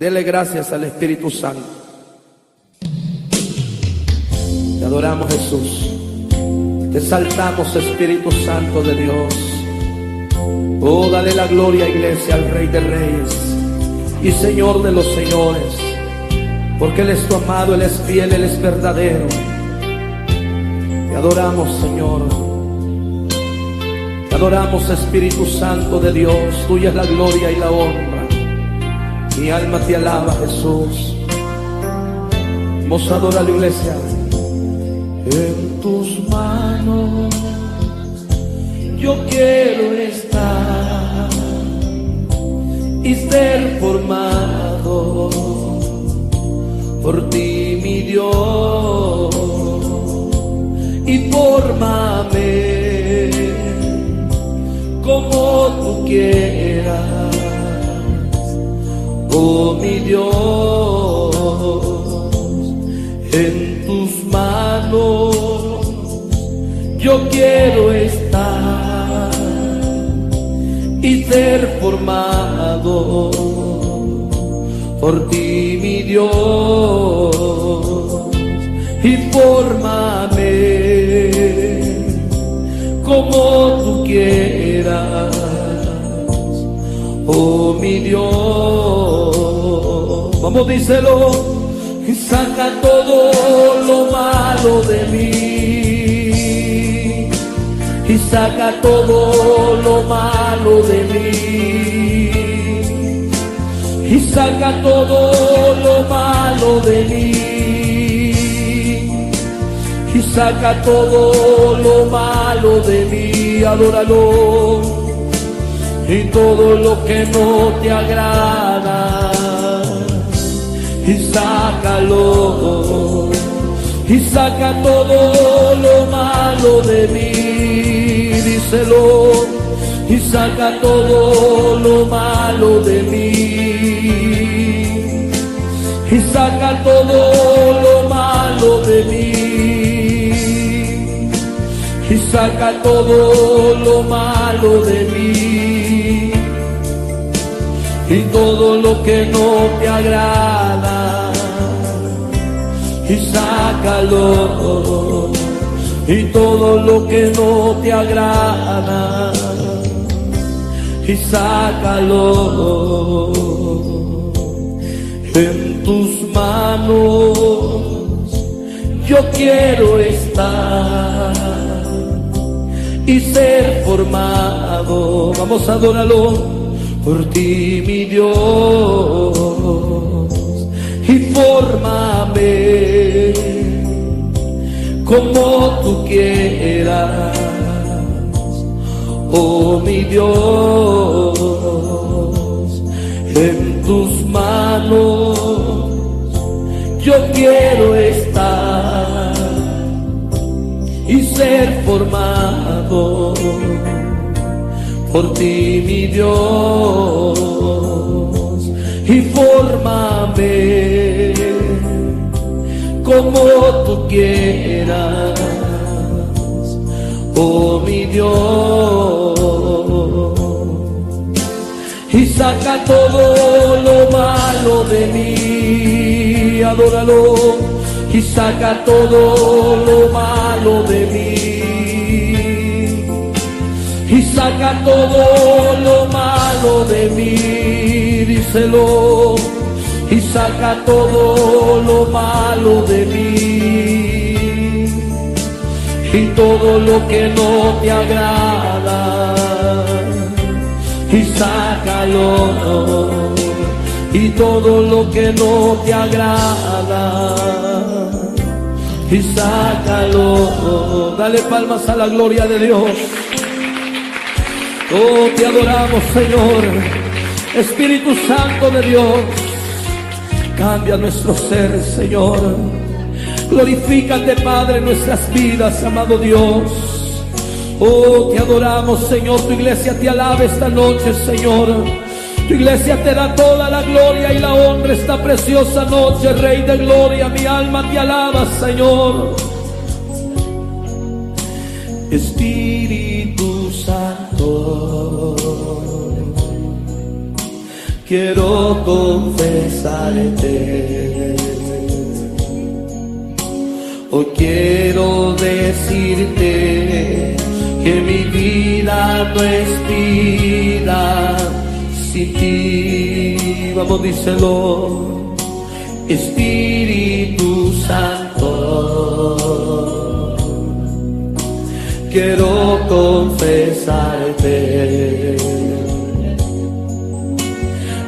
Dele gracias al Espíritu Santo. Te adoramos Jesús. Te exaltamos Espíritu Santo de Dios. Oh, dale la gloria, iglesia, al Rey de Reyes y Señor de los Señores. Porque Él es tu amado, Él es fiel, Él es verdadero. Te adoramos, Señor. Te adoramos, Espíritu Santo de Dios. Tuya es la gloria y la honra Mi alma te alaba, Jesús. Vamos a adorar la iglesia. Dios, y fórmame como tú quieras, oh mi Dios. Vamos, díselo, y saca todo lo malo de mí, y saca todo lo malo de mí y saca todo lo malo de mí. Y saca todo lo malo de mí, adóralo. Y todo lo que no te agrada y sácalo. Y saca todo lo malo de mí, díselo. Y saca todo lo malo de mí. Y saca todo lo malo de mí. Y saca todo lo malo de mí. Y todo lo que no te agrada. Y sácalo. Y todo lo que no te agrada y sácalo tus manos. Yo quiero estar y ser formado. Vamos a adorarlo por ti, mi Dios, y fórmame como tú quieras oh mi Dios, en tus manos yo quiero estar y ser formado por ti, mi Dios, y fórmame como tú quieras oh mi Dios. Y saca todo lo malo de mí, adóralo. Y saca todo lo malo de mí. Y saca todo lo malo de mí, díselo. Y saca todo lo malo de mí y todo lo que no te agrada y sácalo y todo lo que no te agrada y sácalo dale palmas a la gloria de Dios oh te adoramos Señor Espíritu Santo de Dios cambia nuestro ser Señor Glorifícate, Padre, nuestras vidas, amado Dios. Oh, te adoramos, Señor. Tu iglesia te alaba esta noche, Señor. Tu iglesia te da toda la gloria y la honra esta preciosa noche, Rey de gloria. Mi alma te alaba, Señor. Espíritu Santo, quiero confesarte Hoy quiero decirte que mi vida no es vida sin ti. Vamos, díselo. Espíritu Santo, quiero confesarte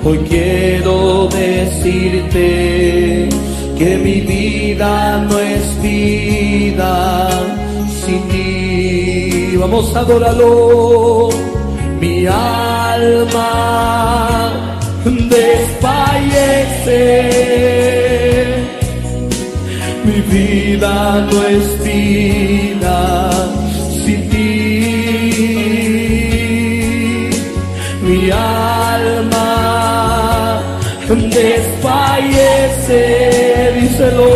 Hoy quiero decirte que mi vida no es vida sin ti. Vamos a adorarlo. Mi alma desfallece. Mi vida no es vida sin ti. Mi alma desfallece, díselo.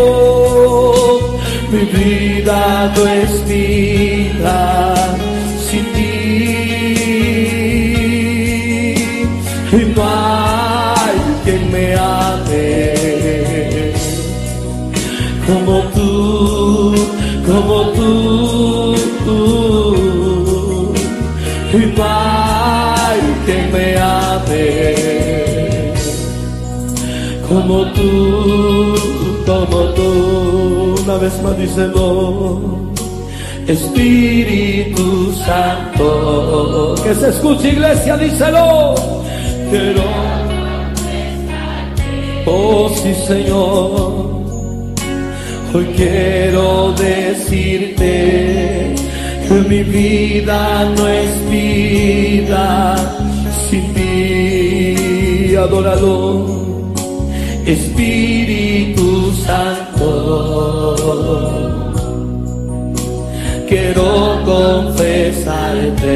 Mi vida no es vida como tú. Y no hay quien me ame como tú, como tú. Una vez más díselo. Espíritu Santo, que se escuche iglesia, díselo. Quiero, oh sí Señor, hoy quiero decirte que mi vida no es vida sin ti, adóralo. Espíritu Santo, quiero confesarte.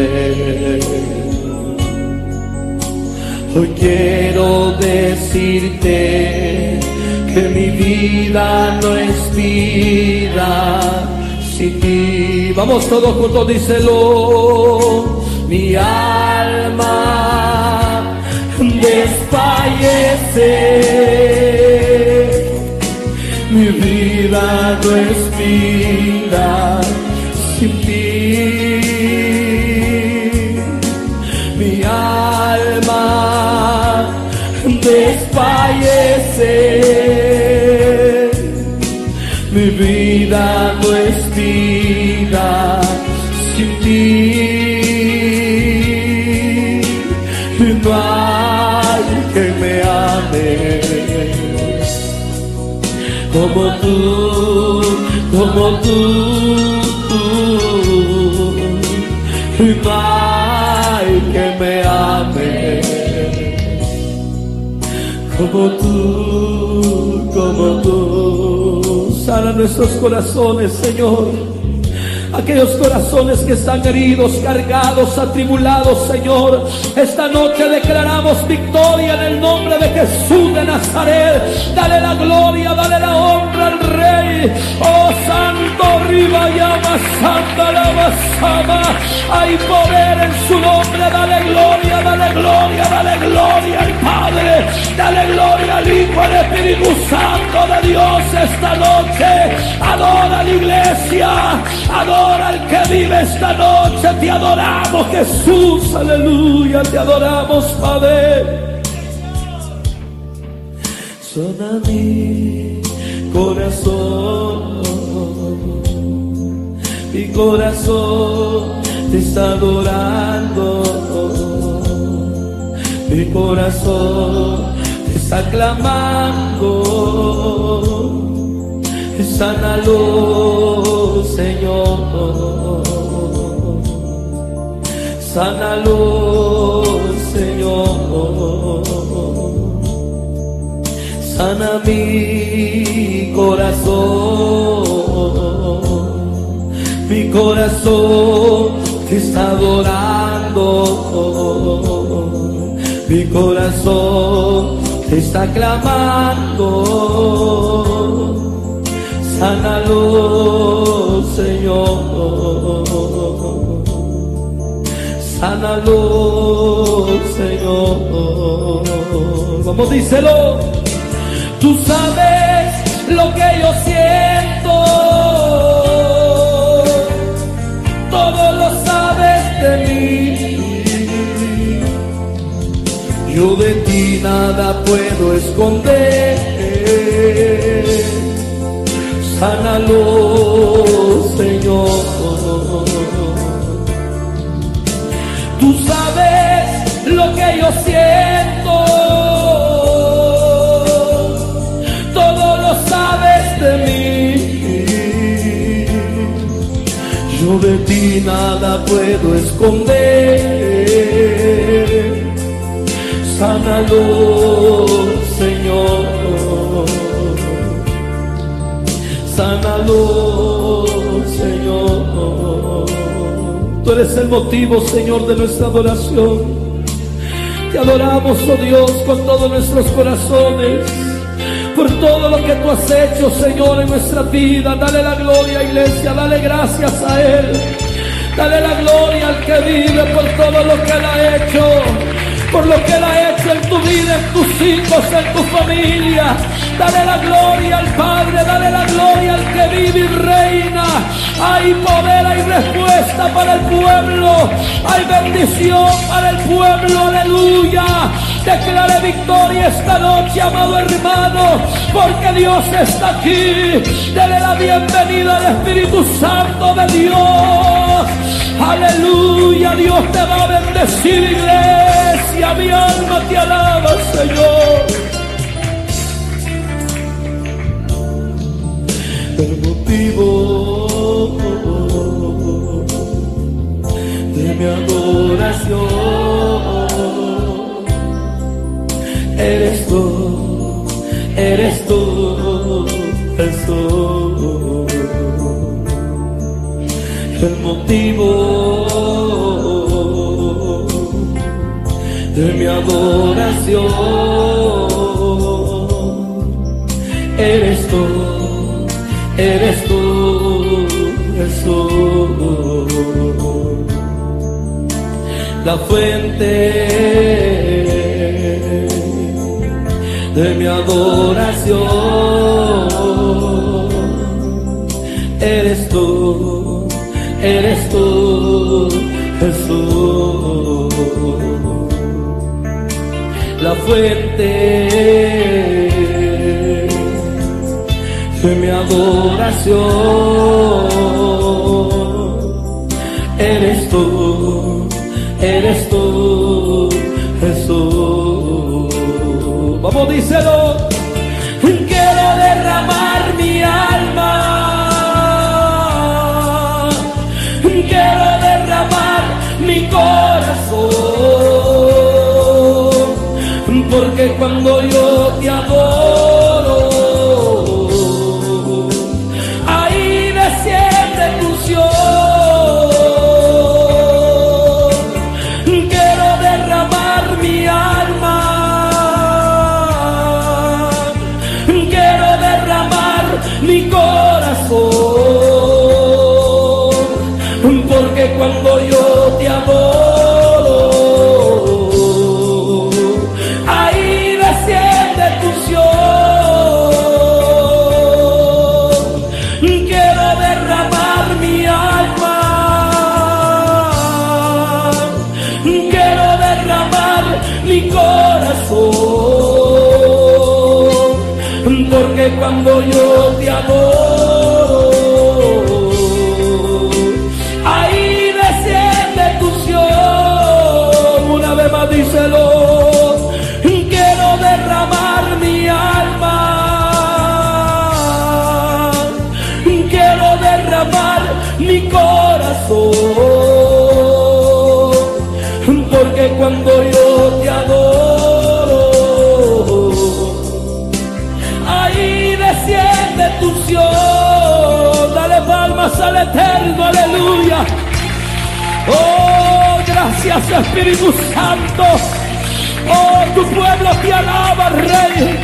Hoy quiero decirte que mi vida no es vida sin ti. Vamos todos juntos, díselo. Mi alma desfallece. Mi vida no es vida sin ti. Desfallece. Mi vida no es vida sin ti. Y no hay que me ame como tú, como tú. Y no como tú, como tú. Sana nuestros corazones, Señor. Aquellos corazones que están heridos, cargados, atribulados, Señor. Esta noche declaramos victoria en el nombre de Jesús de Nazaret. Dale la gloria, dale la honra Hay poder en su nombre. Dale gloria, dale gloria, dale gloria al Padre. Dale gloria al Hijo, al Espíritu Santo de Dios esta noche. Adora a la iglesia. Adora al que vive esta noche. Te adoramos, Jesús. Aleluya. Te adoramos, Padre. Suena mi corazón. Mi corazón te está adorando. Mi corazón te está clamando. Sánalo, Señor. Sánalo, Señor. Sana mi corazón. Mi corazón te está adorando. Mi corazón te está clamando. Sánalo, Señor. Sánalo, Señor. Vamos, díselo. Tú sabes lo que yo siento. yo de ti nada puedo esconder. Sánalo, Señor. Tú sabes lo que yo siento. Todo lo sabes de mí. Yo de ti nada puedo esconder. Sánalo, Señor. Sánalo, Señor. Tú eres el motivo, Señor, de nuestra adoración. Te adoramos, oh Dios, con todos nuestros corazones. Por todo lo que tú has hecho, Señor, en nuestra vida. Dale la gloria, iglesia. Dale gracias a Él. Dale la gloria al que vive por todo lo que Él ha hecho por lo que Él ha hecho en tu vida, en tus hijos, en tu familia. Dale la gloria al Padre, dale la gloria al que vive y reina. Hay poder, hay respuesta para el pueblo, hay bendición para el pueblo, aleluya. Declare victoria esta noche, amado hermano, porque Dios está aquí. Dele la bienvenida al Espíritu Santo de Dios. Aleluya, Dios te va a bendecir, iglesia. Mi alma te alaba, Señor. El motivo de mi adoración eres tú, eres tú, Jesús el motivo de mi adoración. Eres tú, eres tú, Jesús, la fuente de mi adoración. Eres tú, eres tú, Jesús, la fuente de mi adoración. Eres tú, eres tú, Jesús. Vamos, díselo. Porque cuando yo gracias Espíritu Santo. Oh, tu pueblo te alaba, Rey.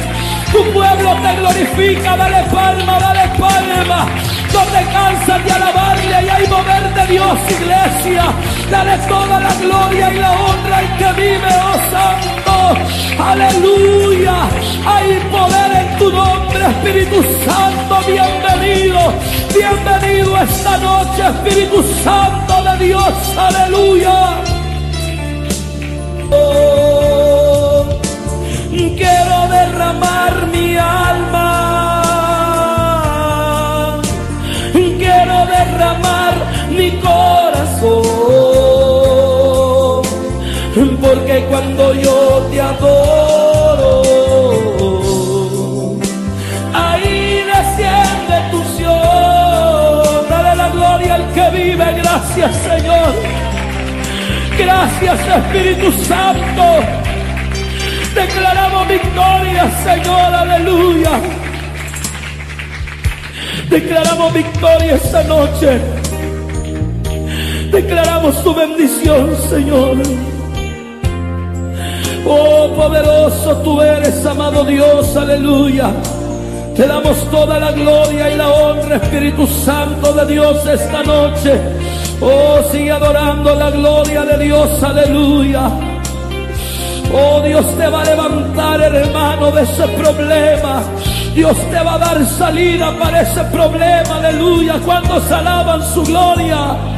Tu pueblo te glorifica. Dale palma, dale palma. No te cansas de alabarle y hay mover de Dios, iglesia. Dale toda la gloria y la honra y que vive, oh Santo. Aleluya. Hay poder en tu nombre, Espíritu Santo. Bienvenido. Bienvenido esta noche, Espíritu Santo de Dios. Aleluya. Quiero derramar mi alma. Quiero derramar mi corazón. Porque cuando yo te adoro, ahí desciende tu unción. Dale la gloria al que vive, Gracias, Señor. Gracias, Espíritu Santo. Declaramos victoria, Señor, aleluya. Declaramos victoria esta noche. Declaramos tu bendición, Señor. Oh, poderoso tú eres, amado Dios, aleluya. Te damos toda la gloria y la honra, Espíritu Santo de Dios, esta noche. Oh, sigue adorando la gloria de Dios, aleluya. Oh, Dios te va a levantar, hermano, de ese problema. Dios te va a dar salida para ese problema, aleluya, cuando se alaban su gloria.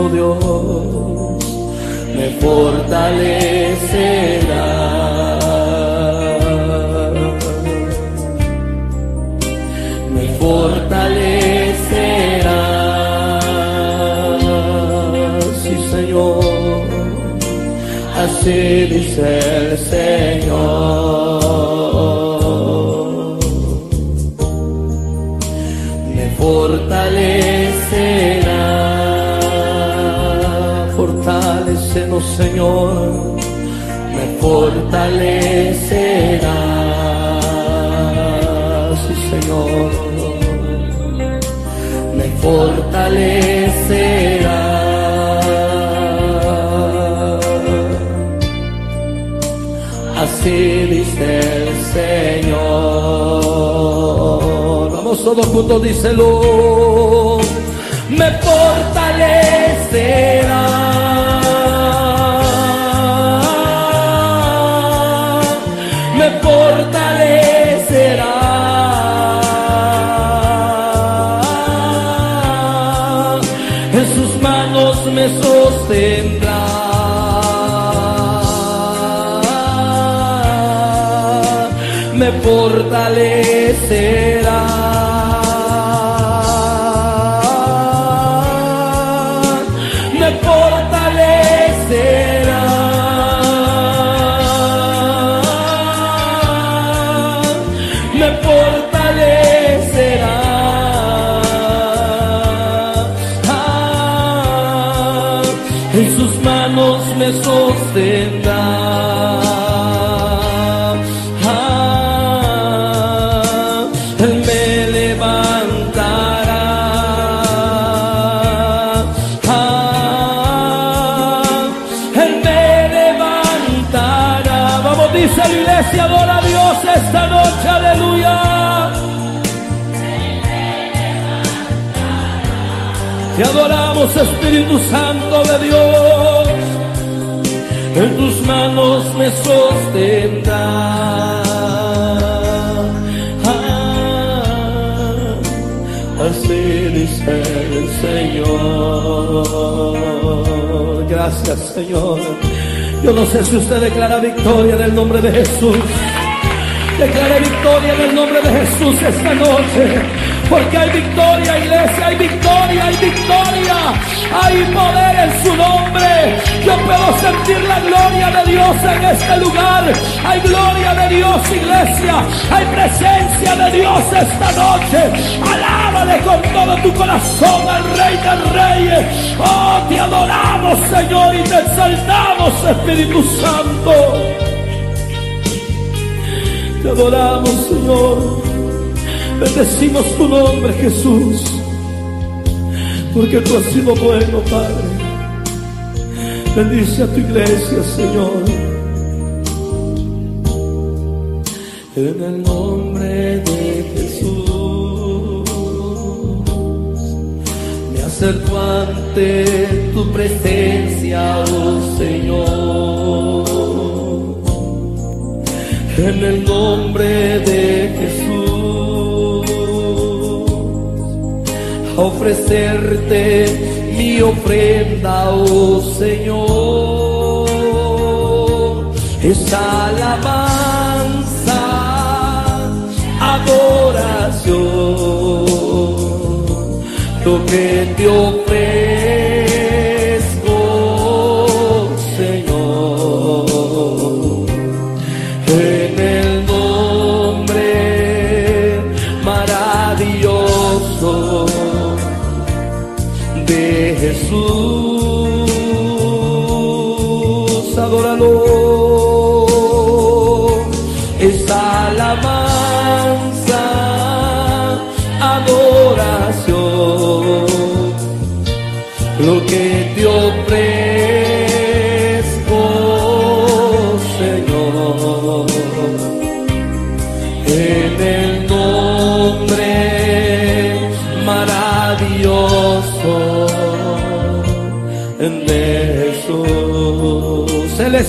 Oh Dios. Me fortalecerá. Me fortalecerá. Sí, Señor. Así dice el Señor. Señor. Me fortalecerá. Sí, Señor. Me fortalecerá. Así dice el Señor. Vamos todos juntos, díselo. Me fortalecerá. Me Espíritu Santo de Dios. En tus manos me sostendrá. Ah, así dice el Señor. Gracias, Señor. Yo no sé si usted declara victoria en el nombre de Jesús. Declare victoria en el nombre de Jesús esta noche. Porque hay victoria, iglesia, hay victoria, hay victoria. Hay poder en su nombre. Yo puedo sentir la gloria de Dios en este lugar. Hay gloria de Dios, iglesia. Hay presencia de Dios esta noche. Alábale con todo tu corazón al Rey del Reyes. Oh, te adoramos, Señor, y te exaltamos, Espíritu Santo. Te adoramos, Señor. Bendecimos tu nombre, Jesús, porque tú has sido bueno, Padre. Bendice a tu iglesia, Señor. En el nombre de Jesús, me acerco ante tu presencia, oh Señor. En el nombre de Jesús ofrecerte mi ofrenda, oh Señor. Es alabanza, adoración, lo que te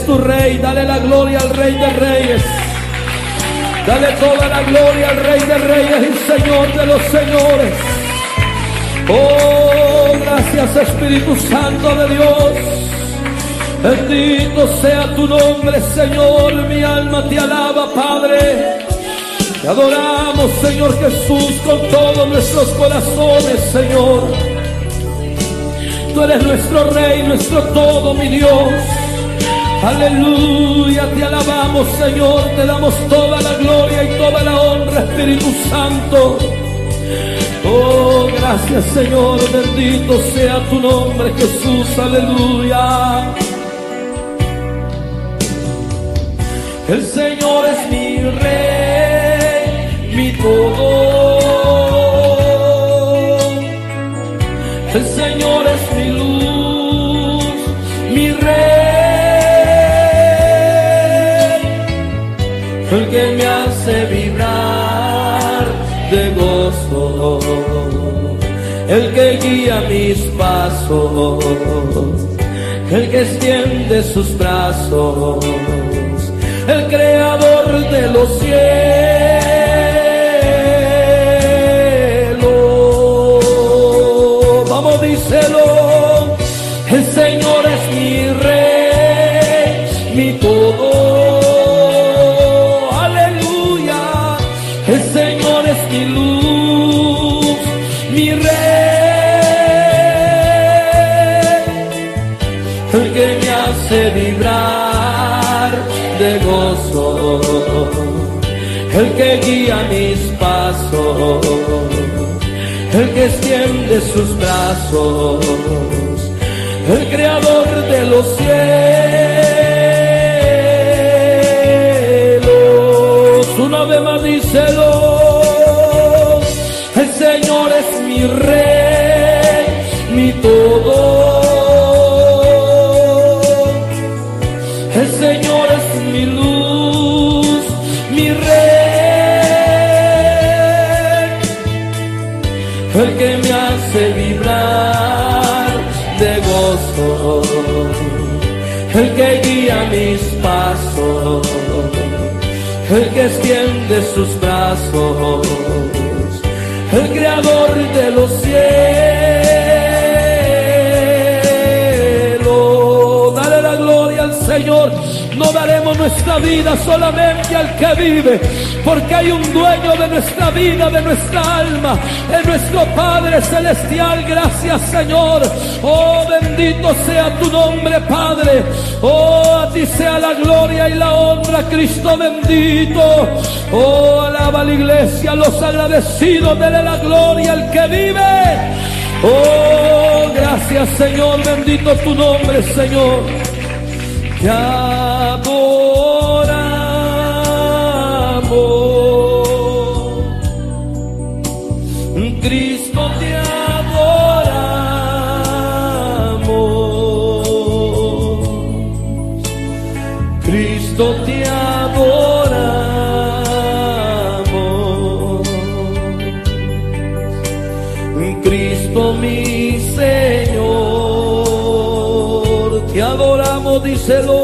tu rey, dale la gloria al rey de reyes. Dale toda la gloria al rey de reyes y señor de los señores. Oh, gracias Espíritu Santo de Dios. Bendito sea tu nombre, Señor. Mi alma te alaba, Padre. Te adoramos, Señor Jesús, con todos nuestros corazones, Señor. Tú eres nuestro Rey, nuestro todo, mi Dios. Aleluya, te alabamos, Señor. Te damos toda la gloria y toda la honra, Espíritu Santo. Oh, gracias, Señor. Bendito sea tu nombre, Jesús. Aleluya. El Señor es mi rey, mi todo. Guía mis pasos. El que extiende sus brazos el que extiende sus brazos, el creador de los cielos. El que extiende sus brazos, el creador de los cielos. Daremos nuestra vida solamente al que vive, porque hay un dueño de nuestra vida, de nuestra alma, en nuestro Padre Celestial. Gracias Señor. Oh, bendito sea tu nombre, Padre. Oh, a ti sea la gloria y la honra, Cristo bendito. Oh, alaba la iglesia, los agradecidos, dele la gloria al que vive. Oh, gracias Señor, bendito tu nombre, Señor. Te adoramos. Cristo te adoramos. Cristo te adoramos. Cristo mi Señor, te adoramos, díselo,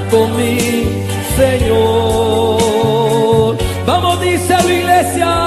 santo mi Señor. Vamos, dice la iglesia.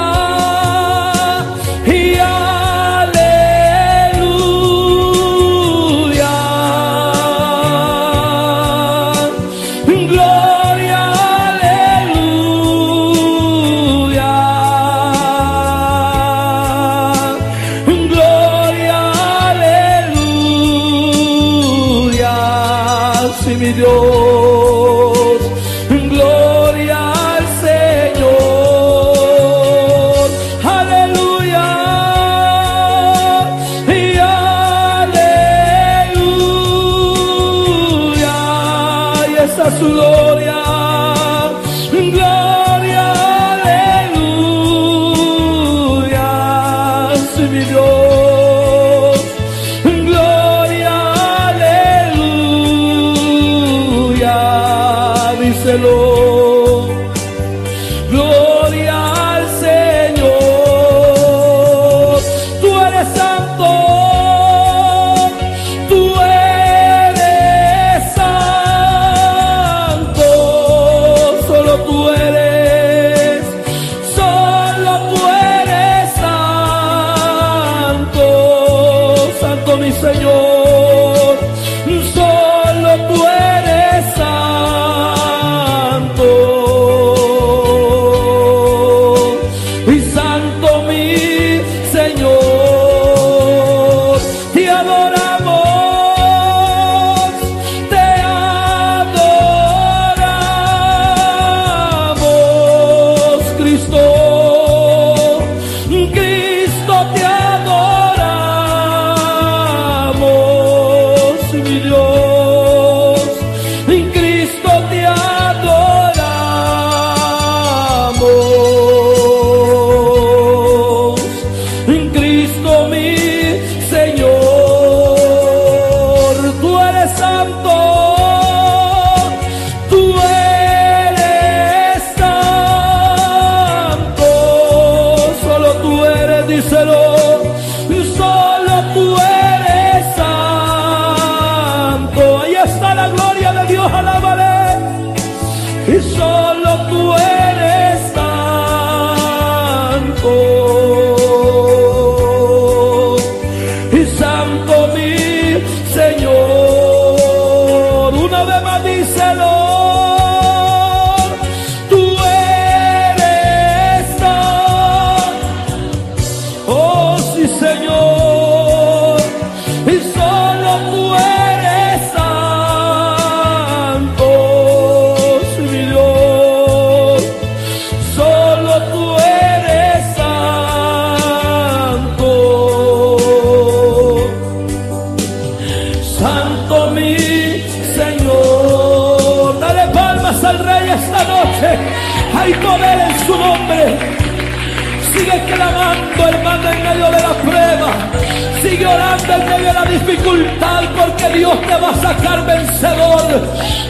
Dios te va a sacar vencedor.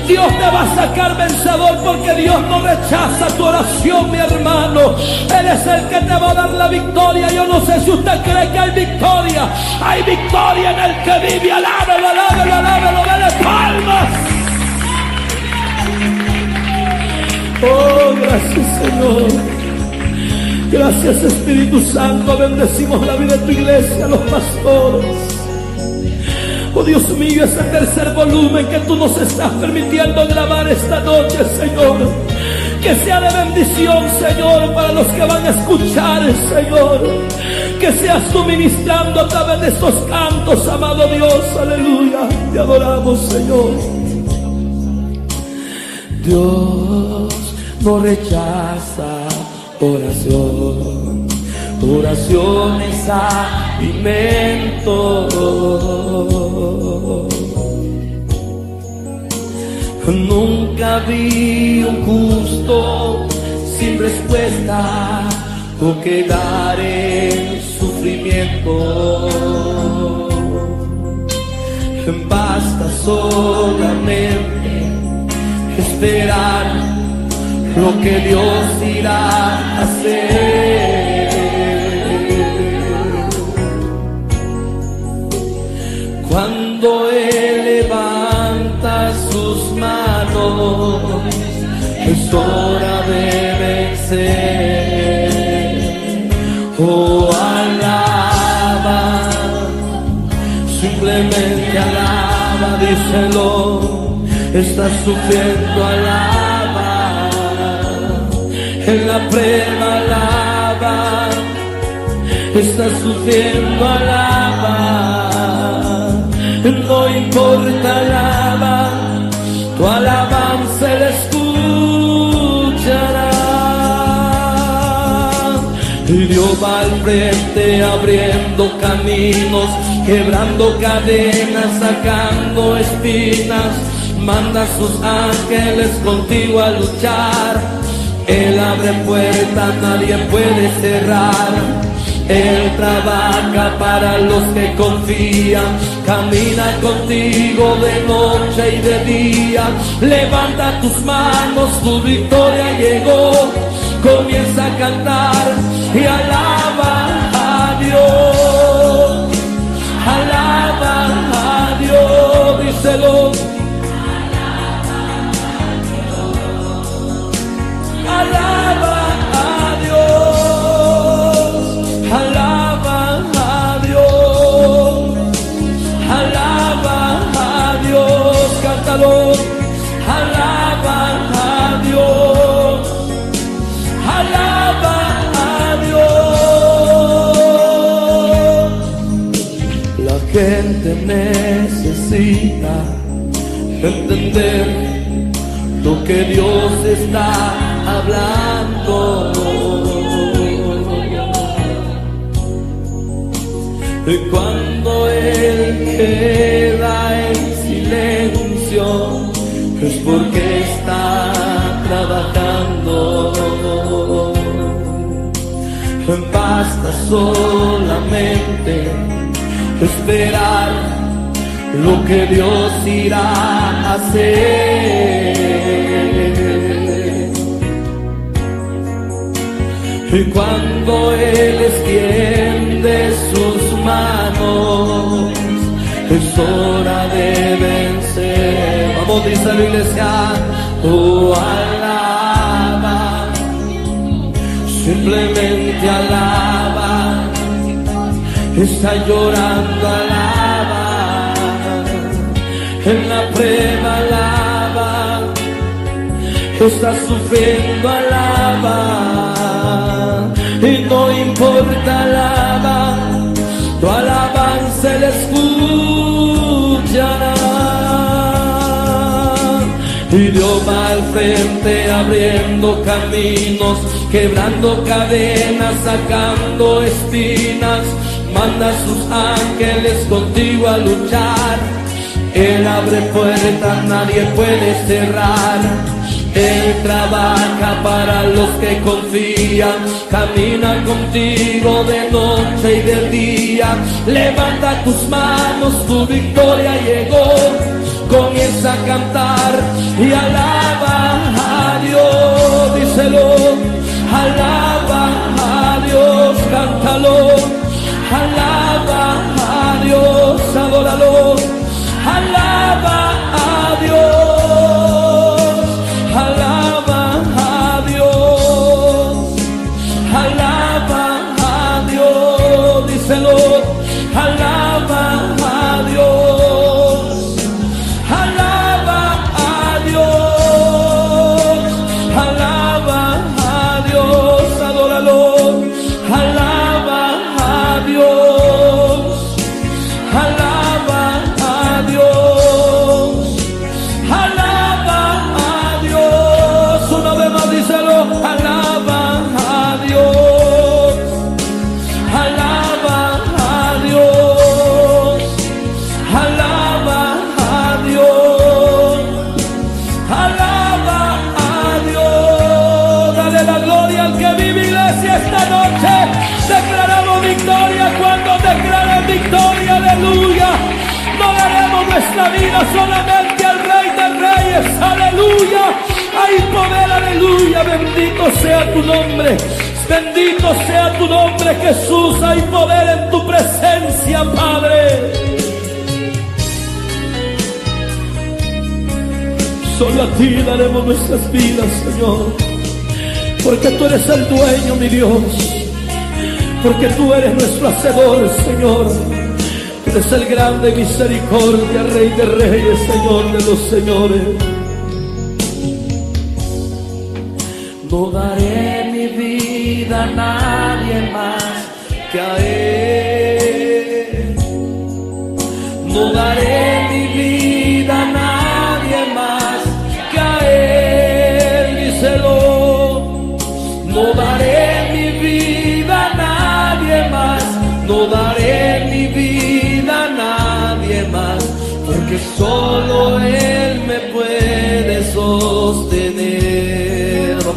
Dios te va a sacar vencedor porque Dios no rechaza tu oración, mi hermano. Él es el que te va a dar la victoria. Yo no sé si usted cree que hay victoria. Hay victoria en el que vive. Alábelo, alábelo, alábelo. Dale palmas. Oh, gracias Señor. Gracias Espíritu Santo. Bendecimos la vida de tu iglesia, los pastores. Oh Dios mío, ese tercer volumen que tú nos estás permitiendo grabar esta noche, Señor. Que sea de bendición, Señor, para los que van a escuchar, Señor. Que seas tú ministrando a través de estos cantos, amado Dios. Aleluya. Te adoramos, Señor. Dios no rechaza oración. Oración es Nunca vi un justo sin respuesta o quedar en sufrimiento. Basta solamente esperar lo que Dios irá a hacer. Es hora de vencer. Oh, alaba, simplemente alaba, díselo, estás sufriendo, alaba, en la prueba alaba, estás sufriendo, alaba. No importa alaba, tu alabanza Dios va al frente abriendo caminos, quebrando cadenas, sacando espinas, manda sus ángeles contigo a luchar. Él abre puertas, nadie puede cerrar. Él trabaja para los que confían, camina contigo de noche y de día. Levanta tus manos, tu victoria llegó. Comienza a cantar y alaba lo que Dios está hablando. Y cuando Él queda en silencio, es porque está trabajando. Basta solamente esperar lo que Dios irá a hacer. Y cuando Él extiende sus manos, es hora de vencer. Vamos, dice la iglesia, oh alaba, simplemente alaba, está llorando, alaba, en la prueba alaba, está sufriendo, alaba, y no importa, alaba, tu alabanza le escuchará. Y Dios va al frente abriendo caminos, quebrando cadenas, sacando espinas, manda a sus ángeles contigo a luchar. Él abre puertas, nadie puede cerrar. Él trabaja para los que confían, camina contigo de noche y de día. Levanta tus manos, tu victoria llegó. Comienza a cantar y alaba a Dios, díselo, alaba a Dios, cántalo, alaba a Dios, adóralo, alaba a Dios, bendito sea tu nombre. Bendito sea tu nombre Jesús, hay poder en tu presencia, Padre. Solo a ti daremos nuestras vidas, Señor. Porque tú eres el dueño, mi Dios. Porque tú eres nuestro hacedor, Señor. Tú eres el grande misericordia, Rey de reyes, Señor de los señores.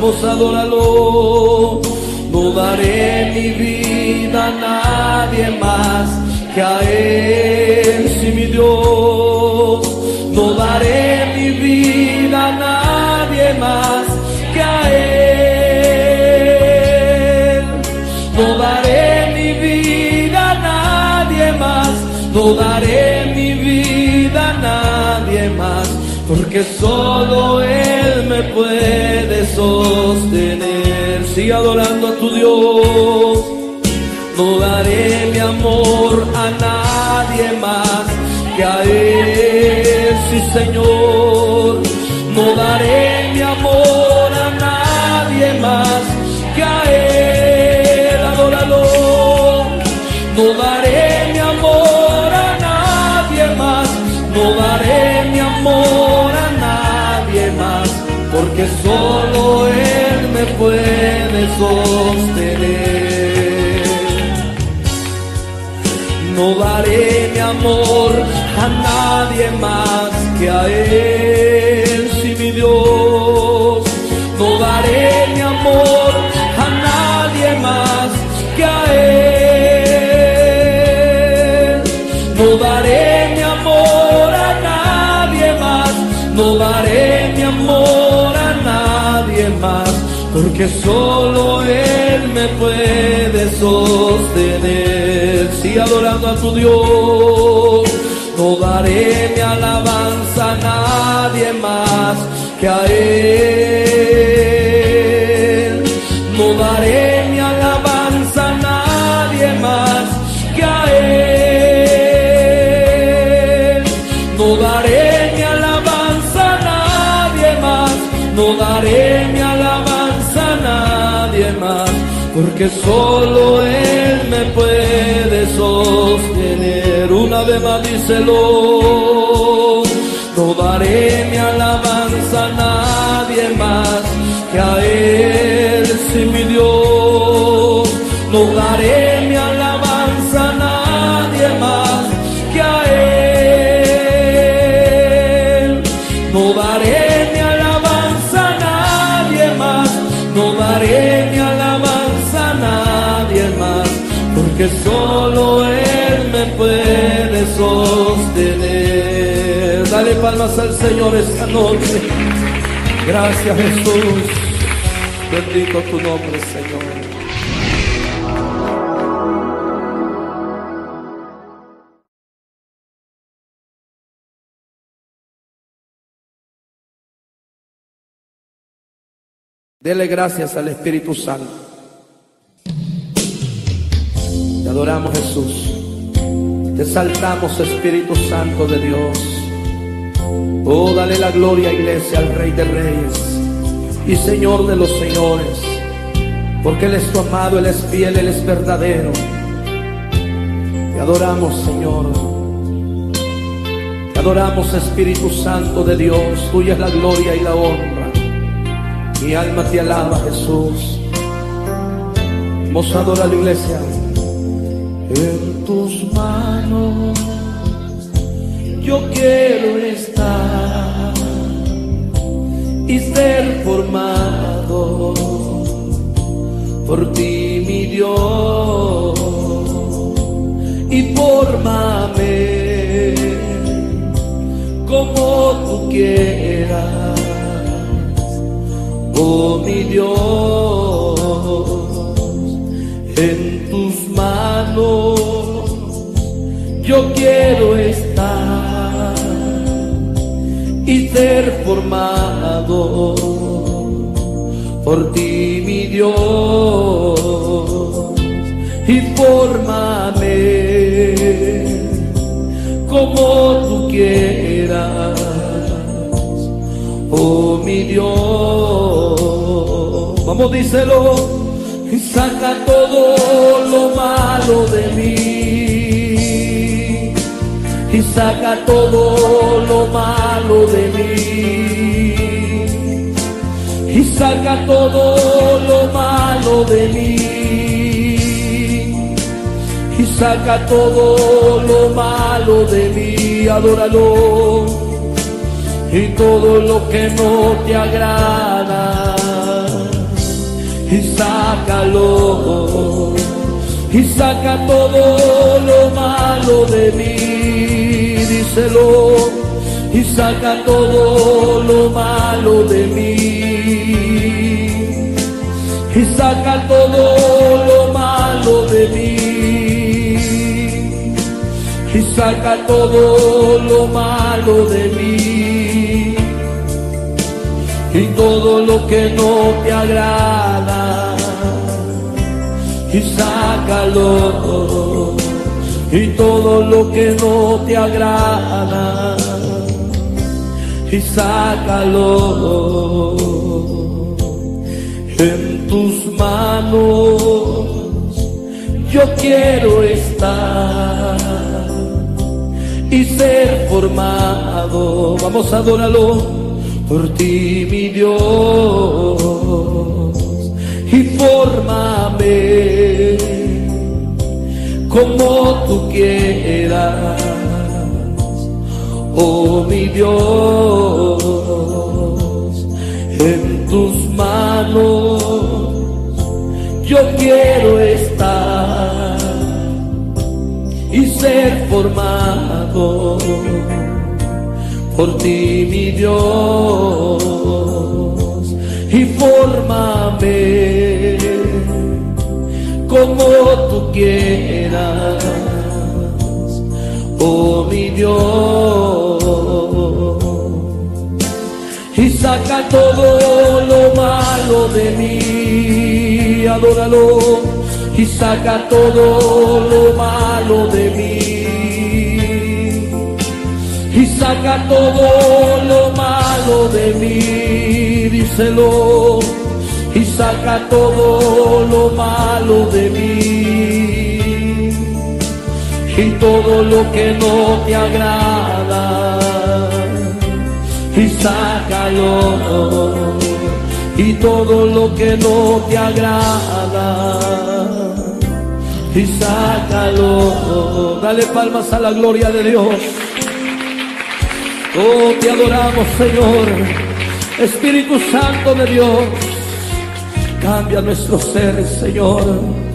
Vamos. No daré mi vida a nadie más que a Él, si mi Dios. No daré mi vida a nadie más que a Él. No daré mi vida a nadie más. No daré mi vida a nadie más. Porque solo Él me puede sostener. Sigue adorando a tu Dios. No daré mi amor a nadie más que a Él, sí Señor. No daré me puede sostener. No daré mi amor a nadie más que a Él, si mi Dios. No daré mi amor porque solo Él me puede sostener. Sigue adorando a tu Dios. No daré mi alabanza a nadie más que a Él. Porque solo Él me puede sostener. Una vez más díselo. No daré mi alabanza a nadie más que a Él, si mi Dios. No daré palmas al Señor esta noche. Gracias Jesús. Bendito tu nombre, Señor. Dele gracias al Espíritu Santo. Te adoramos Jesús. Te saltamos Espíritu Santo de Dios. Oh, dale la gloria, iglesia, al Rey de Reyes y Señor de los Señores. Porque Él es tu amado, Él es fiel, Él es verdadero. Te adoramos, Señor. Te adoramos, Espíritu Santo de Dios. Tuya es la gloria y la honra. Mi alma te alaba, Jesús. Vamos a la iglesia. Tus manos. Yo quiero estar y ser formado por ti, mi Dios, y fórmame como tú quieras, oh mi Dios, en tus manos yo quiero estar y ser formado por ti, mi Dios, y fórmame como tú quieras, oh mi Dios. Vamos, díselo, y saca todo lo malo de mí, saca todo lo malo de mí. Y saca todo lo malo de mí. Y saca todo lo malo de mí, adóralo. Y todo lo que no te agrada. Y sácalo. Y saca todo lo malo de mí, díselo y saca todo lo malo de mí. Y saca todo lo malo de mí. Y saca todo lo malo de mí. Y todo lo que no te agrada. Y sácalo. Y todo lo que no te agrada y sácalo en tus manos. Yo quiero estar y ser formado. Vamos a adorarlo por ti, mi Dios, y fórmame como tú quieras. Oh mi Dios, en tus manos yo quiero estar y ser formado. Por ti, mi Dios, y fórmame como quieras oh mi Dios, y saca todo lo malo de mí, adóralo, y saca todo lo malo de mí, y saca todo lo malo de mí, díselo, y saca todo lo malo de mí y todo lo que no te agrada. Y sácalo. Y todo lo que no te agrada. Y sácalo. Dale palmas a la gloria de Dios. Oh te adoramos Señor. Espíritu Santo de Dios. Cambia nuestro ser Señor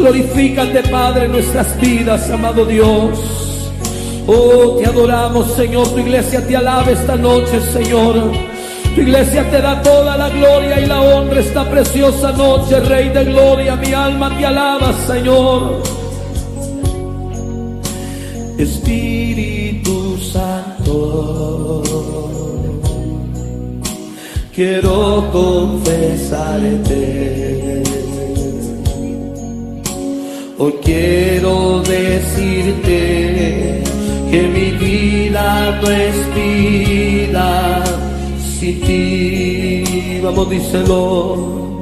Glorifícate, Padre, nuestras vidas, amado Dios. Oh, te adoramos, Señor. Tu iglesia te alaba esta noche, Señor. Tu iglesia te da toda la gloria y la honra esta preciosa noche, Rey de gloria. Mi alma te alaba, Señor. Espíritu Santo, quiero confesarte. Hoy quiero decirte que mi vida no es vida sin ti. Vamos, díselo.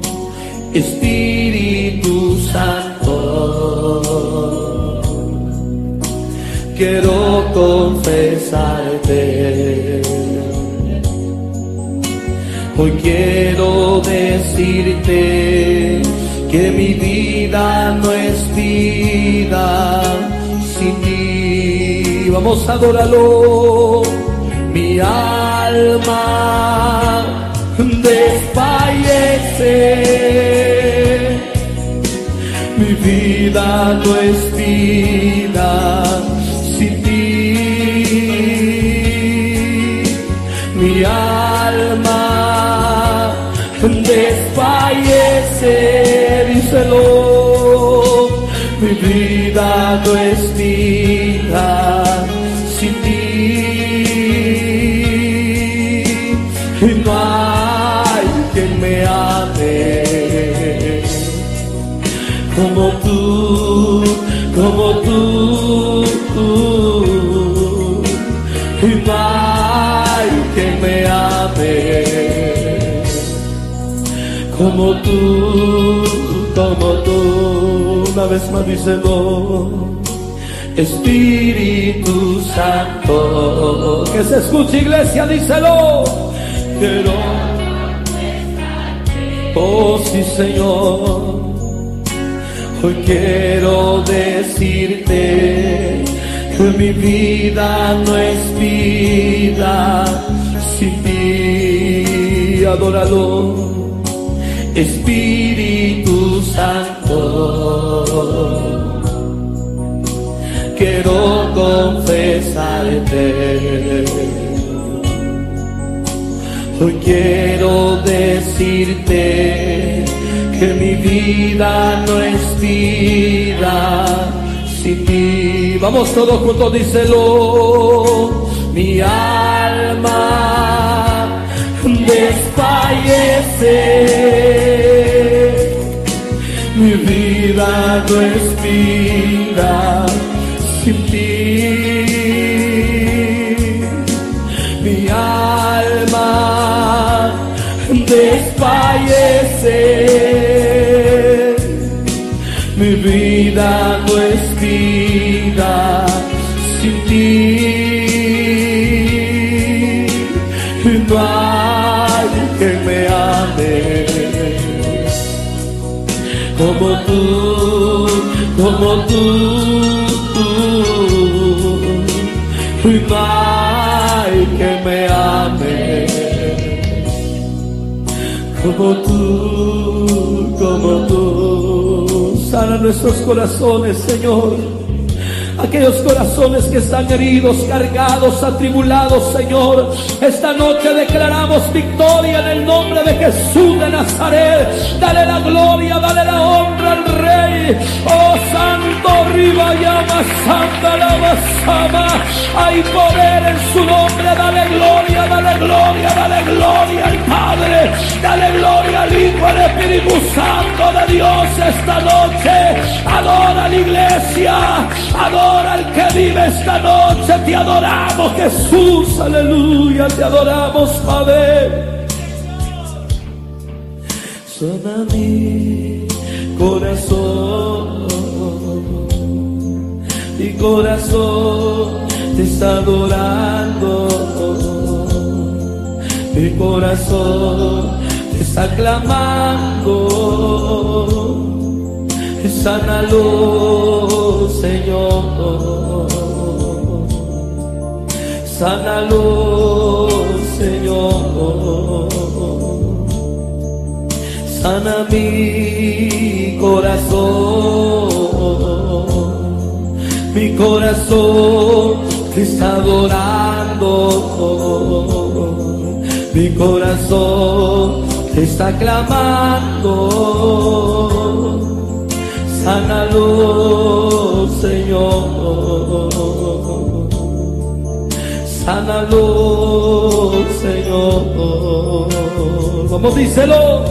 Espíritu Santo quiero confesarte. Hoy quiero decirte que mi vida no es vida sin ti. Vamos a adorarlo. Mi alma desfallece. Mi vida no es vida sin ti. Mi alma desfallece, díselo. Mi vida no es vida sin ti. Y no hay quien me ame como tú, como tú. Y no hay quien me ame como tú. Una vez más díselo. Espíritu Santo, que se escuche iglesia, díselo. Quiero, oh sí Señor, hoy quiero decirte que mi vida no es vida sin ti, adóralo. Espíritu Santo, quiero confesarte. Hoy quiero decirte que mi vida no es vida sin ti. Vamos todos juntos, díselo. Mi alma desfallece. Mi vida no es vida sin ti. Mi alma desfallece. Mi vida no es vida sin ti. No hay que me ame como tú, como tú. Hay que me ame como tú, como tú. Sana nuestros corazones, Señor. Aquellos corazones que están heridos, cargados, atribulados, Señor. Esta noche declaramos victoria en el nombre de Jesús de Nazaret. Dale la gloria, dale la honra al Rey. Oh Santo, arriba llama, Santa la basama. Hay poder en su nombre. Dale gloria, dale gloria, dale gloria al Padre. Dale gloria al Hijo, al Espíritu Santo de Dios esta noche. Adora a la iglesia. Adora al que vive esta noche. Te adoramos, Jesús. Aleluya. Te adoramos, Padre. Sana mi corazón. Mi corazón te está adorando. Mi corazón te está clamando. Sánalo, Señor. Sánalo, Señor. Sana mi corazón. Mi corazón te está adorando. Mi corazón te está clamando. Sánalo, Señor. Sánalo, Señor. Vamos, díselo.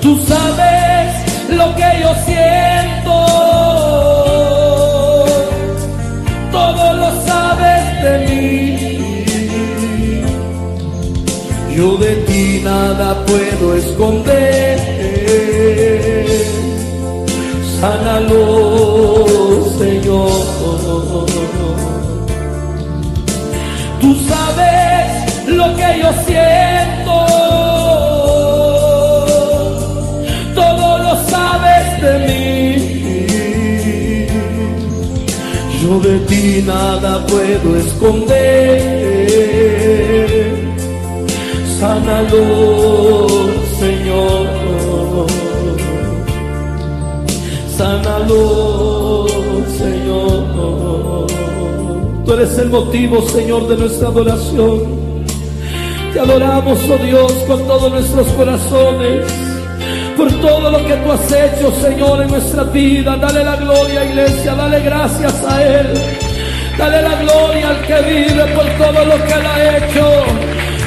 Tú sabes lo que yo siento. Todo lo sabes de mí. Yo de ti nada puedo esconder. Sánalo, Señor. Tú sabes lo que yo siento. Todo lo sabes de mí. Yo de ti nada puedo esconder. Sánalo, Señor. Sánalo, Señor. Tú eres el motivo, Señor, de nuestra adoración. Te adoramos, oh Dios, con todos nuestros corazones. Por todo lo que tú has hecho, Señor, en nuestra vida. Dale la gloria, iglesia. Dale gracias a Él. Dale la gloria al que vive por todo lo que Él ha hecho.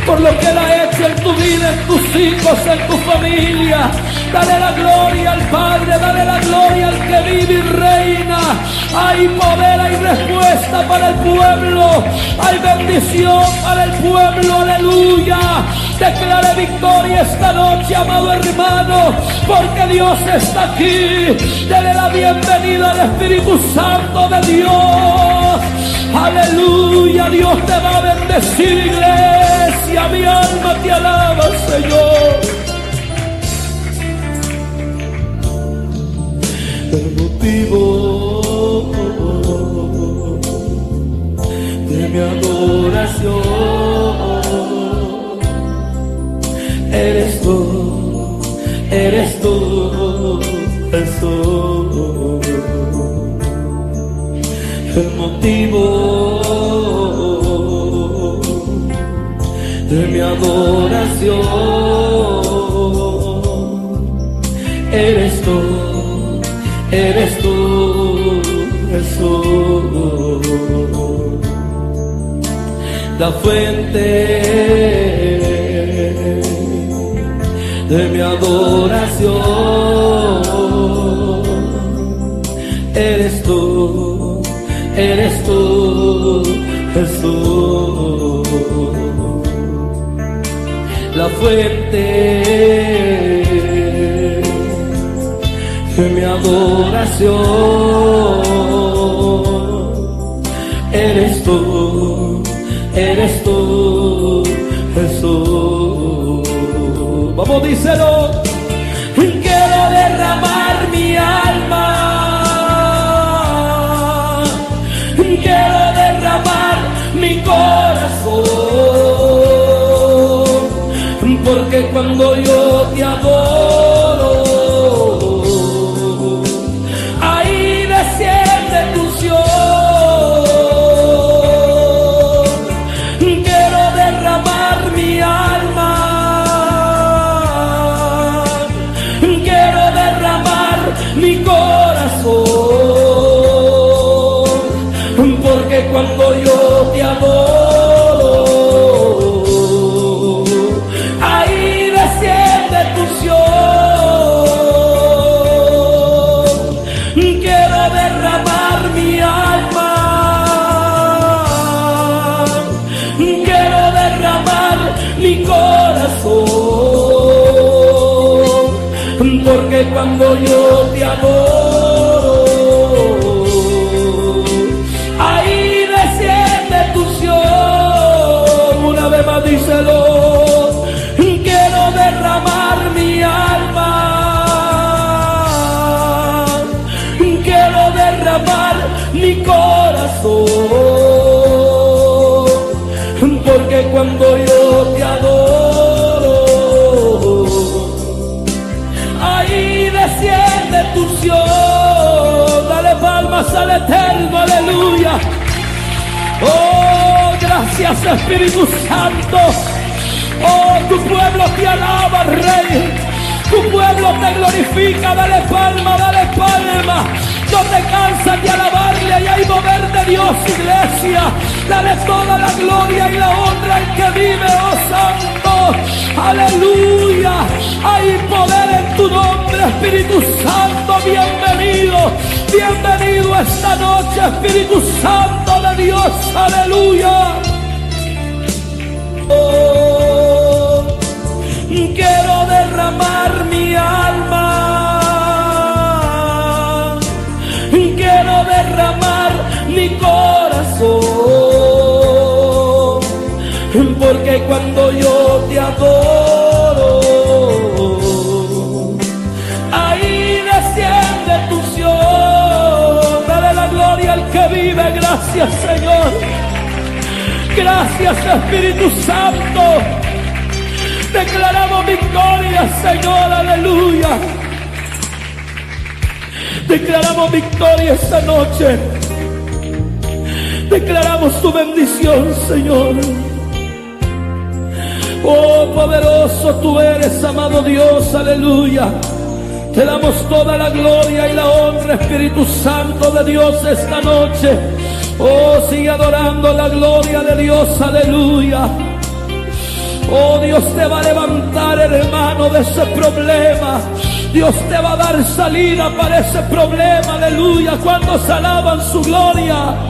Por lo que Él ha hecho en tu vida, en tus hijos, en tu familia. Dale la gloria al Padre, dale la gloria al que vive y reina. Hay poder, hay respuesta para el pueblo. Hay bendición para el pueblo, aleluya. Declare victoria esta noche, amado hermano, porque Dios está aquí. Dele la bienvenida al Espíritu Santo de Dios. Aleluya, Dios te va a bendecir, iglesia. Mi alma te alaba, Señor. Eres tú, eres tú, Jesús. El motivo de mi adoración. Eres tú, eres tú, La fuente de mi adoración. Eres tú, eres tú, Jesús. La fuente de mi adoración. Eres tú, eres tú, Jesús. Vamos, díselo. Quiero derramar mi alma. Quiero derramar mi corazón. Porque cuando yo te adoro, Quiero derramar mi alma. Quiero derramar mi corazón. Porque cuando yo te adoro, al eterno, aleluya. Oh, gracias Espíritu Santo. Oh, tu pueblo te alaba, Rey. Tu pueblo te glorifica. Dale palma, dale palma. No te cansas de alabarle y hay mover de Dios, iglesia. Dale toda la gloria y la honra al que vive, oh Santo. Aleluya. Hay poder en tu nombre, Espíritu Santo. Bienvenido. Bienvenido esta noche, Espíritu Santo de Dios. Aleluya. Oh, quiero derramar mi alma. Quiero derramar mi corazón. Porque cuando yo te adoro, Gracias, Señor. Gracias Espíritu Santo. Declaramos victoria, Señor, aleluya. Declaramos victoria esta noche. Declaramos tu bendición, Señor. Oh, poderoso tú eres, amado Dios, aleluya. Te damos toda la gloria y la honra, Espíritu Santo de Dios, esta noche. Oh, sigue adorando la gloria de Dios, aleluya. Oh, Dios te va a levantar, hermano, de ese problema. Dios te va a dar salida para ese problema, aleluya, cuando se alaban su gloria.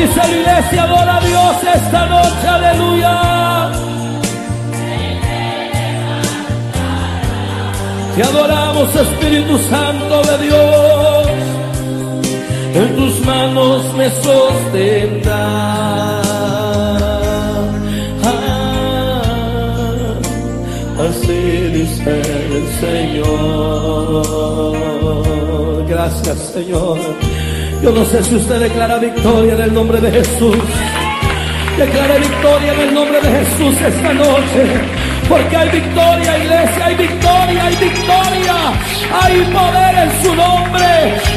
Dice la iglesia, adora a Dios esta noche, aleluya. Te adoramos, Espíritu Santo de Dios. En tus manos me sostendrá. Así dice el Señor. Gracias, Señor. Yo no sé si usted declara victoria en el nombre de Jesús. Declara victoria en el nombre de Jesús esta noche. Porque hay victoria, iglesia, hay victoria, hay victoria. Hay poder en su nombre.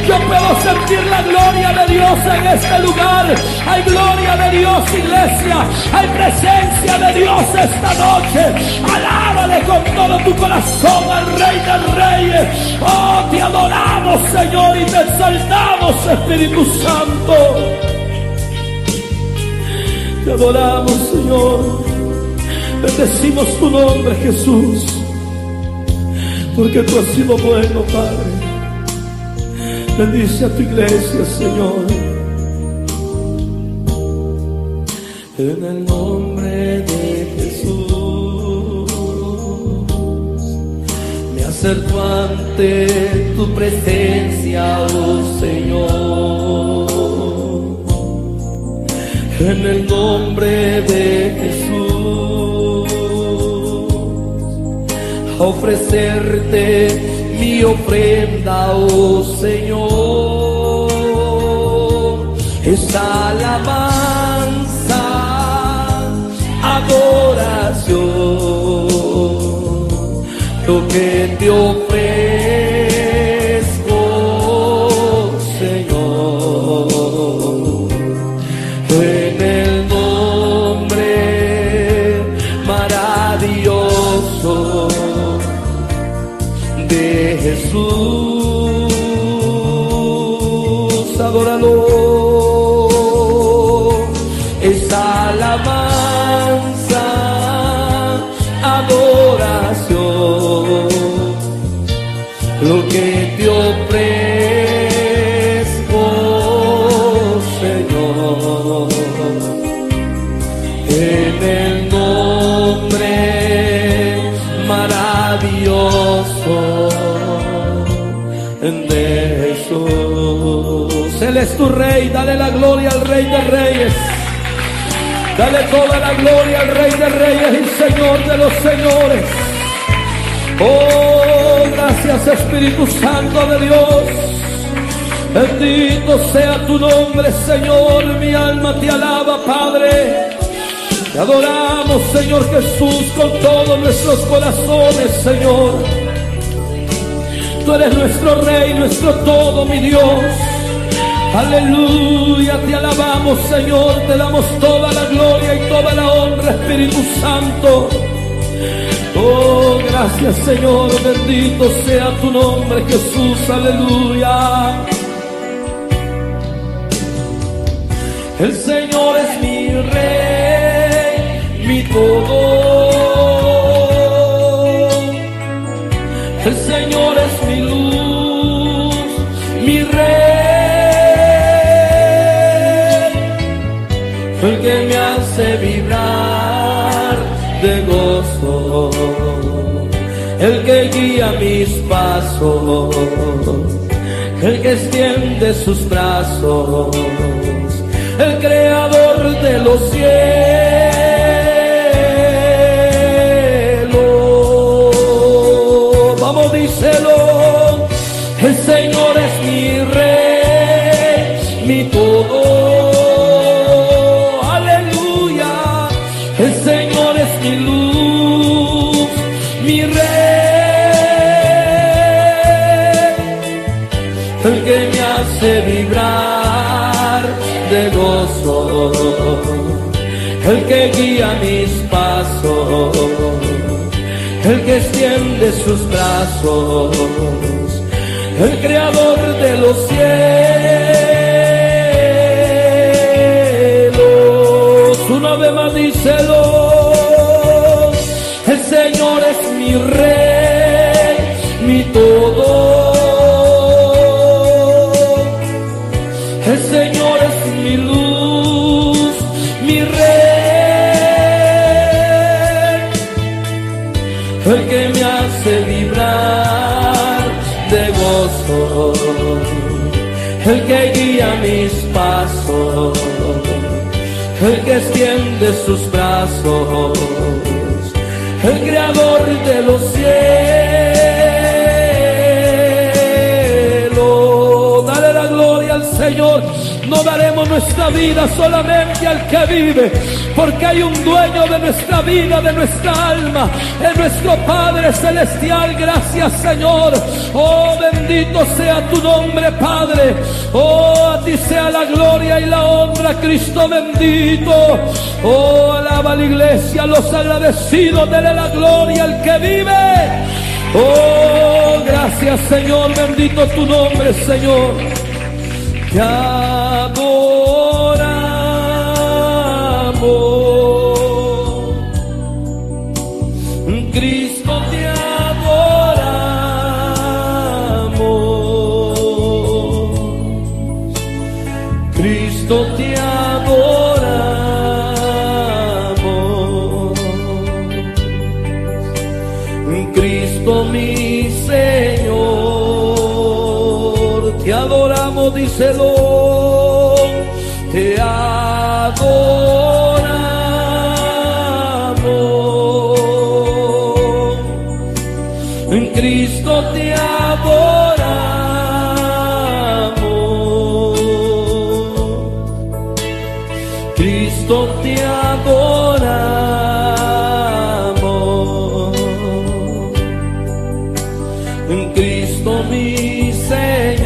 Yo puedo sentir la gloria de Dios en este lugar. Hay gloria de Dios, iglesia. Hay presencia de Dios esta noche. Alábale con todo tu corazón al Rey de Reyes. Oh, te adoramos, Señor, y te exaltamos, Espíritu Santo. Te adoramos, Señor. Bendecimos tu nombre, Jesús. Porque tú has sido bueno, Padre. Bendice a tu iglesia, Señor. En el nombre de Jesús. Me acerco ante tu presencia, oh Señor en el nombre de Jesús, ofrecerte mi ofrenda, oh Señor, es alabanza, adoración, lo que te ofrezco, Jesús. Él es tu rey, dale la gloria al rey de reyes. Dale toda la gloria al rey de reyes y señor de los señores. Oh, gracias Espíritu Santo de Dios. Bendito sea tu nombre, Señor. Mi alma te alaba, Padre. Te adoramos, Señor Jesús, con todos nuestros corazones, Señor. Eres nuestro Rey, nuestro todo, mi Dios. Aleluya, te alabamos, Señor. Te damos toda la gloria y toda la honra, Espíritu Santo. Oh, gracias Señor, bendito sea tu nombre Jesús, aleluya. El Señor es mi rey, mi todo. El Señor es mi luz, mi rey el que me hace vibrar de gozo. el que guía mis pasos, el que extiende sus brazos, el creador de los cielos. Guía mis pasos, el que extiende sus brazos, el creador de los cielos. Guía mis pasos, el que extiende sus brazos, el creador de los cielos. Dale la gloria al Señor. No daremos nuestra vida solamente al que vive, porque hay un dueño de nuestra vida, de nuestra alma, es nuestro Padre Celestial. Gracias Señor. Oh, bendito sea tu nombre, Padre. Oh, a ti sea la gloria y la honra, Cristo bendito. Oh, alaba la iglesia, los agradecidos, dele la gloria al que vive. Oh, gracias Señor, bendito tu nombre, Señor. Te adoramos. En Cristo mi Señor,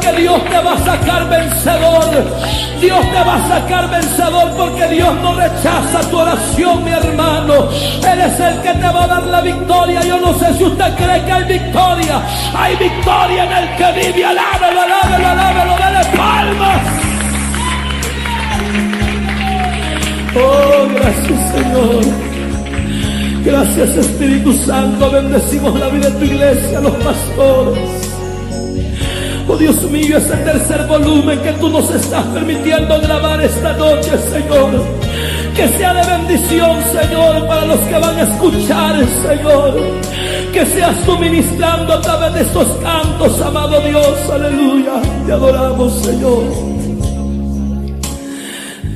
porque Dios te va a sacar vencedor. Dios te va a sacar vencedor, porque Dios no rechaza tu oración, mi hermano. Él es el que te va a dar la victoria. Yo no sé si usted cree que hay victoria. Hay victoria en el que vive. Alábelo, alábelo, alábelo. Dale palmas. Oh, gracias, Señor. Gracias Espíritu Santo, bendecimos la vida de tu iglesia, los pastores. Dios mío, ese tercer volumen que tú nos estás permitiendo grabar esta noche, Señor. Que sea de bendición, Señor, para los que van a escuchar, Señor. Que seas tú ministrando a través de estos cantos, amado Dios, aleluya. Te adoramos, Señor.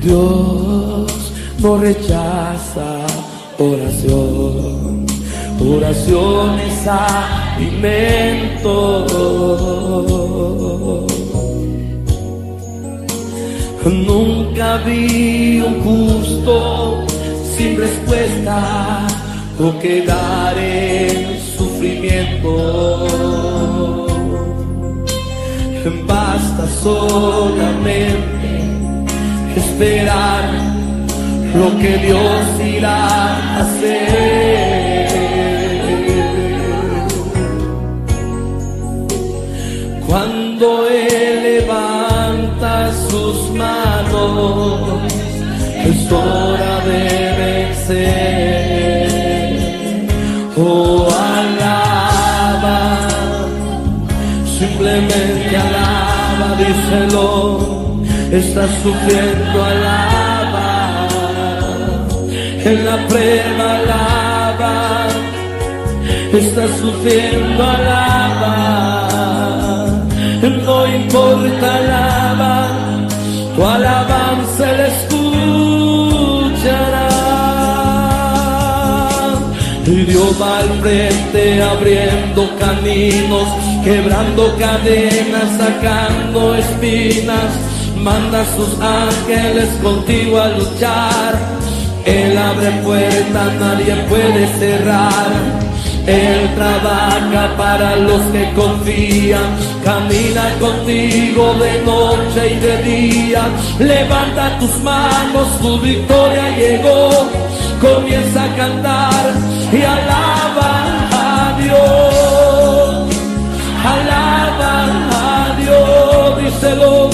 Dios no rechaza oración. Oración es alimento. Nunca vi un justo sin respuesta o quedar en sufrimiento. Basta solamente esperar lo que Dios irá a hacer. Es hora de vencer. Oh, alaba, simplemente alaba, díselo. Estás sufriendo, alaba. En la prueba, alaba. Estás sufriendo, alaba. No importa, alaba. Tu alabanza le escuchará. Y Dios va al frente abriendo caminos, quebrando cadenas, sacando espinas. manda a sus ángeles contigo a luchar. Él abre puertas, nadie puede cerrar. Él trabaja para los que confían, camina contigo de noche y de día. Levanta tus manos, tu victoria llegó. Comienza a cantar y alaba a Dios. Alaba a Dios, díselo.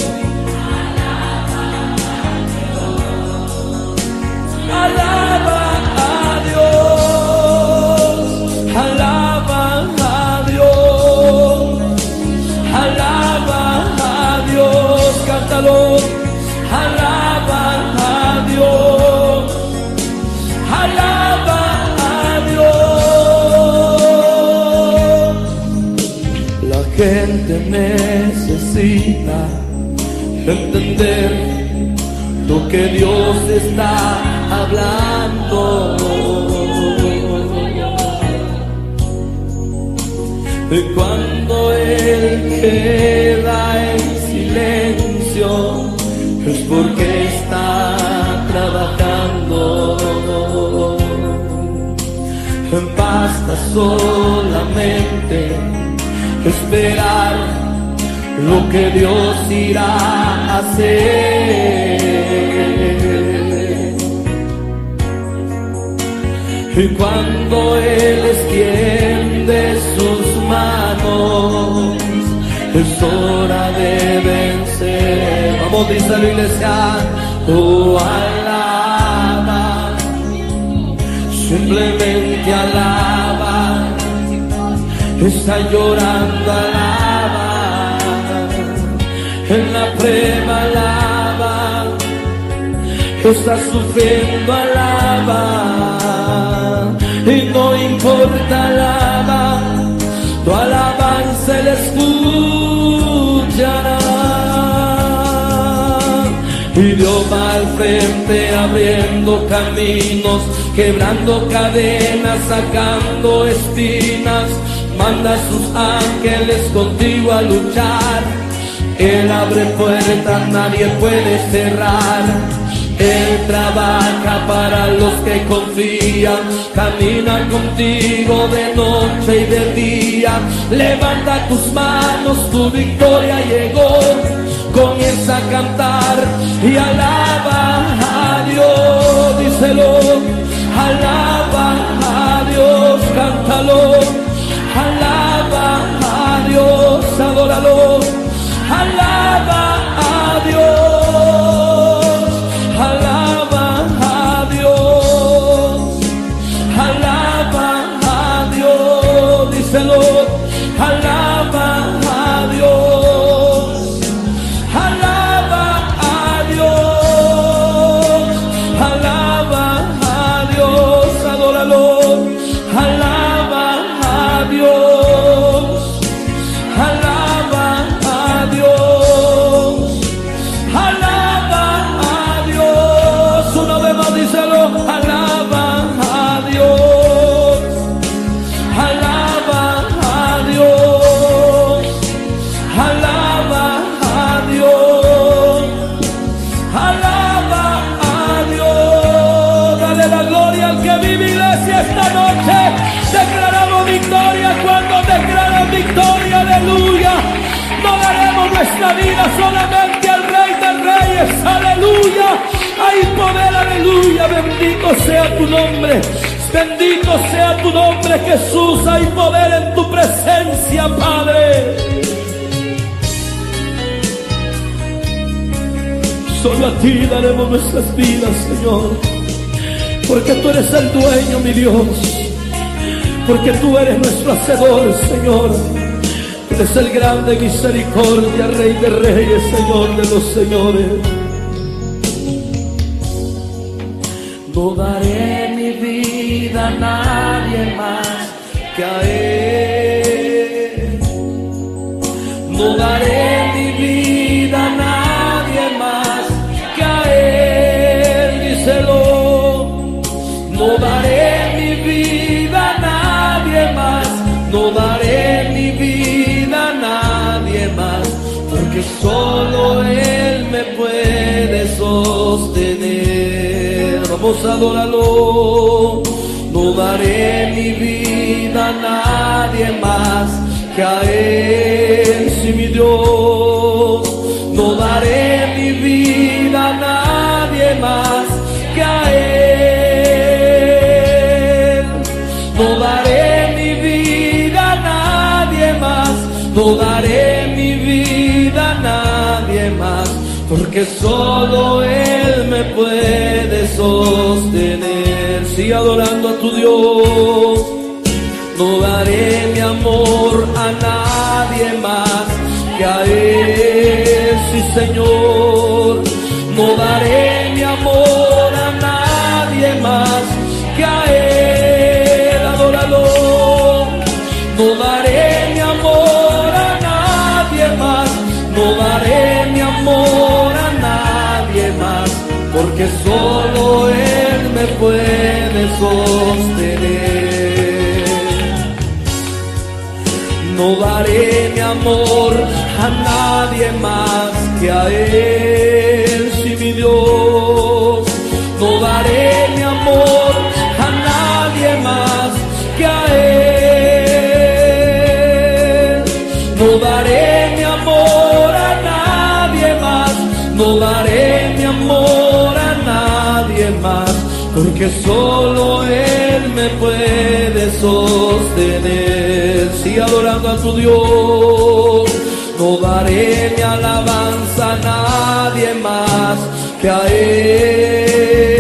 Entender lo que Dios está hablando. Y cuando Él queda en silencio, es porque está trabajando. Basta solamente esperar lo que Dios irá a hacer. Y cuando Él extiende sus manos, es hora de vencer. Vamos, dice la iglesia, oh alaba, simplemente alaba, está llorando, alaba, prueba alaba, está sufriendo, alaba y no importa alaba, tu alabanza le escuchará. Y Dios va al frente abriendo caminos, quebrando cadenas, sacando espinas, manda a sus ángeles contigo a luchar. Él abre puertas, nadie puede cerrar. Él trabaja para los que confían, camina contigo de noche y de día. Levanta tus manos, tu victoria llegó. Comienza a cantar y alaba a Dios, díselo. Alaba a Dios, cántalo. Alaba a Dios, adóralo. Sea tu nombre. Bendito sea tu nombre, Jesús. Hay poder en tu presencia, Padre. Solo a ti daremos nuestras vidas, Señor. Porque tú eres el dueño, mi Dios. Porque tú eres nuestro hacedor, Señor. Eres el grande misericordia, Rey de Reyes, Señor de los Señores. Sostener. Vamos a adorarlo. No daré mi vida a nadie más que a Él, si mi Dios. No daré mi vida a nadie más que a Él. No daré mi vida a nadie más. No daré Porque solo Él me puede sostener. Sigue adorando a tu Dios. No daré mi amor a nadie más que a Él, sí Señor. No daré solo Él me puede sostener. No daré mi amor a nadie más que a Él, si mi Dios. No daré mi amor a nadie más que a Él. No daré mi amor a nadie más. No daré mi amor. Porque solo Él me puede sostener. Sigue adorando a tu Dios. No daré mi alabanza a nadie más que a Él.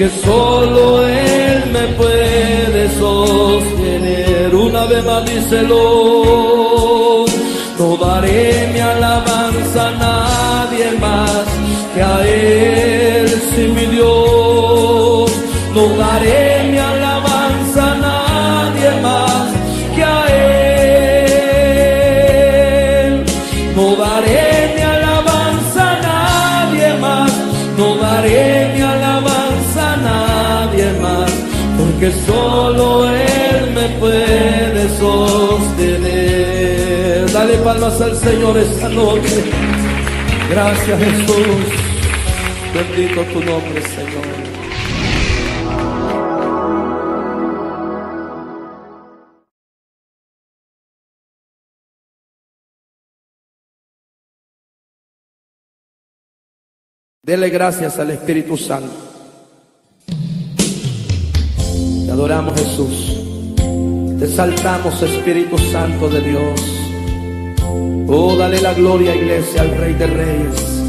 Porque solo Él me puede sostener. Una vez más díselo. No daré mi alabanza a nadie más que a Él, si mi Dios. No daré palmas al Señor esta noche. Gracias Jesús. Bendito tu nombre, Señor. Dele gracias al Espíritu Santo. Te adoramos Jesús. Te saltamos Espíritu Santo de Dios. Oh, dale la gloria, iglesia, al Rey de Reyes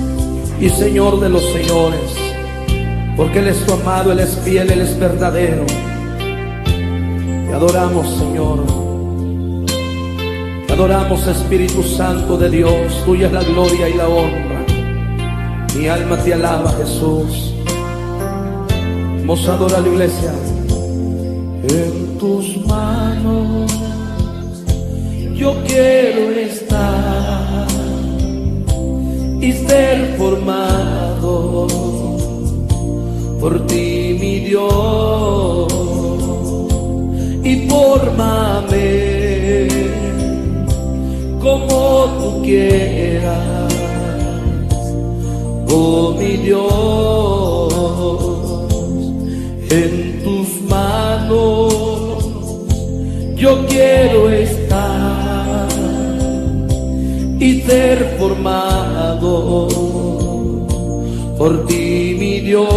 y Señor de los Señores. Porque Él es tu amado, Él es fiel, Él es verdadero. Te adoramos, Señor. Te adoramos, Espíritu Santo de Dios. Tuya es la gloria y la honra. Mi alma te alaba, Jesús. Vamos a la iglesia. En tus manos yo quiero estar y ser formado por ti, mi Dios. Y fórmame como tú quieras oh mi Dios, en tus manos yo quiero estar y ser formado por ti, mi Dios,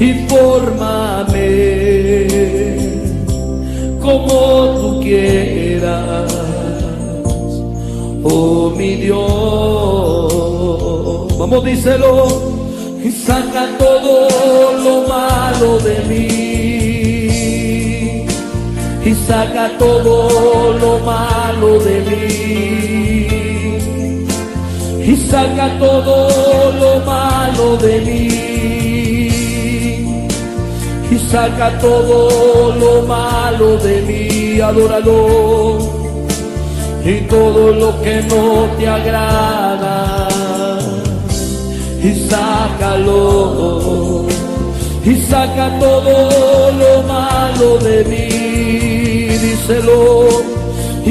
y fórmame como tú quieras oh mi Dios. Vamos, díselo, y saca todo lo malo de mí, y saca todo lo malo de mí, y saca todo lo malo de mí, y saca todo lo malo de mí, adóralo. Y todo lo que no te agrada y sácalo. Y saca todo lo malo de mí, díselo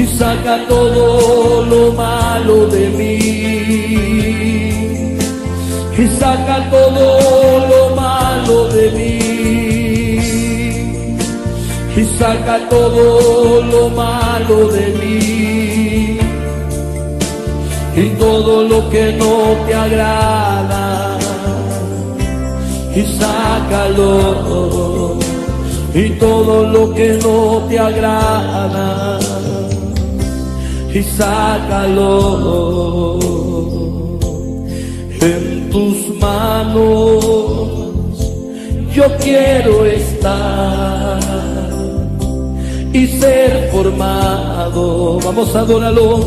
y saca todo lo malo de mí. Y saca todo lo malo de mí. Y saca todo lo malo de mí. Y todo lo que no te agrada. Y sácalo. Y todo lo que no te agrada y sácalo. En tus manos yo quiero estar y ser formado. Vamos a adorarlo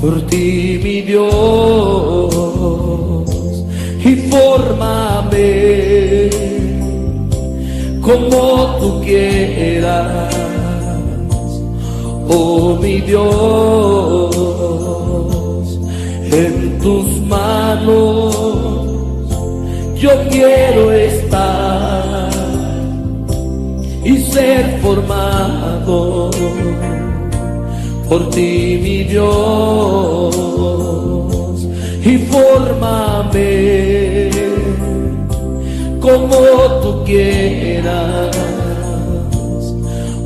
por ti mi Dios y fórmame como tú quieras, oh mi Dios, en tus manos yo quiero estar y ser formado. Por ti mi Dios y fórmame como tú quieras,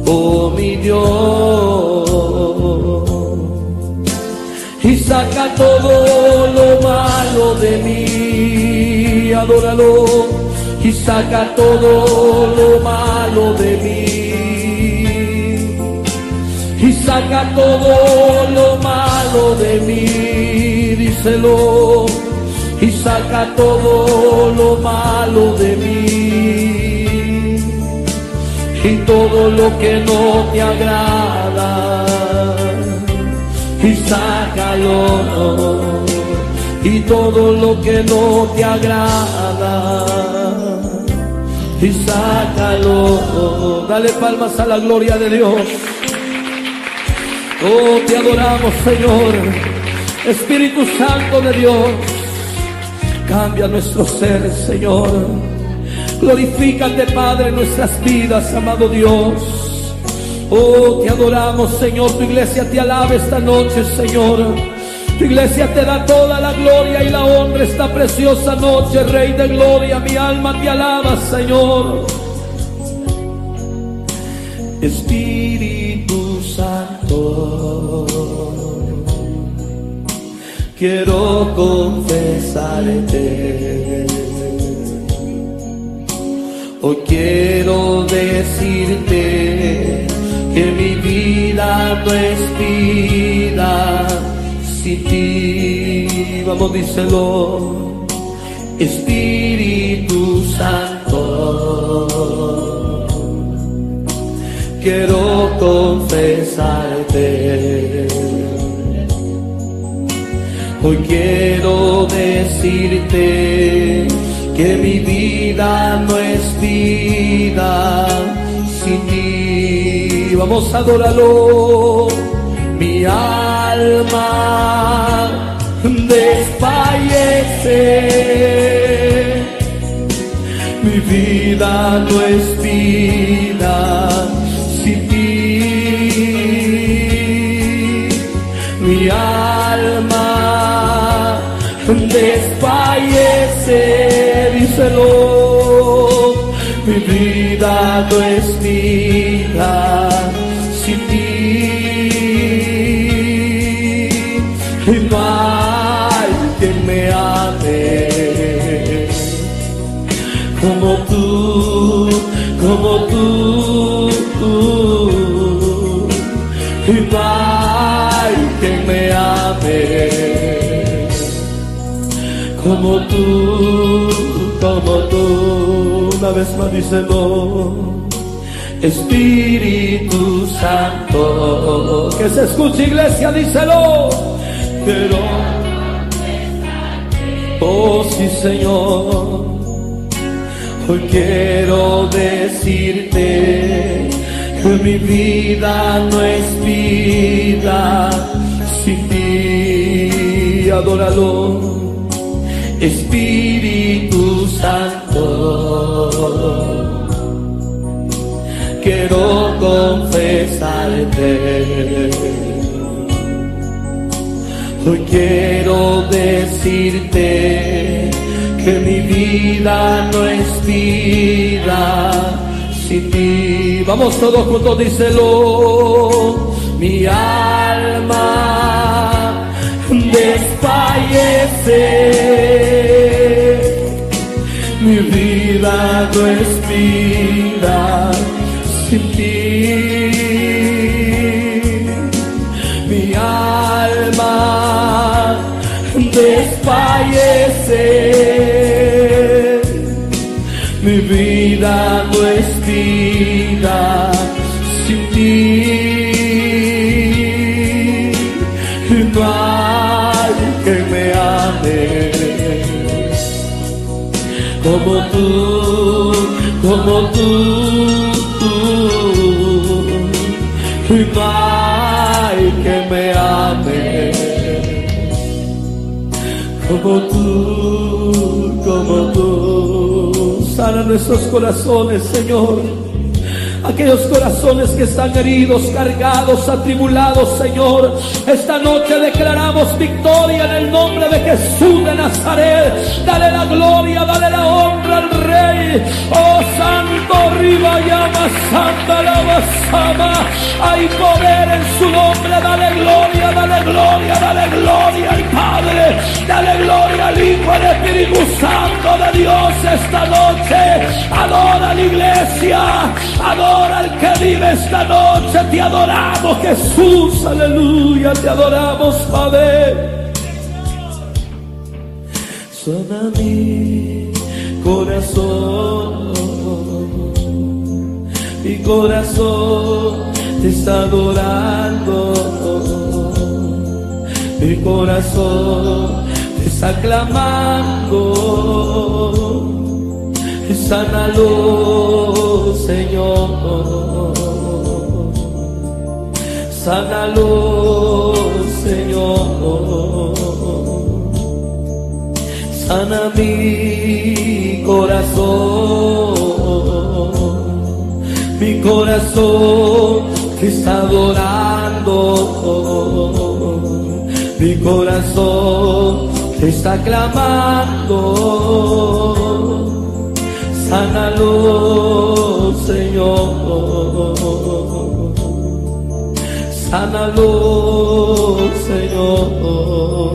oh mi Dios, todo lo malo de mí, adóralo, y saca todo lo malo de mí, y saca todo lo malo de mí díselo. Y saca todo lo malo de mí. Y todo lo que no te agrada y sácalo y todo lo que no te agrada y sácalo dale palmas a la gloria de Dios oh te adoramos Señor Espíritu Santo de Dios, cambia nuestro ser, Señor. Glorifícate, Padre, nuestras vidas, amado Dios. Oh, te adoramos, Señor. Tu iglesia te alaba esta noche, Señor. Tu iglesia te da toda la gloria y la honra esta preciosa noche, Rey de gloria. Mi alma te alaba, Señor. Espíritu Santo quiero confesarte. Hoy quiero decirte que mi vida no es vida sin ti. Vamos, díselo, Espíritu Santo. Quiero confesarte Hoy quiero decirte que mi vida no es vida sin ti. Vamos a adorarlo. Mi alma desfallece. Mi vida no es vida sin ti. Mi alma desfallece, díselo, mi vida no es vida como tú, como tú. Una vez más díselo. Espíritu Santo, que se escuche iglesia, díselo. Pero, oh sí Señor, hoy quiero decirte que mi vida no es vida sin ti, adóralo. Espíritu Santo, quiero confesarte. Hoy quiero decirte que mi vida no es vida sin ti. Vamos todos juntos, díselo. Mi alma desfallece. Mi vida no es vida sin ti. Mi alma desfallece. Mi vida no es vida como tú, como tú, tú. No hay que me ame como tú, como tú. Sana nuestros corazones, Señor. Aquellos corazones que están heridos, cargados, atribulados, Señor. Esta noche declaramos victoria en el nombre de Jesús de Nazaret. Dale la gloria, dale la honra al Rey. Oh Santo, arriba llama, Santa la basama. Hay poder en su nombre. Dale gloria, dale gloria, dale gloria al Padre. Dale gloria al Hijo, al Espíritu Santo de Dios esta noche. Adora la iglesia. Adora al que vive esta noche. Te adoramos, Jesús. Aleluya. Te adoramos, Padre. Suena mi corazón. Mi corazón te está adorando. Mi corazón te está clamando. Sánalo, Señor. Sánalo, Señor. Sana mi corazón. Mi corazón te está adorando. Mi corazón te está clamando. Sánalo, Señor. Sánalo, Señor.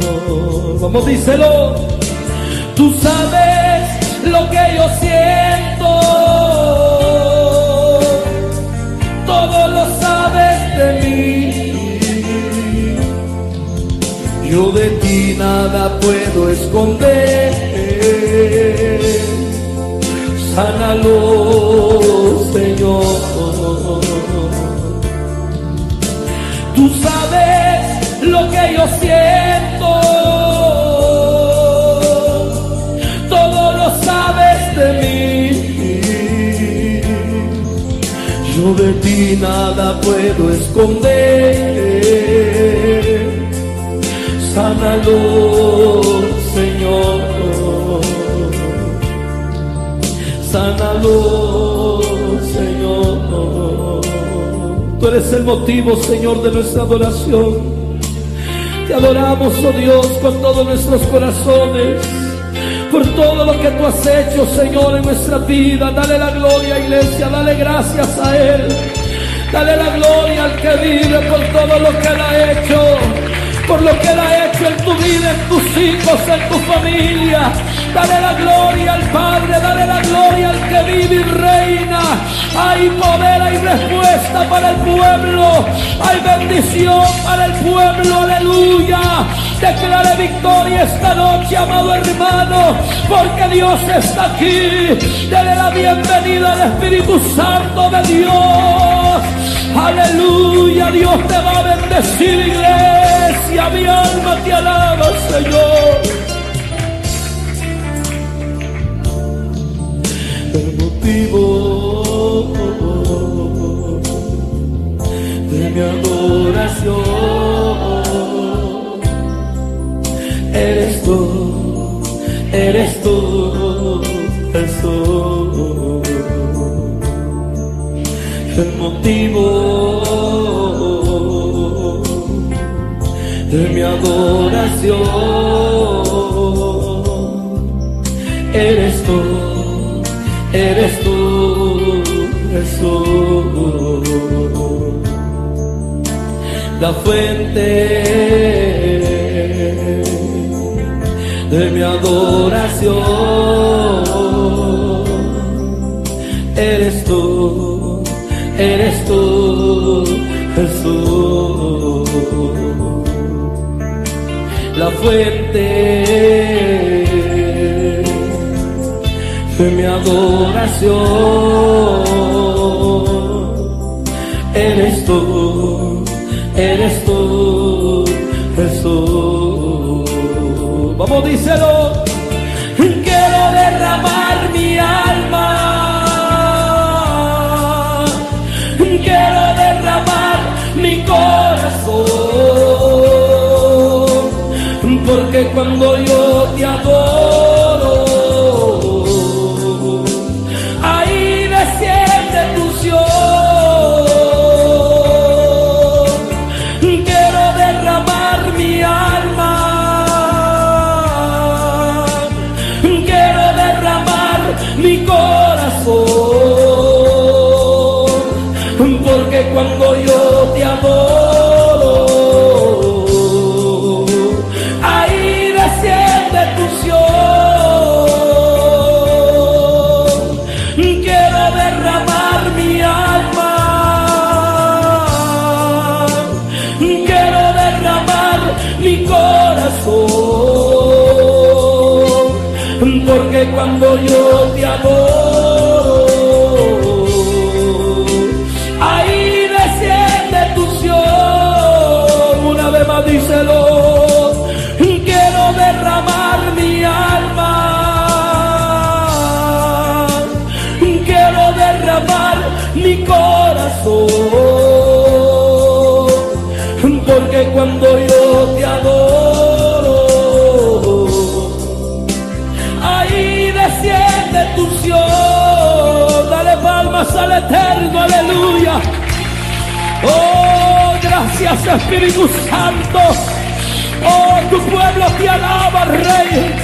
Vamos, díselo. Tú sabes lo que yo siento. Todo lo sabes de mí. Yo de ti nada puedo esconder. Sánalo, Señor. Tú sabes lo que yo siento. Todo lo sabes de mí. Yo de ti nada puedo esconder. Sánalo, Señor. Sánalo, Señor. Tú eres el motivo, Señor, de nuestra adoración. Te adoramos, oh Dios, con todos nuestros corazones. Por todo lo que tú has hecho, Señor, en nuestra vida. Dale la gloria, iglesia. Dale gracias a Él. Dale la gloria al que vive por todo lo que Él ha hecho. Por lo que Él ha hecho en tu vida, en tus hijos, en tu familia. Dale la gloria al Padre, dale la gloria al que vive y reina. Hay poder, hay respuesta para el pueblo. Hay bendición para el pueblo, aleluya. Declare victoria esta noche, amado hermano, porque Dios está aquí. Dele la bienvenida al Espíritu Santo de Dios. Aleluya, Dios te va a bendecir, iglesia. Mi alma te alaba, Señor. Motivo de mi adoración. eres tú, eres tú, Jesús. El motivo de mi adoración eres tú, eres tú, Jesús. La fuente de mi adoración. Eres tú, eres tú, Jesús, la fuente de mi adoración. Eres tú, eres tú, Jesús. Vamos, díselo. Quiero derramar mi alma. Quiero derramar mi corazón. Porque cuando yo te adoro, Espíritu Santo. Oh, tu pueblo te alaba, Rey.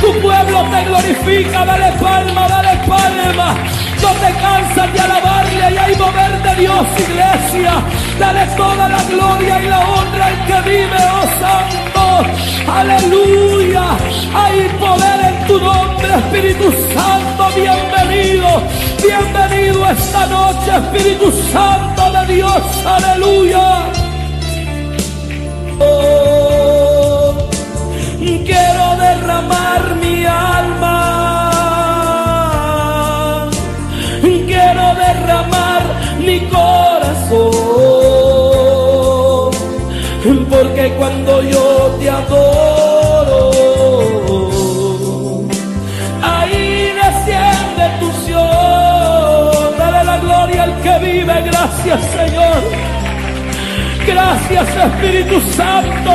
Tu pueblo te glorifica. Dale palma, dale palma. No te cansas de alabarle y hay mover de Dios, iglesia. Dale toda la gloria y la honra al que vive, oh Santo. Aleluya. Hay poder en tu nombre, Espíritu Santo. Bienvenido. Bienvenido esta noche, Espíritu Santo de Dios. Aleluya. Yo te adoro, ahí desciende tu Sion. Dale la gloria al que vive. Gracias, Señor. Gracias, Espíritu Santo.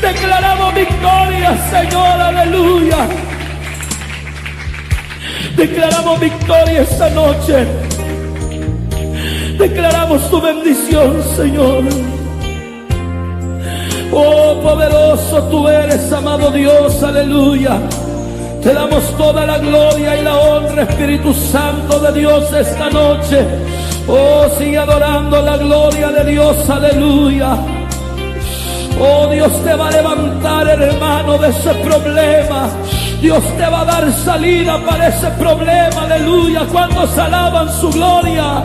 Declaramos victoria, Señor. Aleluya. Declaramos victoria esta noche. Declaramos tu bendición, Señor. Oh, poderoso tú eres, amado Dios. Aleluya. Te damos toda la gloria y la honra, Espíritu Santo de Dios, esta noche. Oh, sigue adorando la gloria de Dios. Aleluya. Oh, Dios te va a levantar, hermano, de ese problema. Dios te va a dar salida para ese problema. Aleluya. Cuando se alaban su gloria.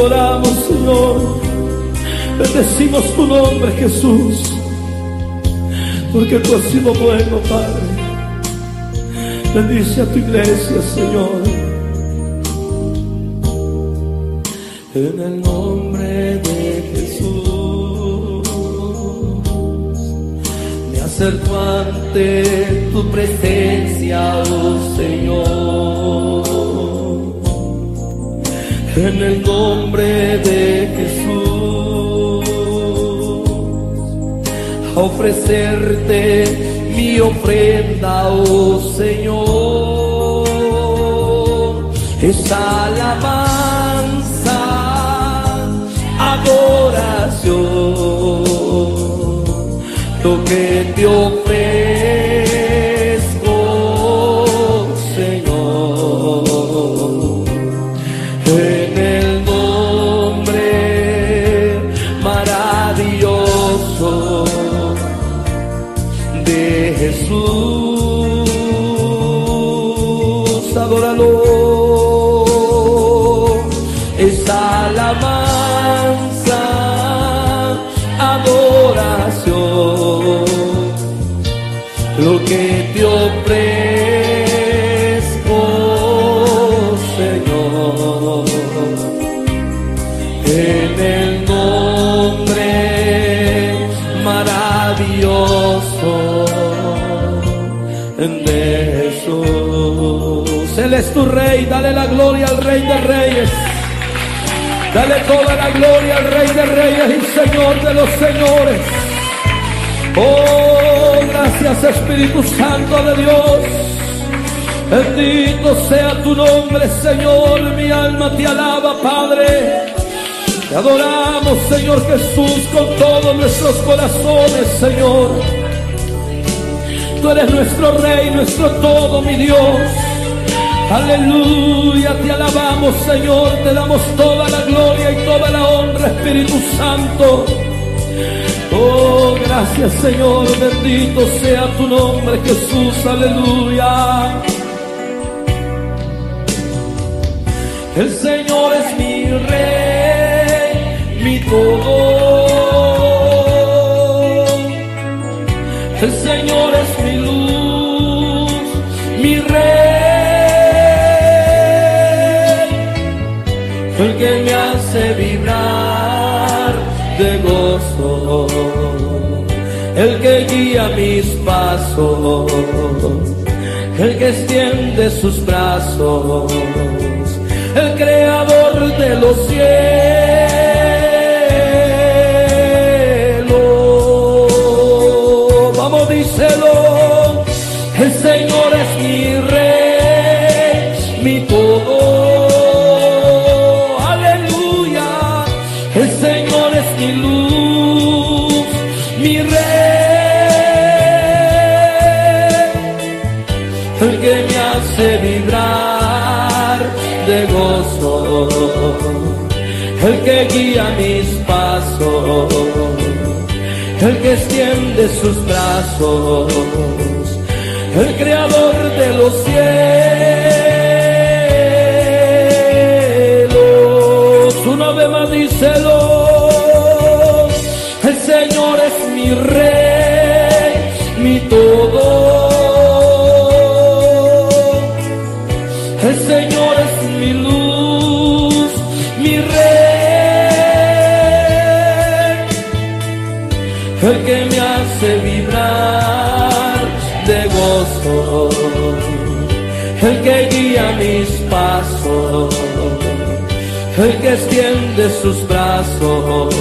Adoramos, Señor. Bendecimos tu nombre, Jesús. Porque tú has sido bueno, Padre. Bendice a tu iglesia, Señor. En el nombre de Jesús, me acerco ante tu presencia, oh Señor. En el nombre de Jesús, a ofrecerte mi ofrenda, oh Señor. Esa alabanza, adoración, lo que te ofrezco, tu rey, dale la gloria al rey de reyes. Dale toda la gloria al rey de reyes y señor de los señores. Oh, gracias Espíritu Santo de Dios. Bendito sea tu nombre, Señor. Mi alma te alaba, Padre. Te adoramos, Señor Jesús, con todos nuestros corazones, Señor. Tú eres nuestro Rey, nuestro todo, mi Dios. Aleluya, te alabamos, Señor. Te damos toda la gloria y toda la honra, Espíritu Santo. Oh, gracias, Señor. Bendito sea tu nombre, Jesús. Aleluya. El Señor es mi rey, mi todo. El Señor mis pasos. El que extiende sus brazos el creador de los cielos. Guía mis pasos, el que extiende sus brazos, el creador de los cielos. El que extiende sus brazos,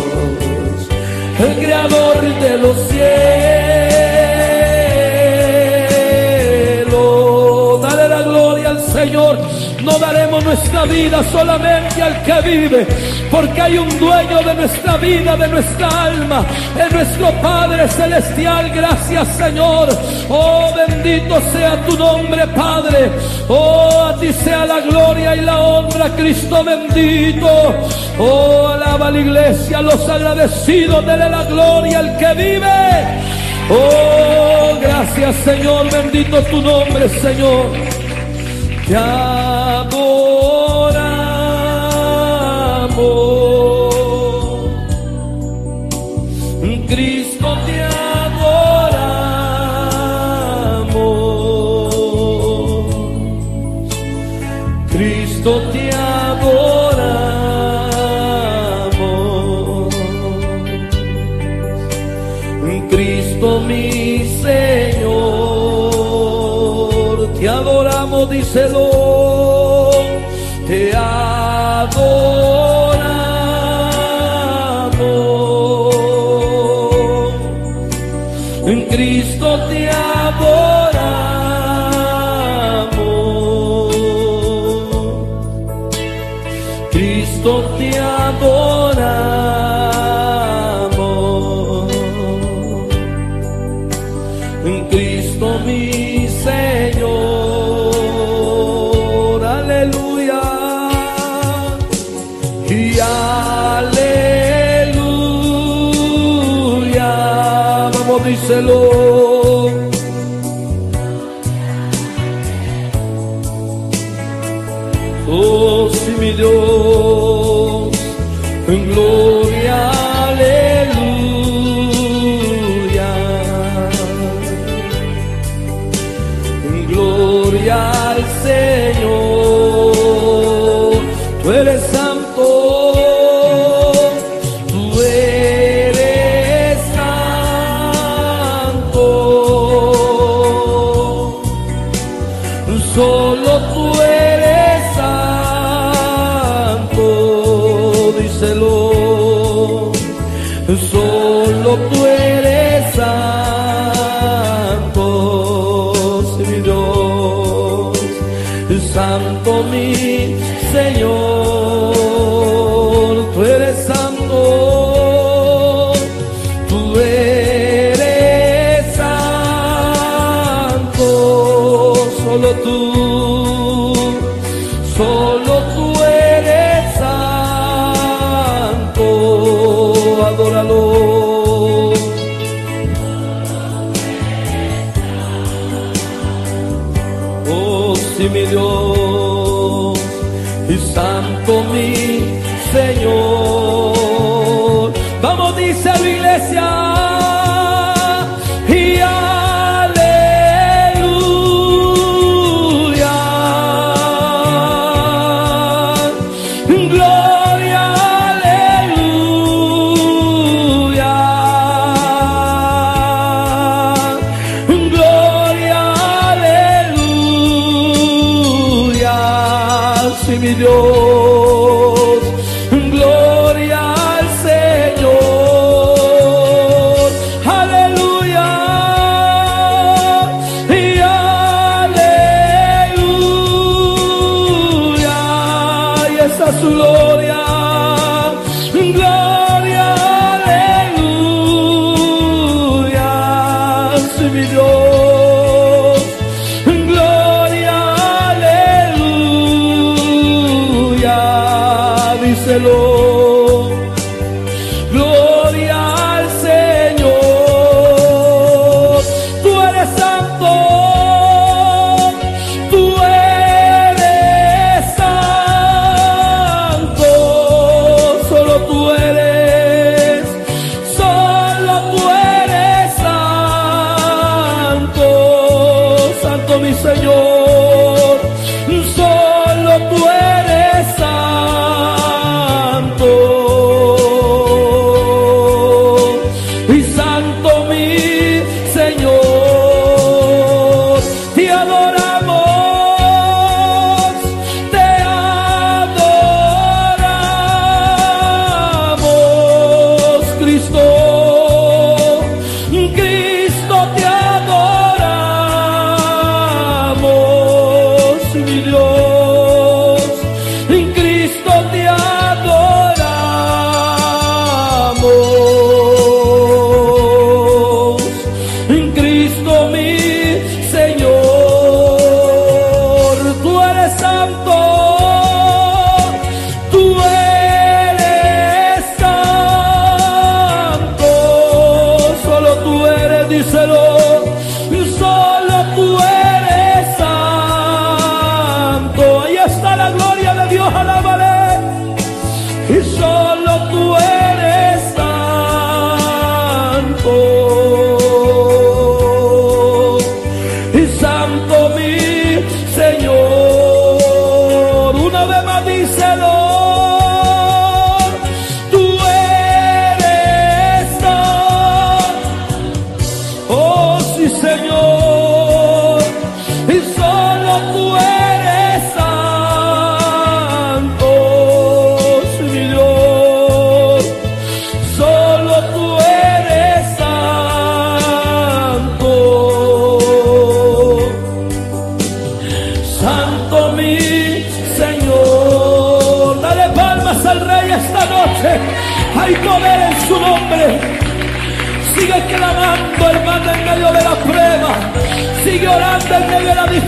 el creador de los cielos. No daremos nuestra vida solamente al que vive, porque hay un dueño de nuestra vida, de nuestra alma, es nuestro Padre Celestial. Gracias Señor. Oh, bendito sea tu nombre, Padre. Oh, a ti sea la gloria y la honra, Cristo bendito. Oh, alaba la iglesia, los agradecidos, dele la gloria al que vive. Oh, gracias Señor, bendito tu nombre, Señor. Te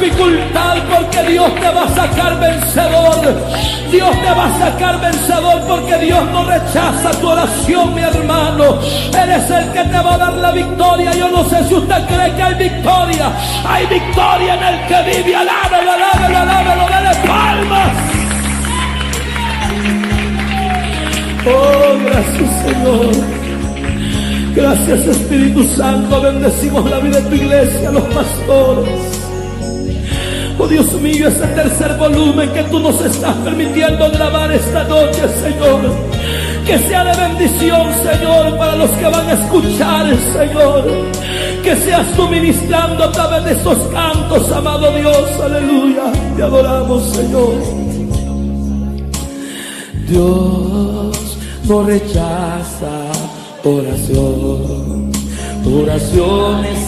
dificultad, porque Dios te va a sacar vencedor. Dios te va a sacar vencedor, porque Dios no rechaza tu oración, mi hermano. Él es el que te va a dar la victoria. Yo no sé si usted cree que hay victoria. Hay victoria en el que vive. Alábelo, alábelo, alábelo, dale palmas. Oh, gracias, Señor. Gracias Espíritu Santo, bendecimos la vida de tu iglesia, los pastores. Oh Dios mío, ese tercer volumen que tú nos estás permitiendo grabar esta noche, Señor. Que sea de bendición, Señor, para los que van a escuchar, Señor. Que seas tú ministrando a través de estos cantos, amado Dios, aleluya. Te adoramos, Señor. Dios no rechaza oración. Oración es.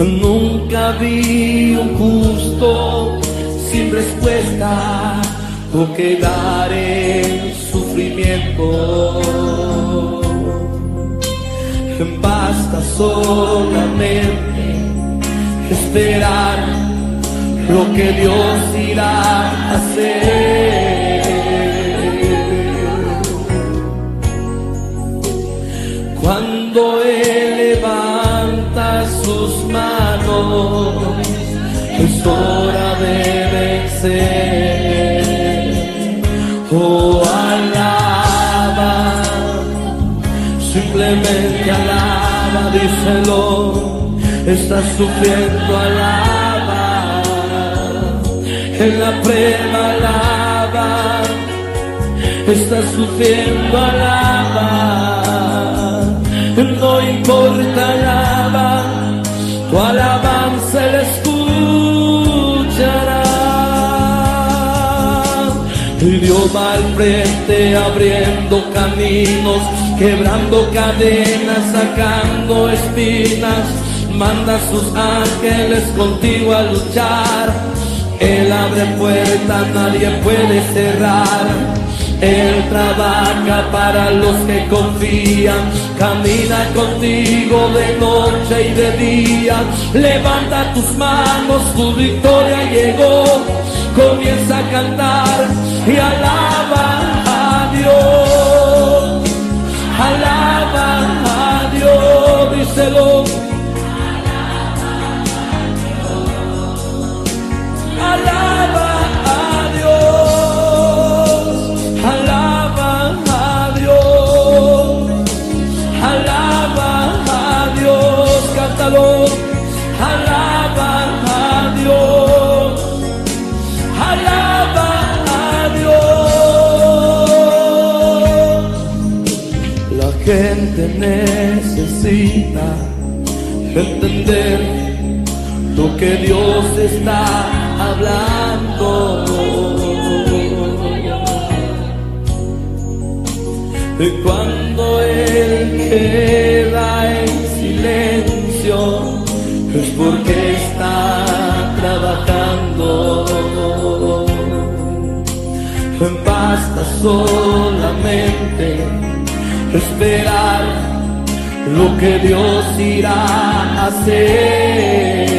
Nunca vi un justo sin respuesta o quedar en sufrimiento. Basta solamente esperar lo que Dios irá a hacer. Hora de. Oh, alaba, simplemente alaba, díselo. Estás sufriendo, alaba en la prueba alaba, estás sufriendo alaba, no importa alaba, tu alabanza le escuchará. Va al frente abriendo caminos, quebrando cadenas, sacando espinas, manda a sus ángeles contigo a luchar. Él abre puertas, nadie puede cerrar. Él trabaja para los que confían, camina contigo de noche y de día. Levanta tus manos, tu victoria llegó. Comienza a cantar y alaba a Dios. Alaba a Dios, díselo. Lo que Dios está hablando. Y cuando Él queda en silencio, es porque está trabajando. Basta solamente esperar lo que Dios irá a hacer.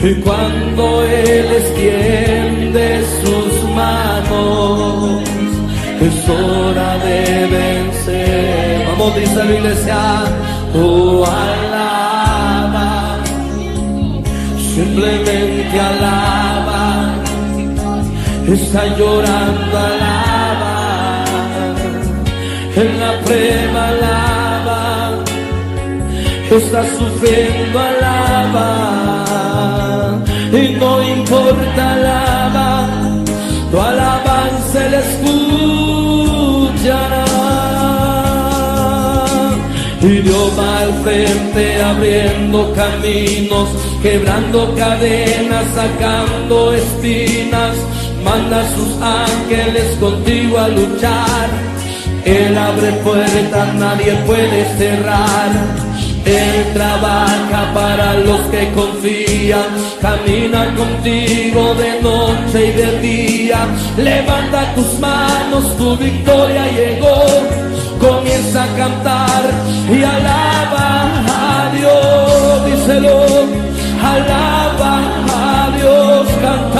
Y cuando Él extiende sus manos, es hora de vencer. Vamos, dice la iglesia, oh alaba, simplemente alaba, está llorando, alaba, en la prueba alaba estás sufriendo, alaba. Y no importa, alaba. Tu alabanza le escuchará. Y Dios va al frente abriendo caminos, quebrando cadenas, sacando espinas. Manda a sus ángeles contigo a luchar. Él abre puertas, nadie puede cerrar. Él trabaja para los que confían, camina contigo de noche y de día. Levanta tus manos, tu victoria llegó. Comienza a cantar y alaba a Dios, díselo. Alaba a Dios, cántalo.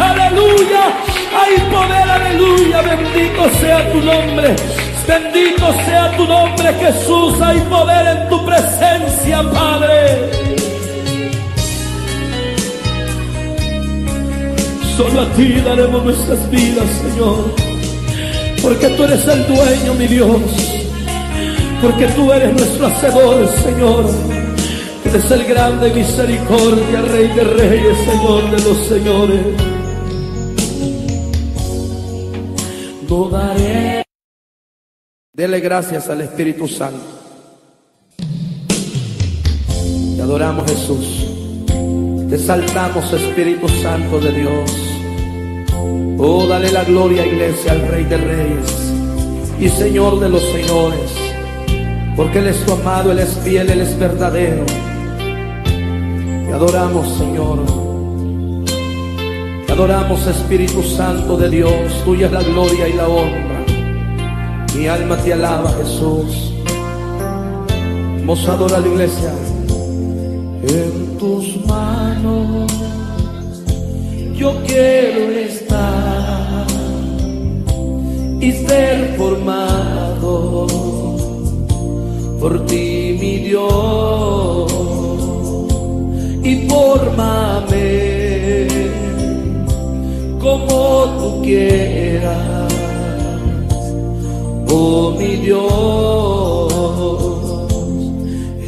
Aleluya. Hay poder. Aleluya. Bendito sea tu nombre. Bendito sea tu nombre Jesús. Hay poder en tu presencia, Padre. Solo a ti daremos nuestras vidas, Señor. Porque tú eres el dueño, mi Dios. Porque tú eres nuestro hacedor, Señor. Eres el grande misericordia, Rey de Reyes, Señor de los Señores. No daré. Dele gracias al Espíritu Santo. Te adoramos, Jesús. Te saltamos, Espíritu Santo de Dios. Oh, dale la gloria, iglesia, al Rey de Reyes y Señor de los Señores. Porque Él es tu amado, Él es fiel, Él es verdadero. Te adoramos, Señor. Te adoramos, Espíritu Santo de Dios. Tuya es la gloria y la honra. Mi alma te alaba, Jesús. Vamos a adorar a la iglesia. En tus manos yo quiero estar y ser formado por ti, mi Dios, y fórmame como tú quieras, oh mi Dios,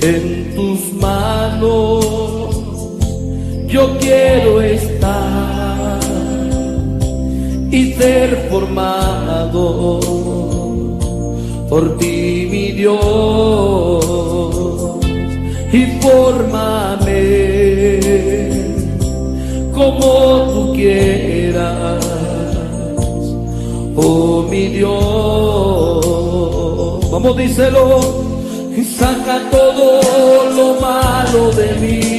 en tus manos yo quiero estar y ser formado. Por ti, mi Dios, y fórmame como tú quieras, oh mi Dios. Vamos, díselo, y saca todo lo malo de mí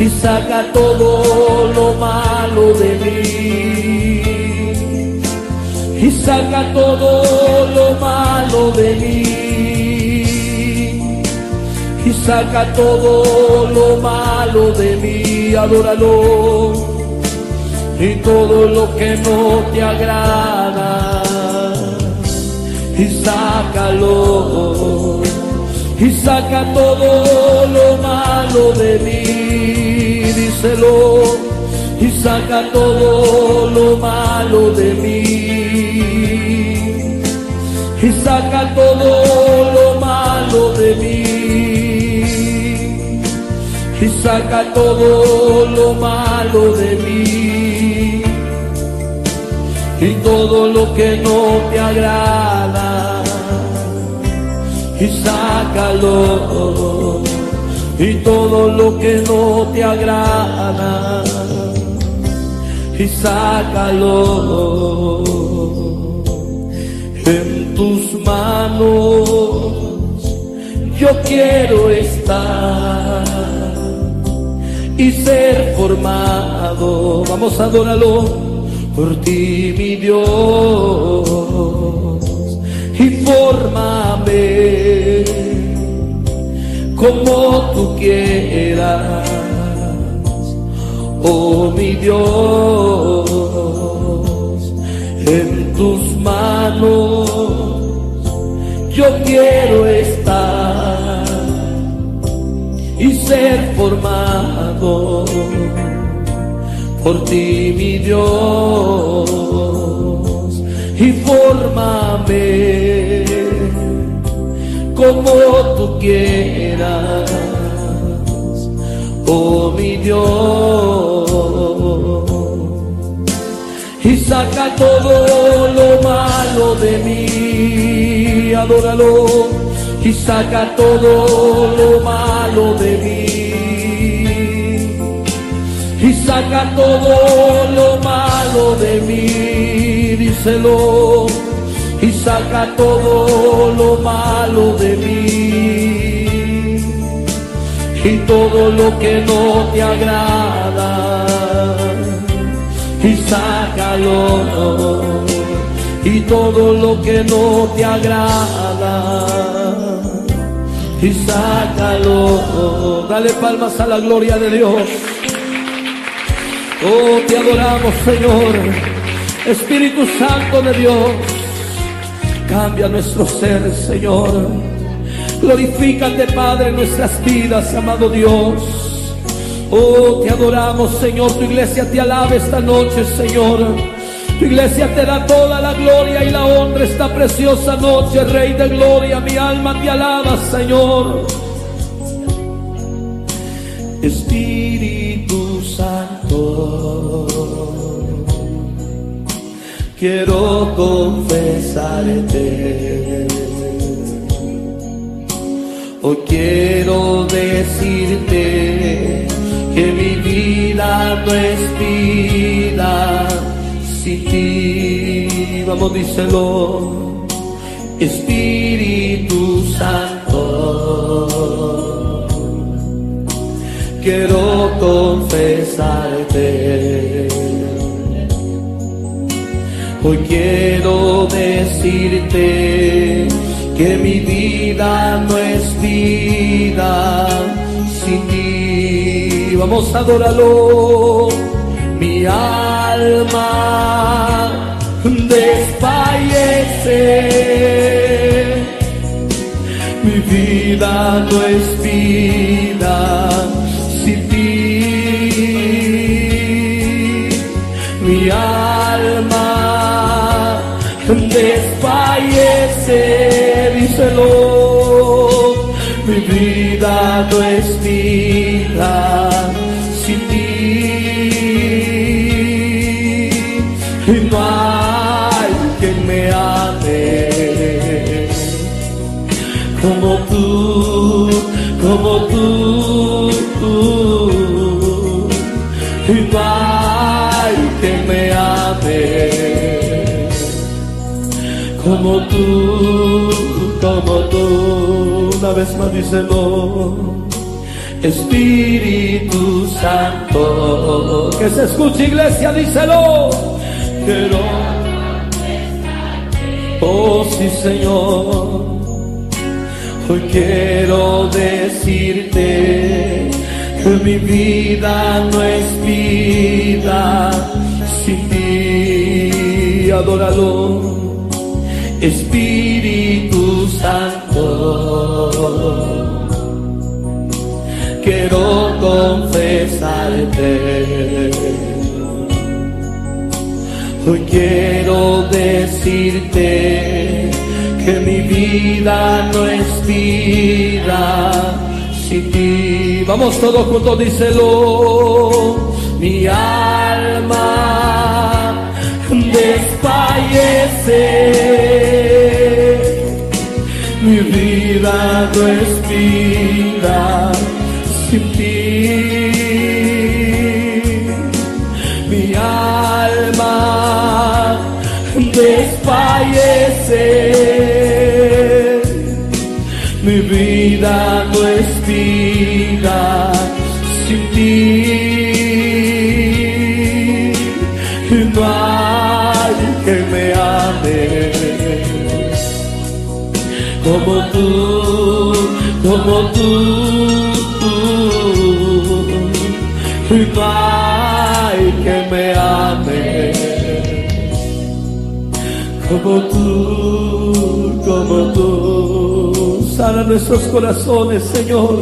y saca todo lo malo de mí. Y saca todo lo malo de mí. Saca todo lo malo de mí. Adóralo. Y todo lo que no te agrada. Y sácalo y saca todo lo malo de mí, díselo, y saca todo lo malo de mí, y saca todo lo malo de mí, saca todo lo malo de mí. lo que no te agrada y sácalo. Y todo lo que no te agrada y sácalo en tus manos. Yo quiero estar y ser formado. Vamos a adorarlo por ti, mi Dios, y fórmame como tú quieras, oh mi Dios, en tus manos yo quiero estar y ser formado por ti, mi Dios, y fórmame como tú quieras, oh mi Dios, y saca todo lo malo de mí, adóralo, y saca todo lo malo de mí saca todo lo malo de mí, díselo, y saca todo lo malo de mí, y todo lo que no te agrada, y sácalo, y todo lo que no te agrada. Y sácalo, dale palmas a la gloria de Dios. Oh, te adoramos, Señor. Espíritu Santo de Dios, cambia nuestro ser, Señor. Glorifícate, Padre, en nuestras vidas, amado Dios. Oh, te adoramos, Señor. Tu iglesia te alaba esta noche, Señor. Tu iglesia te da toda la gloria y la honra esta preciosa noche, Rey de gloria. Mi alma te alaba, Señor. Espíritu quiero confesarte. Hoy quiero decirte que mi vida no es vida sin ti. Vamos, díselo. Espíritu Santo quiero Hoy quiero decirte que mi vida no es vida sin ti. Vamos a adorarlo. Mi alma desfallece. Mi vida no es vida desfallece, díselo. Mi vida no es vida sin ti. Y no hay quien me ame como tú, como tú. Como tú, como tú. Una vez más díselo. Espíritu Santo, que se escuche iglesia, díselo. Quiero, oh sí Señor, Hoy quiero decirte que mi vida no es vida sin ti. Adóralo, Espíritu Santo. Quiero confesarte. Hoy quiero decirte que mi vida no es vida sin ti. Vamos todos juntos, díselo. Mi alma desfallecer. Mi vida no es vida sin ti. Mi alma desfallecer. Mi vida como tú. No hay que me ame como tú, como tú. Sana nuestros corazones, Señor.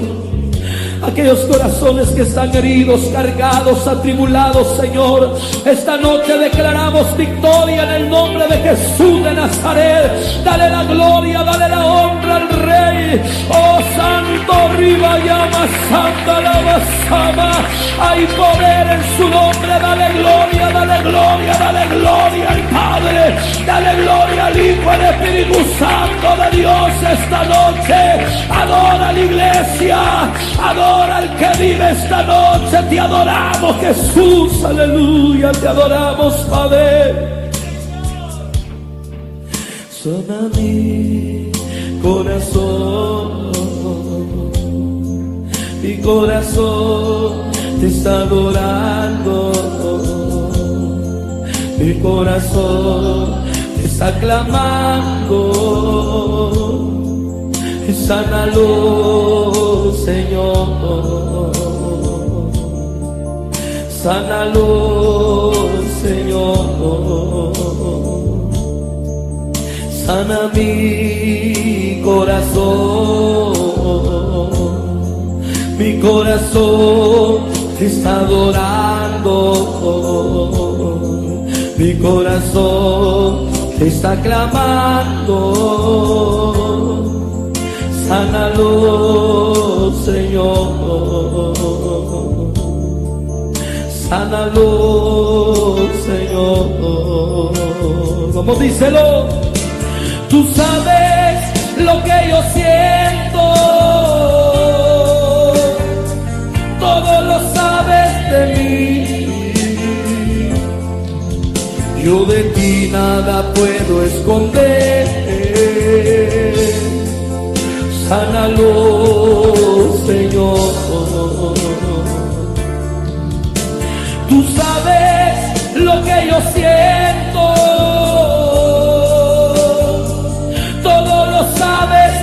Aquellos corazones que están heridos, cargados, atribulados, Señor. Esta noche declaramos victoria en el nombre de Jesús de Nazaret. Dale la gloria, dale la honra al Rey. Oh Santo, riba llama, Santa la basama. Hay poder en su nombre. Dale gloria, dale gloria, dale gloria al Padre. Dale gloria al Hijo, al Espíritu Santo de Dios esta noche. Adora la iglesia. Adora al que vive esta noche. Te adoramos, Jesús. Aleluya. Te adoramos, Padre. Suena mi corazón. Mi corazón te está adorando. Mi corazón te está clamando. Sánalo, Señor. Sánalo, Señor. Sana mi corazón. Mi corazón te está adorando. Mi corazón te está clamando. Sánalo, Señor. Sánalo, Señor. Vamos, díselo. Tú sabes lo que yo siento. Todo lo sabes de mí. Yo de ti nada puedo esconder. Sánalo, Señor. Tú sabes lo que yo siento.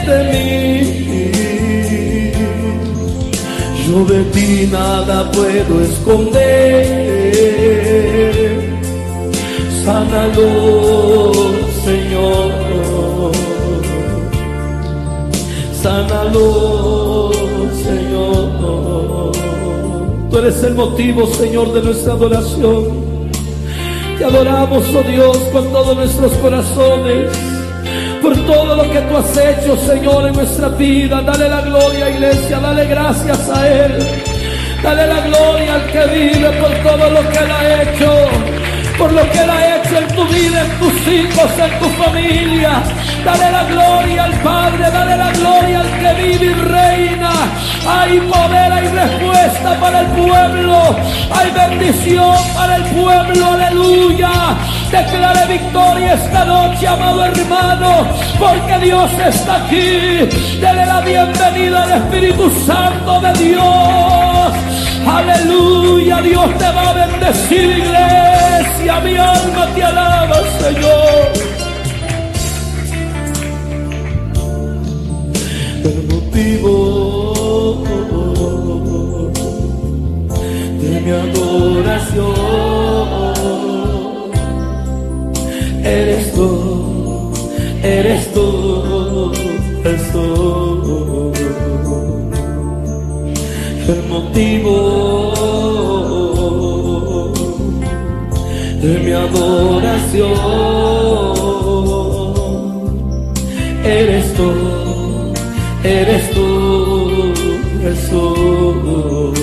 De mí. Yo de ti nada puedo esconder. Sánalo, Señor. Sánalo, Señor. Tú eres el motivo, Señor, de nuestra adoración. Te adoramos, oh Dios, con todos nuestros corazones. Por todo lo que tú has hecho, Señor, en nuestra vida. Dale la gloria, iglesia. Dale gracias a Él. Dale la gloria al que vive por todo lo que Él ha hecho por lo que Él ha hecho en tu vida, en tus hijos, en tu familia. Dale la gloria al Padre, dale la gloria al que vive y reina. Hay poder, hay respuesta para el pueblo, hay bendición para el pueblo, aleluya. Declare victoria esta noche, amado hermano, porque Dios está aquí. Dele la bienvenida al Espíritu Santo de Dios. Aleluya, Dios te va a bendecir, iglesia. Mi alma te alaba, Señor. El motivo de mi adoración eres tú, Jesús el motivo de mi adoración. Eres tú, eres tú, Jesús,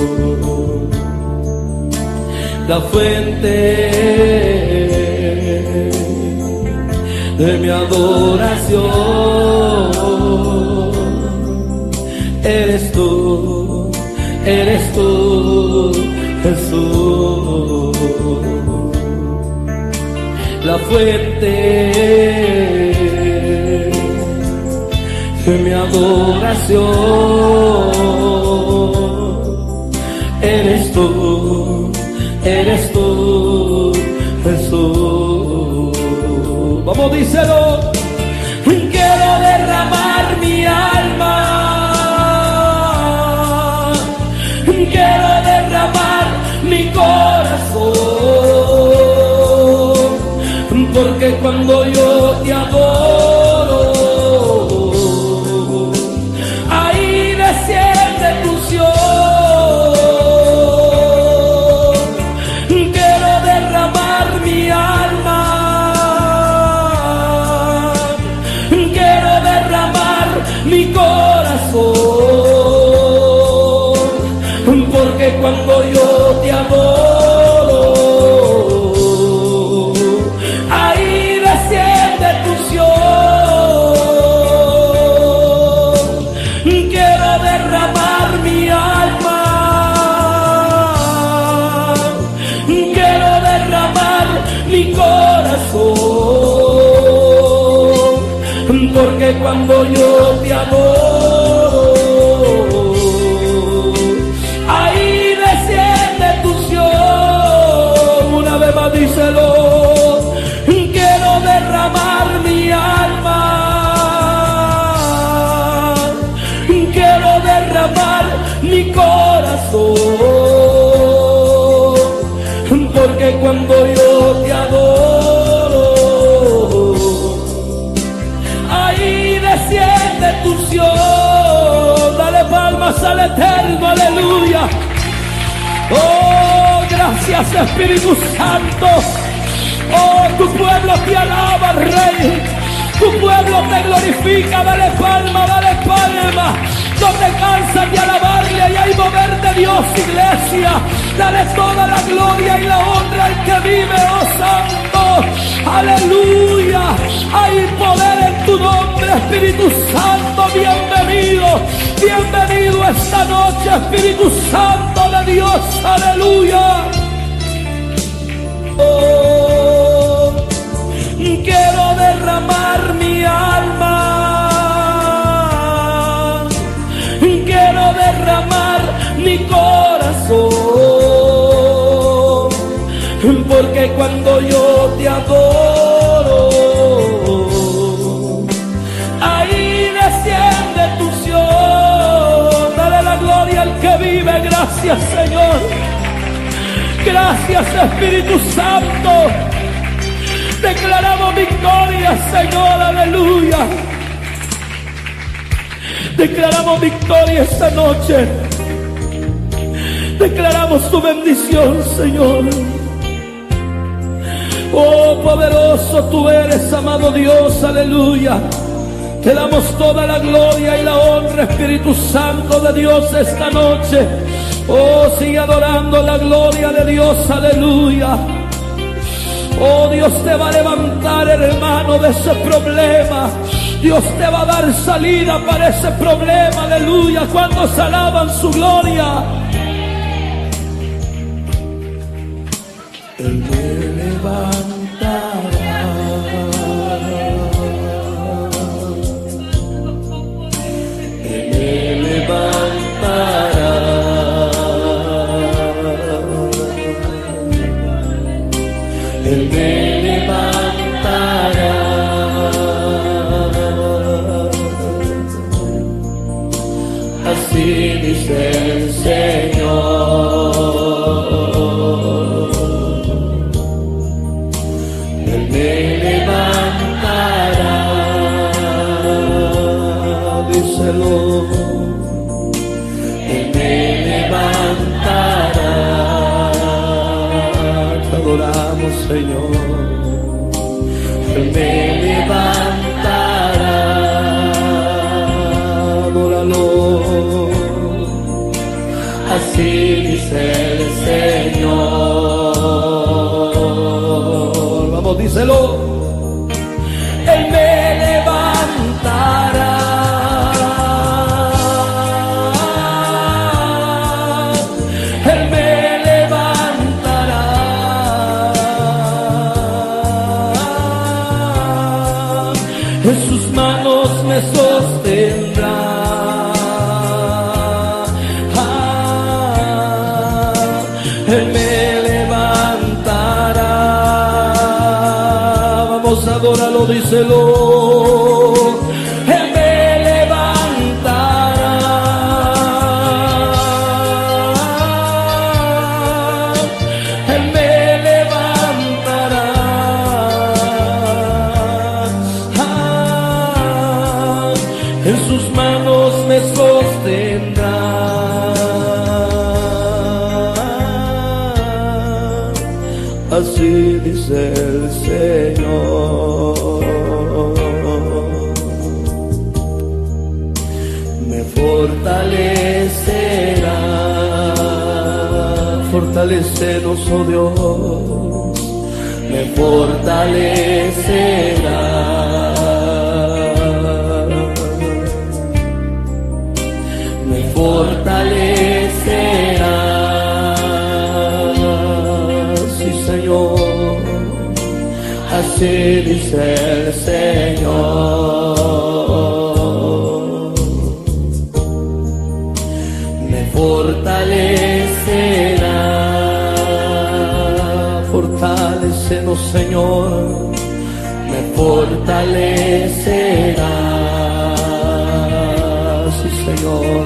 la fuente de mi adoración. Eres tú, eres tú, Jesús. La fuente de mi adoración, eres tú, eres tú, Díselo. Quiero derramar mi alma. Quiero derramar mi corazón. Porque cuando yo te adoro, cuando yo te Espíritu Santo. Oh, tu pueblo te alaba, Rey. Tu pueblo te glorifica. Dale palma, dale palma. No te cansas de alabarle y hay mover de Dios, iglesia. Dale toda la gloria y la honra al que vive, oh Santo. Aleluya. Hay poder en tu nombre, Espíritu Santo. Bienvenido. Bienvenido esta noche, Espíritu Santo de Dios. Aleluya. Gracias, Señor. Gracias Espíritu Santo. Declaramos victoria, Señor, aleluya. Declaramos victoria esta noche. Declaramos tu bendición, Señor. Oh, poderoso tú eres, amado Dios, aleluya. Te damos toda la gloria y la honra, Espíritu Santo de Dios, esta noche. Oh, sigue adorando la gloria de Dios, aleluya. Oh, Dios te va a levantar, hermano, de ese problema. Dios te va a dar salida para ese problema, aleluya. Cuando se alaban su gloria. Adorarlo, Fortalecenos, oh Dios. Me fortalecerá. Me fortalecerá. Sí, Señor. Así dice el Señor. Fortalecerá. Sí, Señor.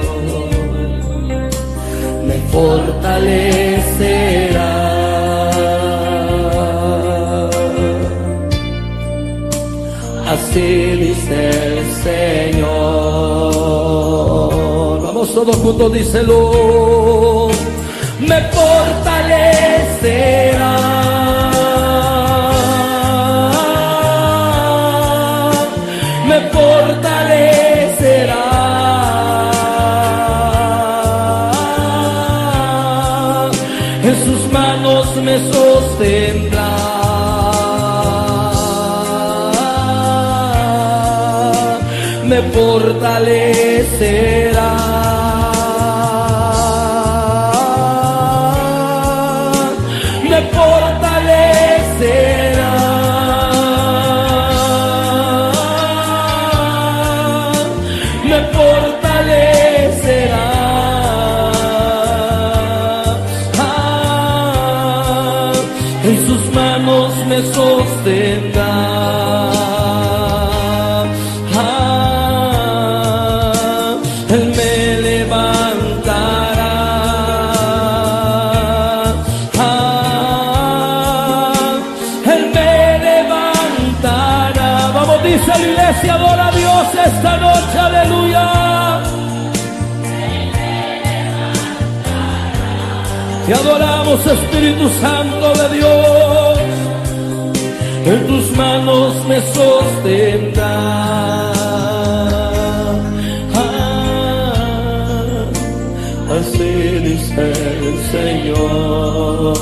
Me fortalecerá. Así dice el Señor. Vamos todos juntos, díselo. Me fortalecerá. Fortalecerá. Espíritu Santo de Dios. En tus manos me sostendrá. Ah, así dice el Señor.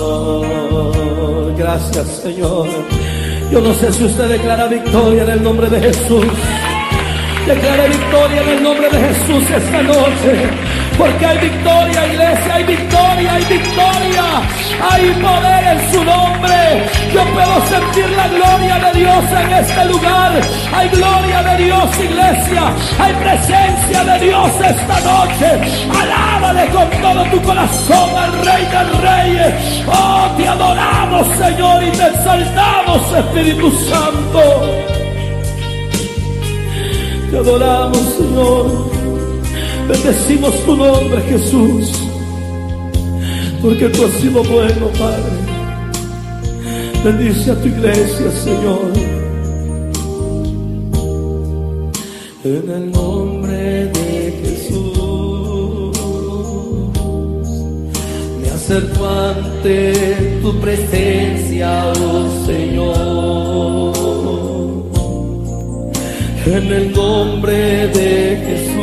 Gracias, Señor. Yo no sé si usted declara victoria en el nombre de Jesús. Declare victoria en el nombre de Jesús esta noche. Porque hay victoria, iglesia, hay victoria, hay victoria. Hay poder en su nombre. Yo puedo sentir la gloria de Dios en este lugar. Hay gloria de Dios, iglesia. Hay presencia de Dios esta noche. Alábale con todo tu corazón al Rey de Reyes. Oh, te adoramos, Señor, y te exaltamos, Espíritu Santo. Te adoramos, Señor. Bendecimos tu nombre, Jesús. Porque tú has sido bueno, Padre. Bendice a tu iglesia, Señor. En el nombre de Jesús. Me acerco ante tu presencia, oh Señor en el nombre de Jesús,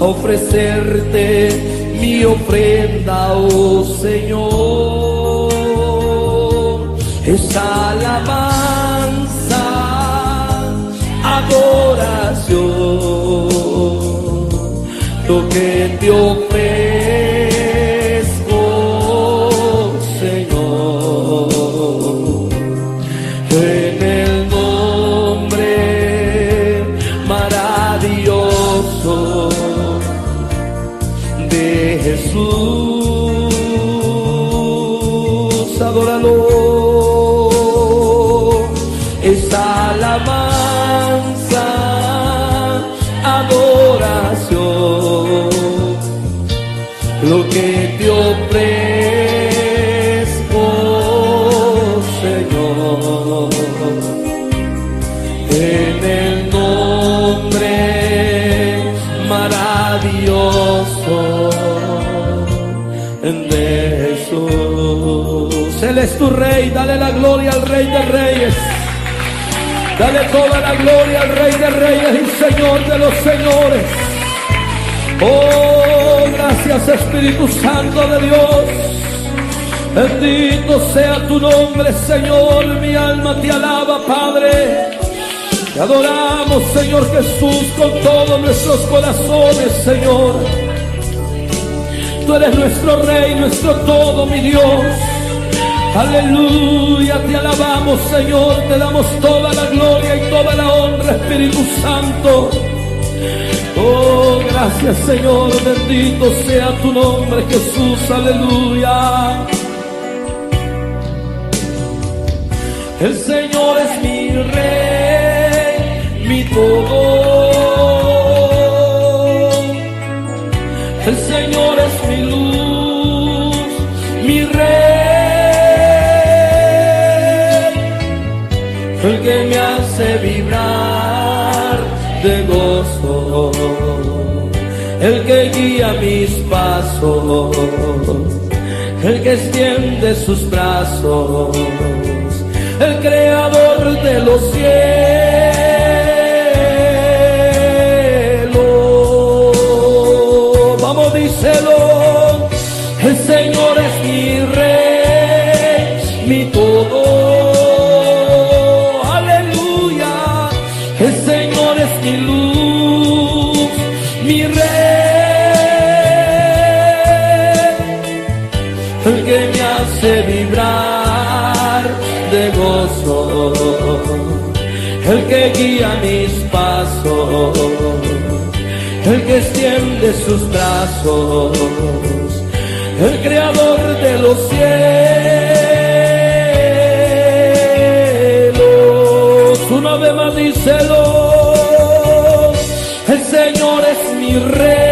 ofrecerte mi ofrenda, oh Señor, esa alabanza, adoración, lo que te ofrezco, es tu rey, dale la gloria al rey de reyes. Dale toda la gloria al rey de reyes y señor de los señores. Oh, gracias Espíritu Santo de Dios. Bendito sea tu nombre, Señor. Mi alma te alaba, Padre. Te adoramos, Señor Jesús, con todos nuestros corazones, Señor. Tú eres nuestro Rey, nuestro todo, mi Dios. Aleluya, te alabamos, Señor. Te damos toda la gloria y toda la honra, Espíritu Santo. Oh, gracias, Señor. Bendito sea tu nombre, Jesús. Aleluya. El Señor es mi Rey, mi todo. El Señor es mi luz, El que guía mis pasos. El que extiende sus brazos el creador de los cielos. Extiende sus brazos, el creador de los cielos. Una vez más díselo, el Señor es mi rey,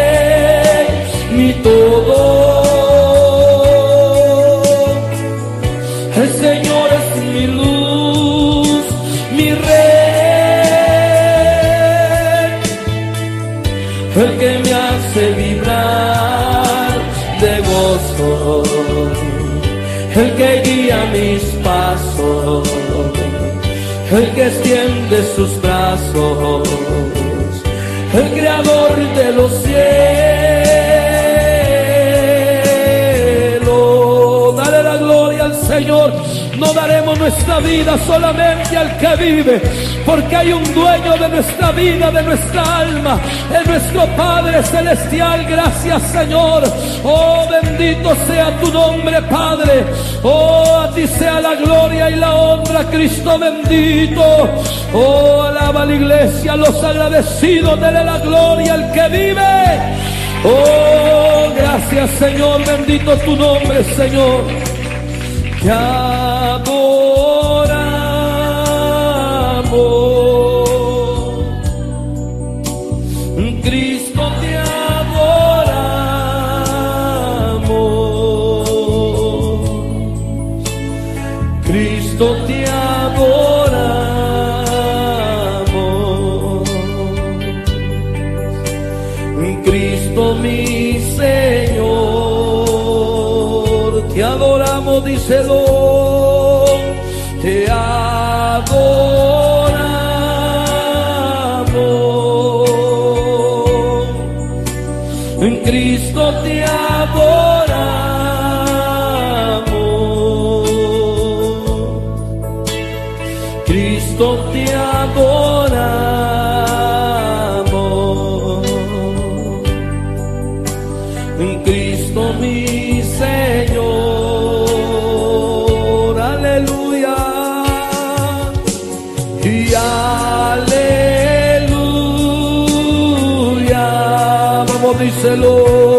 el que extiende sus brazos, el creador de los cielos. Dale la gloria al Señor. No daremos nuestra vida solamente al que vive, porque hay un dueño de nuestra vida, de nuestra alma, es nuestro Padre Celestial. Gracias Señor. Oh, bendito sea tu nombre, Padre. Oh, a ti sea la gloria y la honra, Cristo bendito. Oh, alaba la iglesia, los agradecidos, dele la gloria al que vive. Oh, gracias Señor, bendito tu nombre, Señor. Te adoramos. Díselo.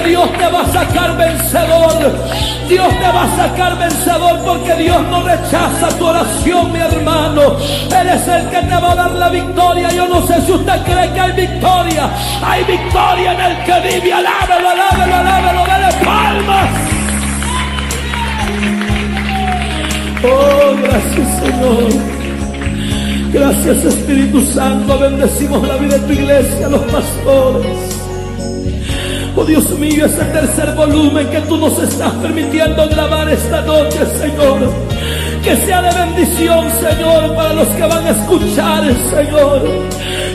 Dios te va a sacar vencedor. Dios te va a sacar vencedor porque Dios no rechaza tu oración, mi hermano. Él es el que te va a dar la victoria. Yo no sé si usted cree que hay victoria. Hay victoria en el que vive. Alábelo, alábelo, alábelo. Dele palmas. Oh, gracias, Señor. Gracias Espíritu Santo, bendecimos la vida de tu iglesia, los pastores. Oh Dios mío, ese tercer volumen que tú nos estás permitiendo grabar esta noche, Señor. Que sea de bendición, Señor, para los que van a escuchar, Señor.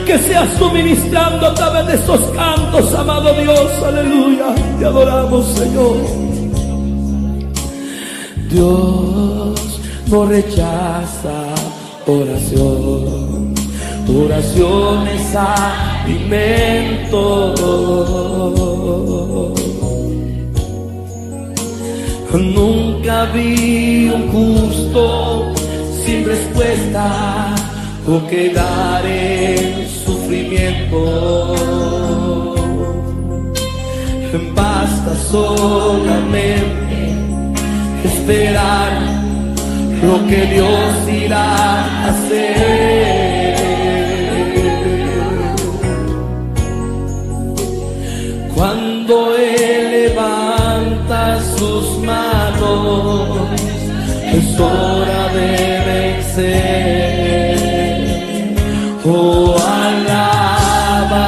Que seas tú ministrando a través de estos cantos, amado Dios. Aleluya. Te adoramos, Señor. Dios no rechaza oración. Oración es Nunca vi un justo sin respuesta o quedar en sufrimiento. Basta solamente esperar lo que Dios irá a hacer. Cuando levanta sus manos, es hora de vencer. Oh, alaba,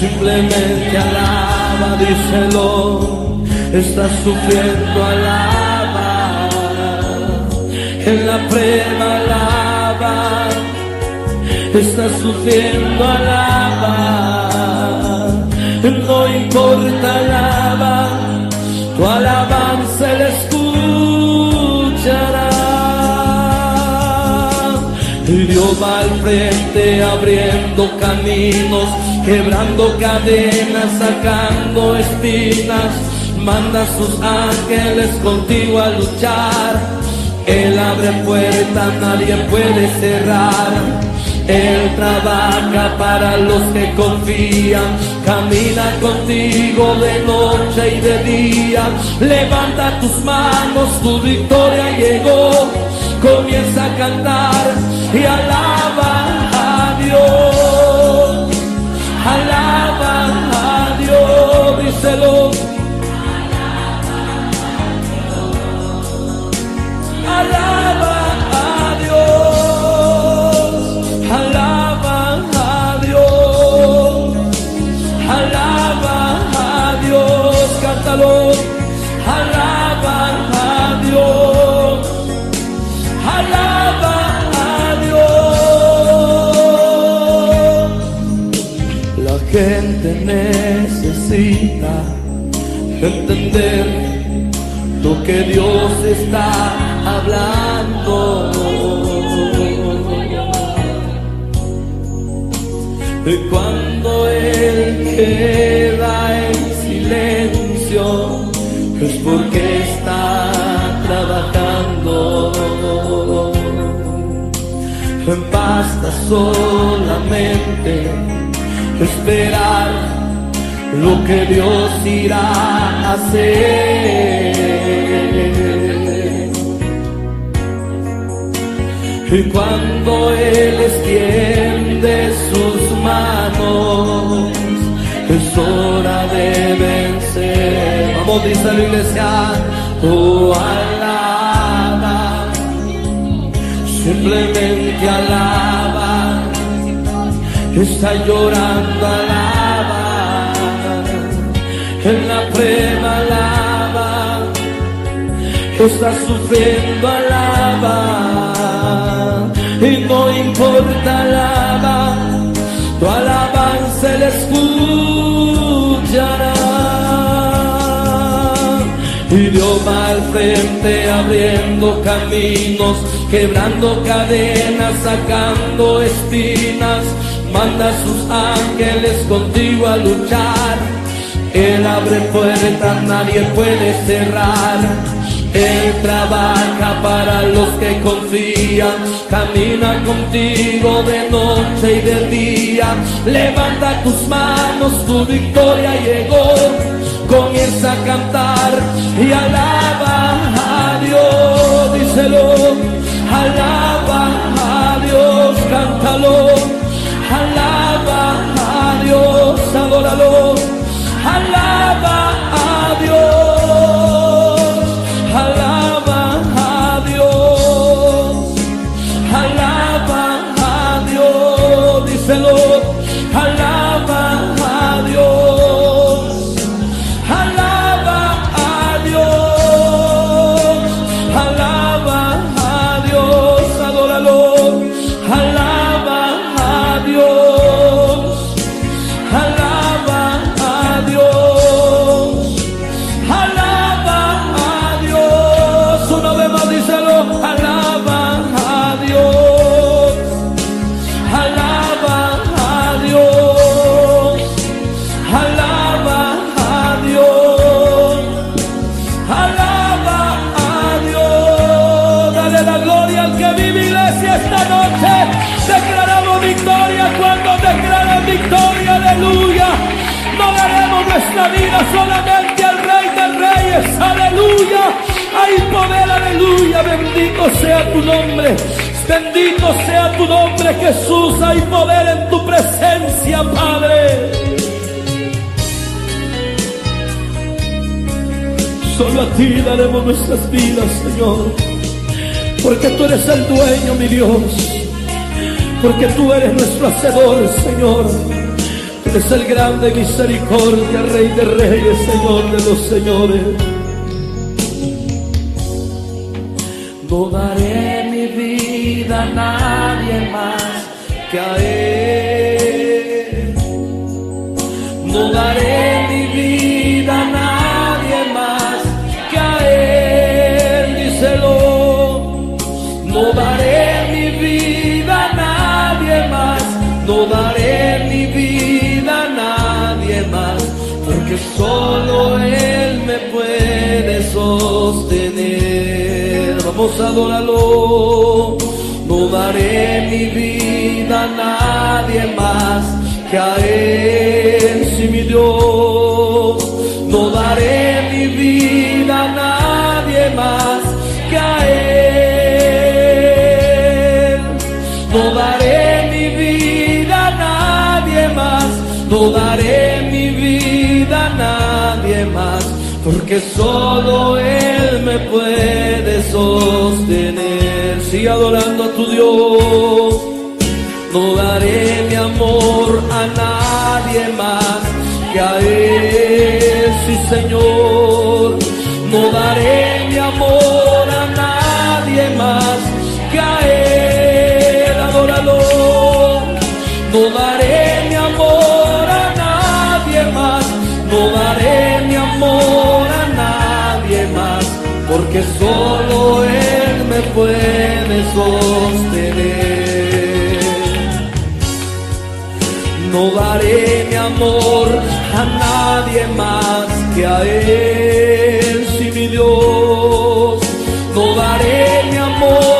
simplemente alaba, díselo, estás sufriendo, alaba, en la prueba alaba, estás sufriendo, alaba, importa, alaba, tu alabanza le escuchará. Y Dios va al frente abriendo caminos, quebrando cadenas, sacando espinas, manda sus ángeles contigo a luchar. Él abre puertas, nadie puede cerrar. Él trabaja para los que confían, camina contigo de noche y de día. Levanta tus manos, tu victoria llegó. Comienza a cantar y alaba a Dios. Alaba a Dios, díselo. Lo que Dios está hablando. Y cuando Él queda en silencio, es porque está trabajando. Basta solamente esperar lo que Dios irá a hacer. Y cuando Él extiende sus manos, es hora de vencer. Vamos, dice la iglesia, oh alaba, simplemente alaba, está llorando, alaba, prueba alaba, está sufriendo, alaba, y no importa, alaba, tu alabanza le escuchará. Y Dios va al frente abriendo caminos, quebrando cadenas, sacando espinas, manda a sus ángeles contigo a luchar. Él abre puertas, nadie puede cerrar. Él trabaja para los que confían, camina contigo de noche y de día. Levanta tus manos, tu victoria llegó. Comienza a cantar y alaba a Dios, díselo. Alaba a Aleluya. Hay poder, aleluya. Bendito sea tu nombre. Bendito sea tu nombre, Jesús. Hay poder en tu presencia, Padre. Solo a ti daremos nuestras vidas, Señor. Porque tú eres el dueño, mi Dios. Porque tú eres nuestro hacedor, Señor. eres el grande misericordia, Rey de reyes, Señor de los señores. Él. No daré mi vida a nadie más que a Él. Díselo. No daré mi vida a nadie más. No daré mi vida a nadie más. Porque solo Él me puede sostener. Vamos a adorarlo. No daré mi vida a nadie más que a Él, si mi Dios. No daré mi vida a nadie más que a Él. No daré mi vida a nadie más. No daré mi vida a nadie más. Porque solo Él me puede sostener. Sigue adorando a tu Dios. No daré mi amor a nadie más que a Él, sí Señor. No daré mi amor a nadie más que a Él, adóralo. No daré mi amor a nadie más, no daré mi amor a nadie más, porque solo Él me puede sostener. No daré mi amor a nadie más que a Él, si mi Dios. No daré mi amor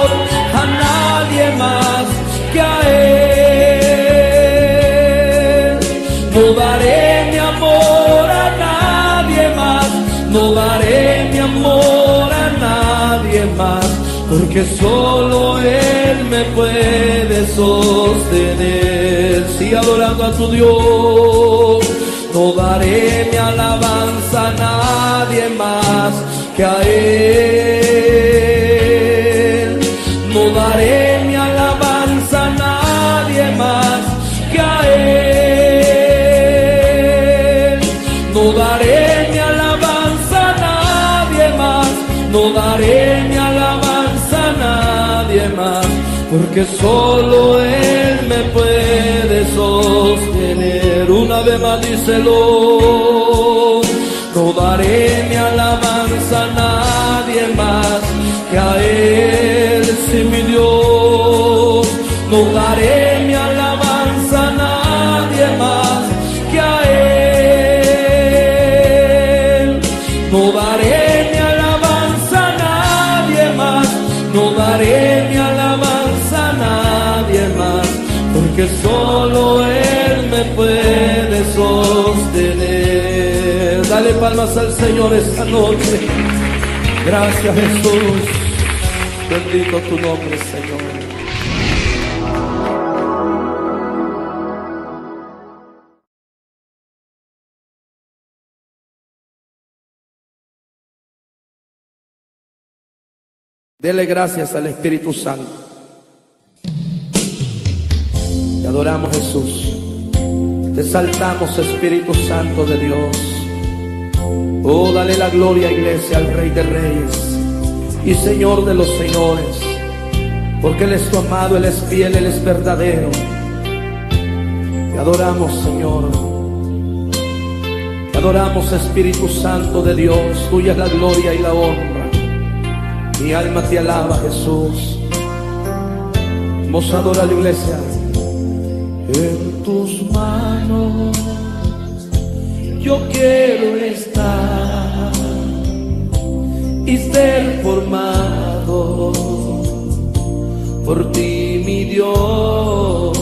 Porque solo Él me puede sostener. Sigue adorando a tu Dios. No daré mi alabanza a nadie más que a Él. No daré mi Porque solo Él me puede sostener. Una vez más díselo. No daré mi alabanza a nadie más que a Él, si mi Dios. No daré puede sostener. Dale palmas al Señor esta noche. Gracias Jesús. Bendito tu nombre, Señor. Dele gracias al Espíritu Santo. Te adoramos Jesús. Te saltamos Espíritu Santo de Dios. Oh, dale la gloria, iglesia, al Rey de Reyes y Señor de los Señores. Porque Él es tu amado, Él es fiel, Él es verdadero. Te adoramos, Señor. Te adoramos, Espíritu Santo de Dios. Tuya es la gloria y la honra. Mi alma te alaba, Jesús. Vamos a adorar la iglesia. En tus manos. Yo quiero estar y ser formado por ti, mi Dios,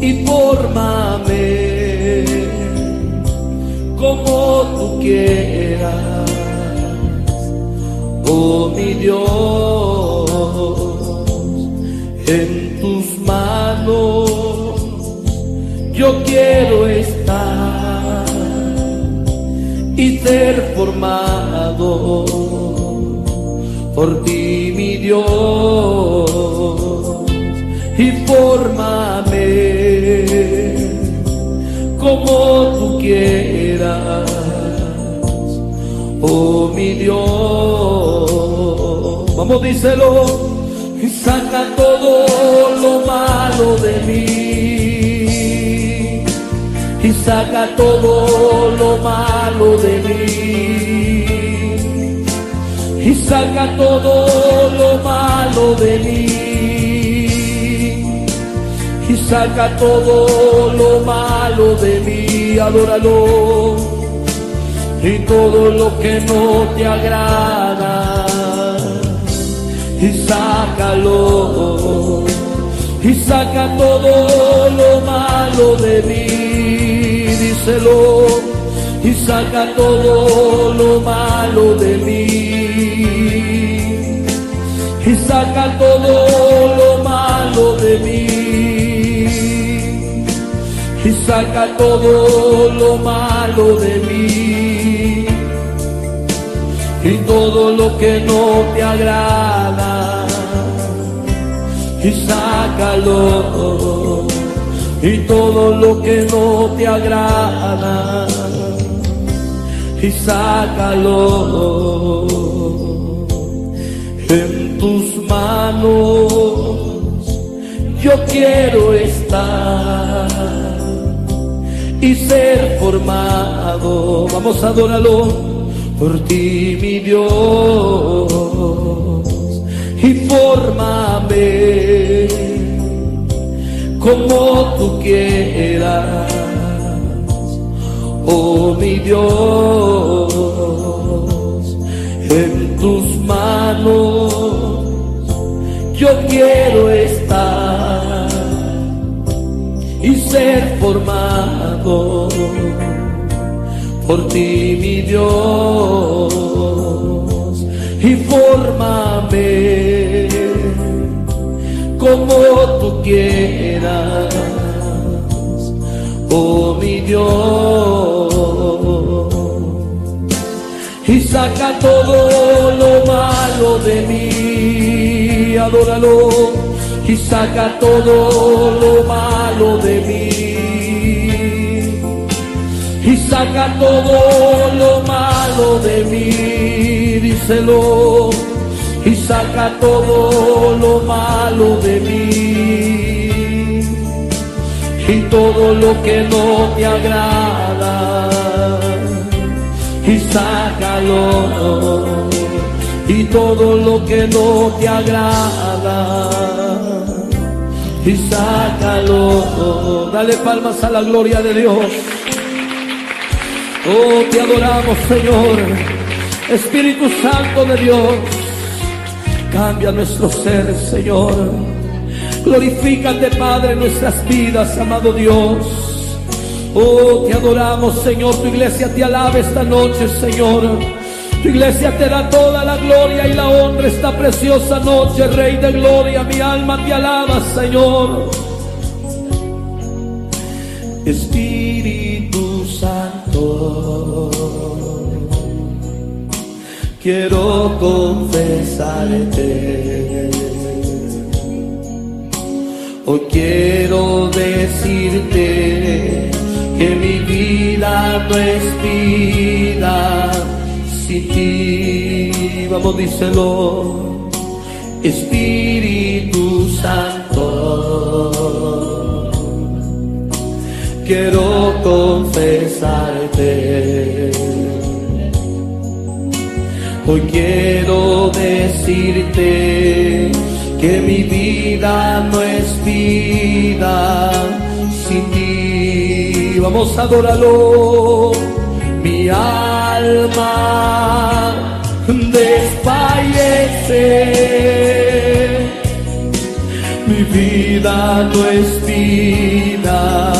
y fórmame como tú quieras, oh mi Dios, en tus manos yo quiero estar y ser formado por ti, mi Dios, y fórmame como tú quieras, oh mi Dios. Vamos, díselo, y saca todo lo malo de mí, y saca todo lo malo de mí. Y saca todo lo malo de mí. Y saca todo lo malo de mí, adóralo. Y todo lo que no te agrada y sácalo. Y saca todo lo malo de mí, díselo. Y saca todo lo malo de mí. Y saca todo lo malo de mí. Y saca todo lo malo de mí. Y todo lo que no te agrada y sácalo y todo lo que no te agrada y sácalo en tus manos. Yo quiero estar y ser formado. Vamos a adorarlo por ti, mi Dios, y fórmame como tú quieras. Oh mi Dios, en tus manos yo quiero estar y ser formado por ti, mi Dios, y fórmame quieras oh mi Dios, y saca todo lo malo de mí, adóralo, y saca todo lo malo de mí, y saca todo lo malo de mí, díselo, y saca todo lo malo de mí. Y todo lo que no te agrada y sácalo. Y todo lo que no te agrada y sácalo. Dale palmas a la gloria de Dios. Oh te adoramos Señor Espíritu Santo de Dios cambia nuestro ser Señor Glorifícate, Padre, nuestras vidas, amado Dios. Oh, te adoramos, Señor. Tu iglesia te alaba esta noche, Señor. Tu iglesia te da toda la gloria y la honra esta preciosa noche, Rey de gloria. Mi alma te alaba, Señor. Espíritu quiero confesarte Hoy quiero decirte que mi vida no es vida sin ti. Vamos, díselo. Espíritu Santo, quiero confesarte. Hoy quiero decirte que mi vida no es vida sin ti. Vamos a adorarlo. Mi alma desfallece. Mi vida no es vida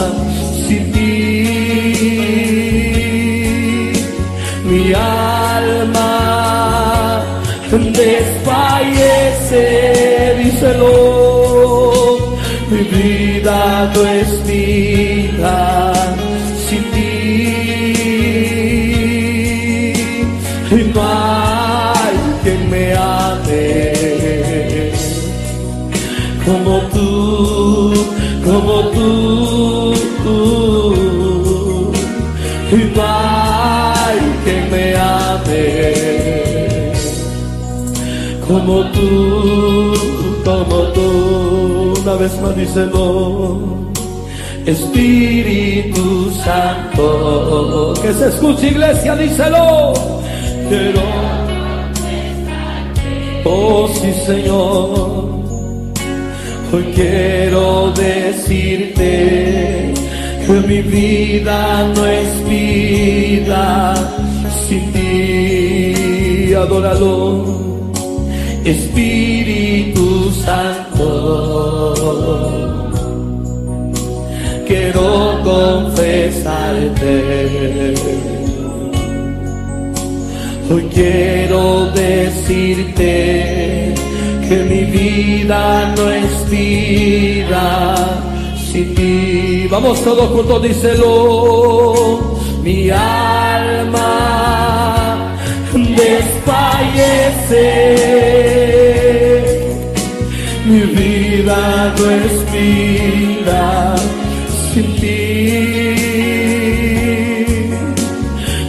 vida no es vida sin ti. Y no hay quien me ame como tú, como tú. Y no hay quien me ame como tú, como tú. Vez más díselo. Espíritu Santo, que se escuche iglesia, díselo. Quiero, oh sí Señor, hoy quiero decirte que mi vida no es vida sin ti, adóralo. Espíritu Santo, quiero confesarte. Hoy quiero decirte que mi vida no es vida sin ti. Vamos todos juntos, díselo. Mi alma desfallece. Mi vida no es vida sin ti.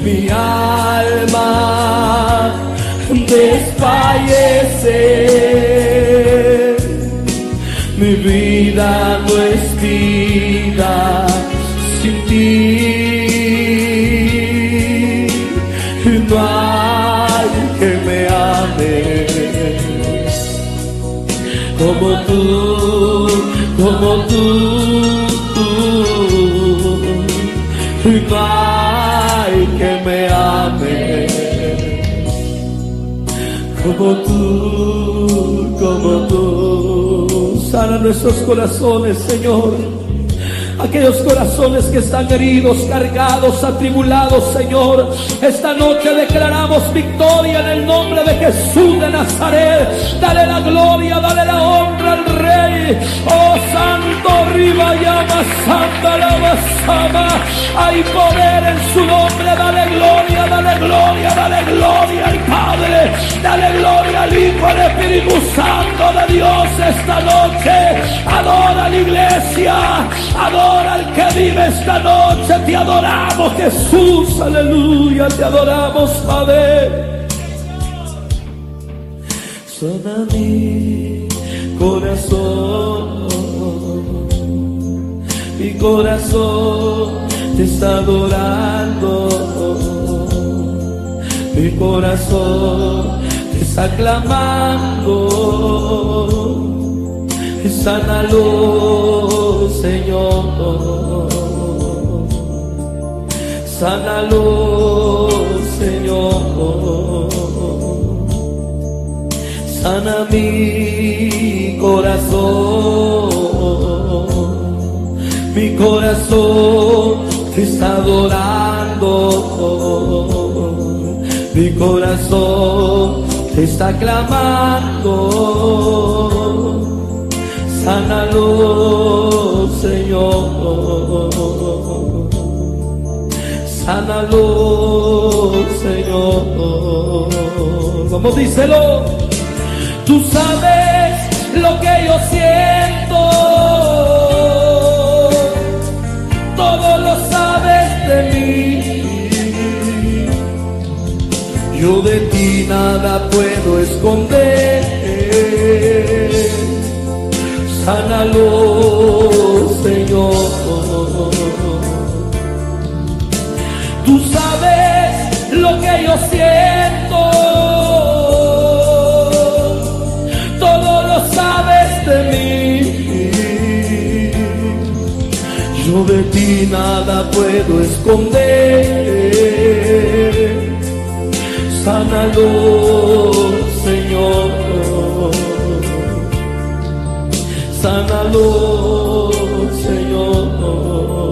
Mi alma desfallece. Mi vida no es vida sin ti. No hay que me ame como tú, como tú. Y no hay que me ame como tú, como tú. Sana nuestros corazones, Señor. Aquellos corazones que están heridos, cargados, atribulados, Señor. Esta noche declaramos victoria en el nombre de Jesús de Nazaret. Dale la gloria, dale la honra al Rey. Oh Santo, riba llama, santa la basama. Hay poder en su nombre. Dale gloria, dale gloria, dale gloria al Padre. Dale gloria al Hijo, al Espíritu Santo de Dios esta noche. Adora la iglesia. Adora al que vive esta noche. Te adoramos, Jesús. Aleluya. Te adoramos, Padre. Sana mi corazón. Mi corazón te está adorando. Mi corazón te está clamando. Sánalo, Señor. Sánalo, Señor. Sana mi corazón. Mi corazón te está adorando. Mi corazón te está clamando. Sánalo, Señor. Sánalo, Señor. Vamos, díselo. Tú sabes lo que yo siento. Yo de ti nada puedo esconder. Sánalo, Señor. Tú sabes lo que yo siento. Todo lo sabes de mí. Yo de ti nada puedo esconder. Sánalo, Señor. Sánalo, Señor.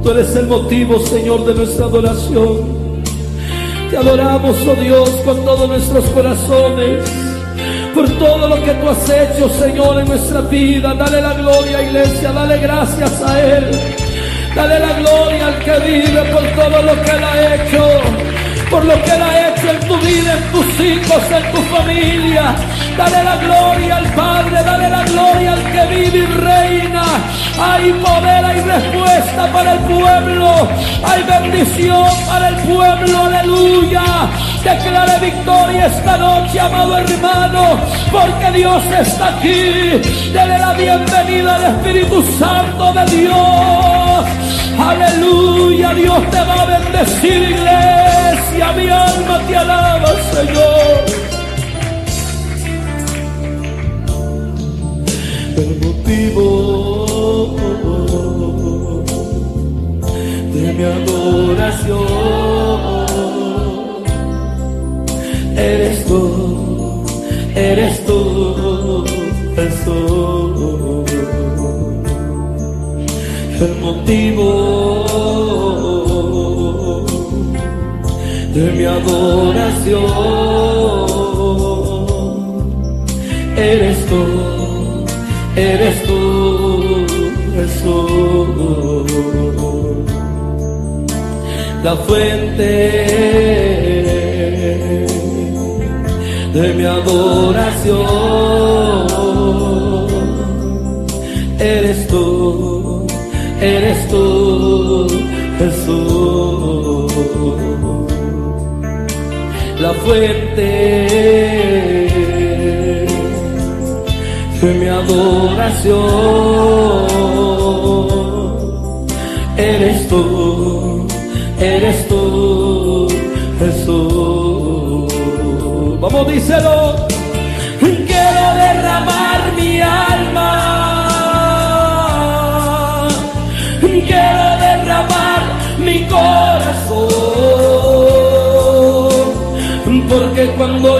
Tú eres el motivo, Señor, de nuestra adoración. Te adoramos, oh Dios, con todos nuestros corazones. Por todo lo que tú has hecho, Señor, en nuestra vida. Dale la gloria, iglesia. Dale gracias a Él. Dale la gloria al que vive por todo lo que Él ha hecho por lo que Él ha hecho en tu vida, en tus hijos, en tu familia. Dale la gloria al Padre, dale la gloria al que vive y reina. Hay poder, hay respuesta para el pueblo, hay bendición para el pueblo, aleluya. Declare victoria esta noche, amado hermano, porque Dios está aquí. Dele la bienvenida al Espíritu Santo de Dios. Aleluya, Dios te va a bendecir, iglesia. Mi alma te alaba, Señor. El motivo de mi adoración eres tú, eres tú, Jesús el motivo de mi adoración. Eres tú, eres tú, Jesús, la fuente de mi adoración. Eres tú eres tú, Jesús, la fuente de mi adoración. Eres tú, eres tú, Jesús. Vamos, díselo. Porque cuando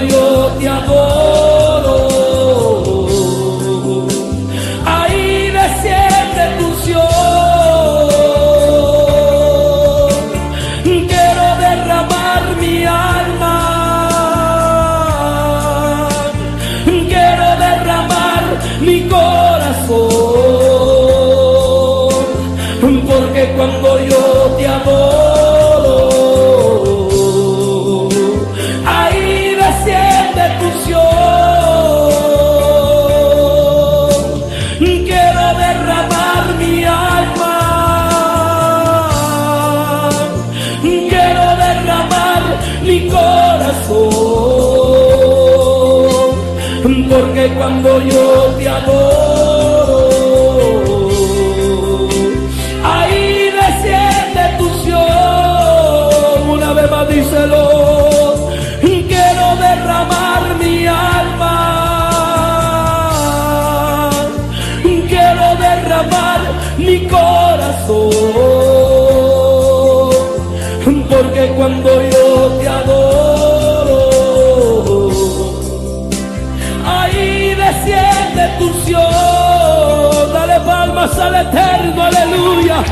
eterno, aleluya.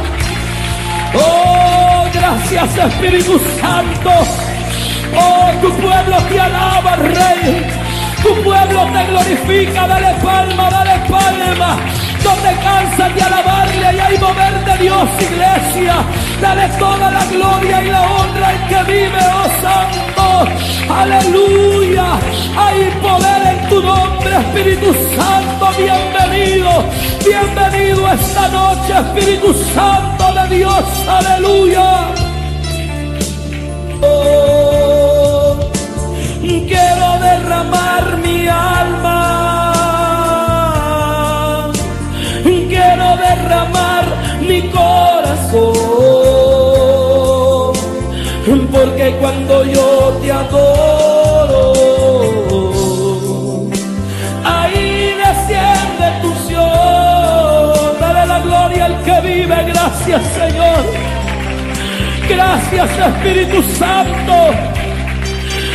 Oh, Gracias Espíritu Santo. Oh, tu pueblo te alaba, Rey. Tu pueblo te glorifica. Dale palma, dale palma. No te cansas de alabarle y hay mover de Dios, iglesia. Dale toda la gloria y la honra al que vive, oh Santo. Aleluya. Hay poder en tu nombre, Espíritu Santo. Bienvenido. Bienvenido esta noche, Espíritu Santo de Dios. Aleluya. Oh, quiero derramar mi alma. Porque cuando yo te adoro, ahí desciende tu Dios. Dale la gloria al que vive. Gracias, Señor. Gracias Espíritu Santo.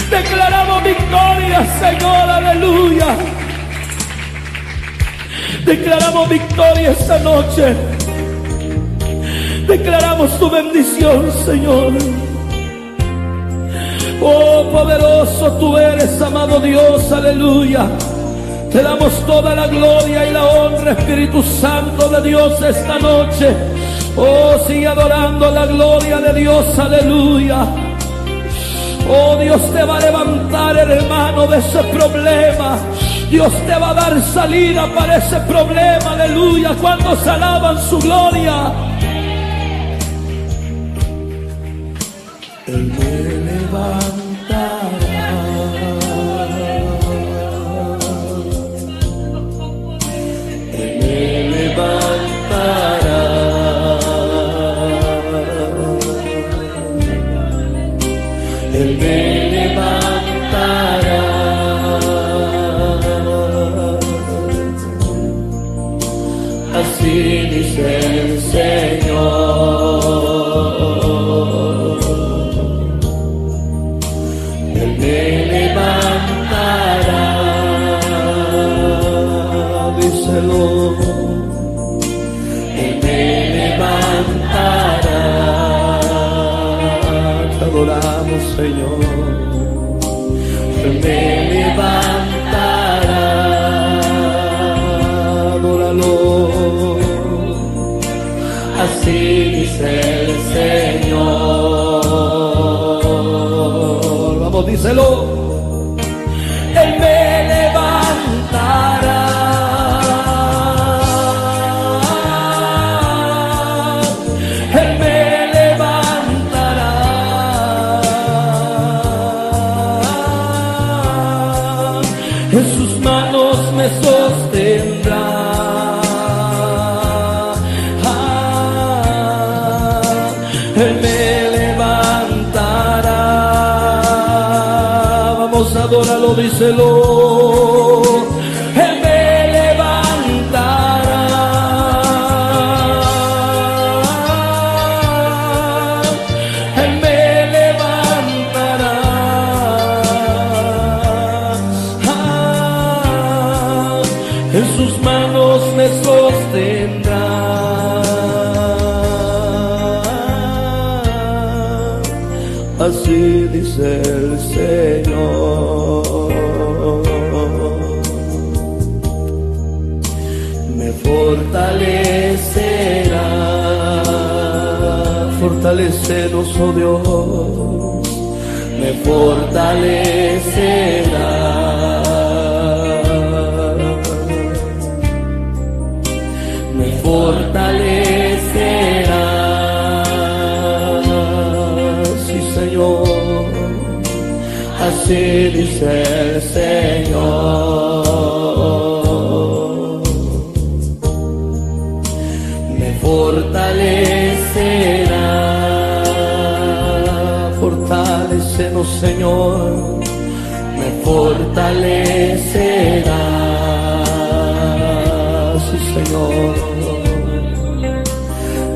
Declaramos victoria, Señor, aleluya. Declaramos victoria esta noche. Declaramos tu bendición, Señor. Oh, poderoso tú eres, amado Dios, aleluya. Te damos toda la gloria y la honra, Espíritu Santo de Dios, esta noche. Oh, sigue adorando la gloria de Dios, aleluya. Oh, Dios te va a levantar, hermano, de ese problema. Dios te va a dar salida para ese problema, aleluya, cuando se alaban su gloria.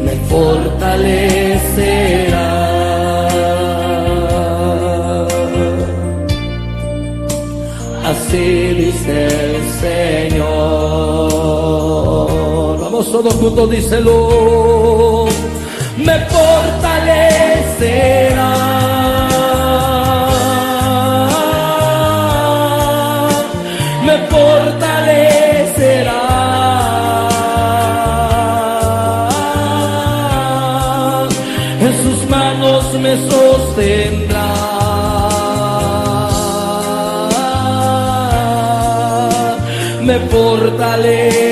Me fortalecerá. Así dice el Señor. Vamos todos juntos, díselo. Me fortalecerá. Fortalecerá.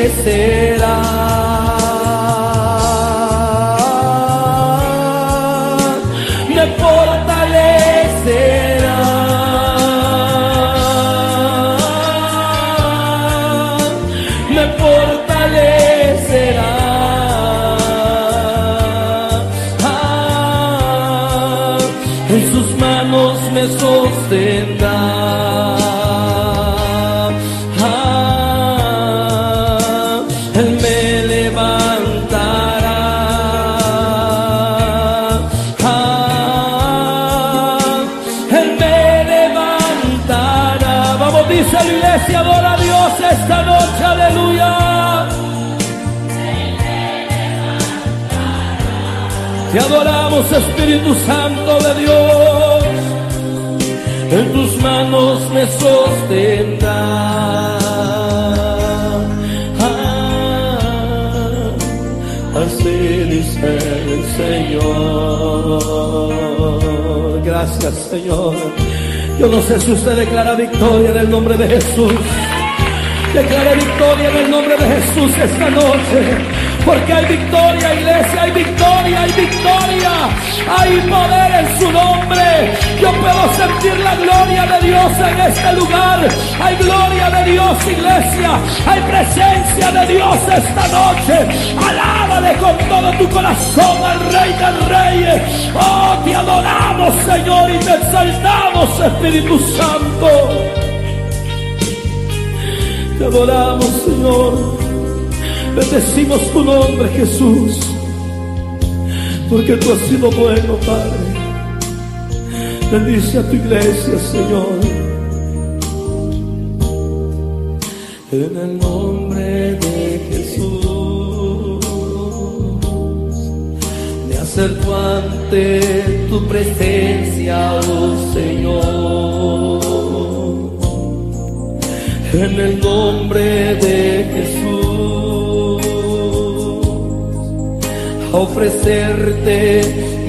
Espíritu Santo de Dios. me sostendrá. Ah, así dice el Señor. Gracias, Señor. Yo no sé si usted declara victoria en el nombre de Jesús. Declare victoria en el nombre de Jesús esta noche. Porque hay victoria, iglesia, hay victoria, hay victoria. Hay poder en su nombre. Yo puedo sentir la gloria de Dios en este lugar. Hay gloria de Dios, iglesia. Hay presencia de Dios esta noche. Alábale con todo tu corazón al Rey del Reyes. Oh, te adoramos, Señor, y te exaltamos, Espíritu Santo. Te adoramos, Señor. Bendecimos tu nombre, Jesús. Porque tú has sido bueno, Padre. Bendice a tu iglesia, Señor. En el nombre de Jesús. Me acerco ante tu presencia, oh Señor en el nombre de Jesús, ofrecerte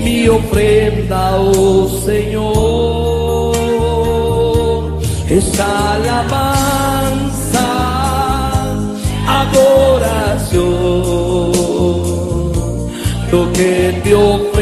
mi ofrenda, oh Señor, esa alabanza, adoración, lo que te ofrezco,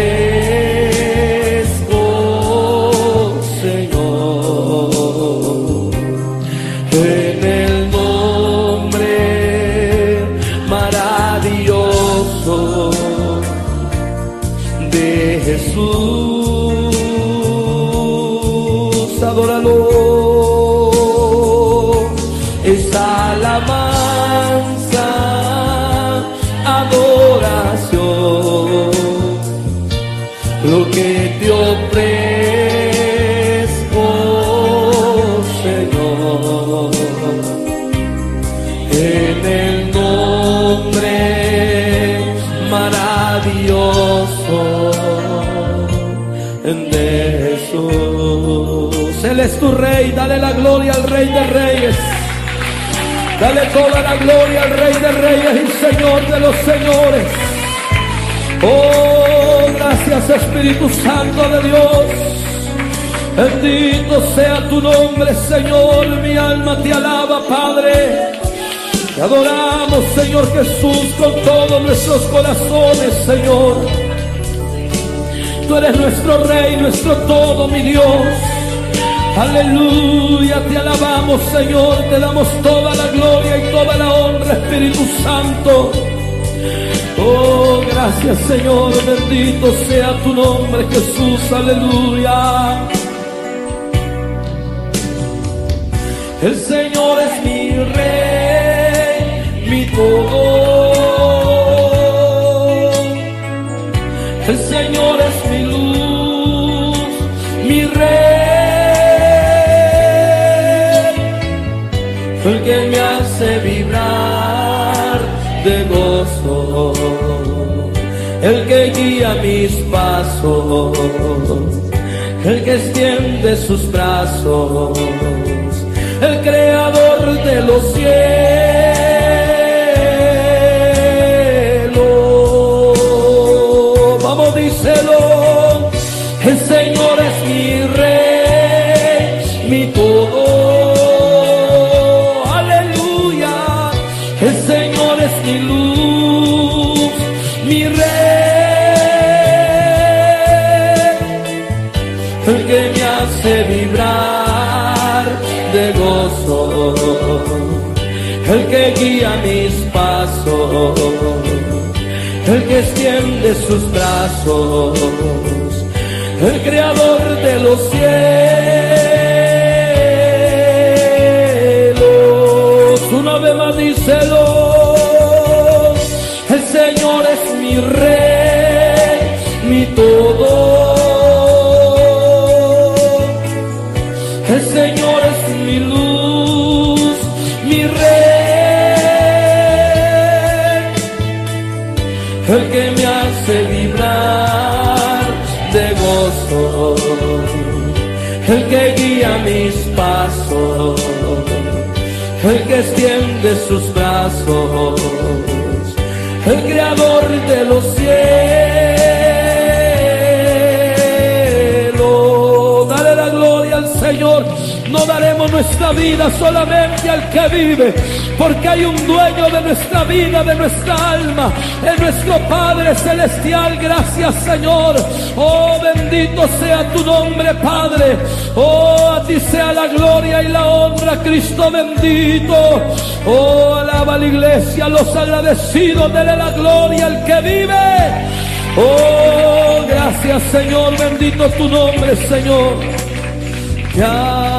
tu rey, dale la gloria al rey de reyes. Dale toda la gloria al rey de reyes y señor de los señores. Oh, gracias Espíritu Santo de Dios. Bendito sea tu nombre, Señor. Mi alma te alaba, Padre. Te adoramos, Señor Jesús, con todos nuestros corazones, Señor. Tú eres nuestro Rey, nuestro todo, mi Dios. Aleluya, te alabamos, Señor. Te damos toda la gloria y toda la honra, Espíritu Santo. Oh, gracias, Señor. Bendito sea tu nombre, Jesús. Aleluya. El Señor es mi rey, mi todo. El Señor es mi mis pasos. El que extiende sus brazos el creador de los cielos. Extiende sus brazos, el creador de los cielos. el que extiende sus brazos, el creador de los cielos. daremos nuestra vida solamente al que vive, porque hay un dueño de nuestra vida, de nuestra alma, de nuestro Padre Celestial. Gracias Señor. Oh, bendito sea tu nombre, Padre. Oh, a ti sea la gloria y la honra, Cristo bendito. Oh, alaba la iglesia, los agradecidos, dele la gloria al que vive. Oh, gracias Señor, bendito tu nombre, Señor. Ya.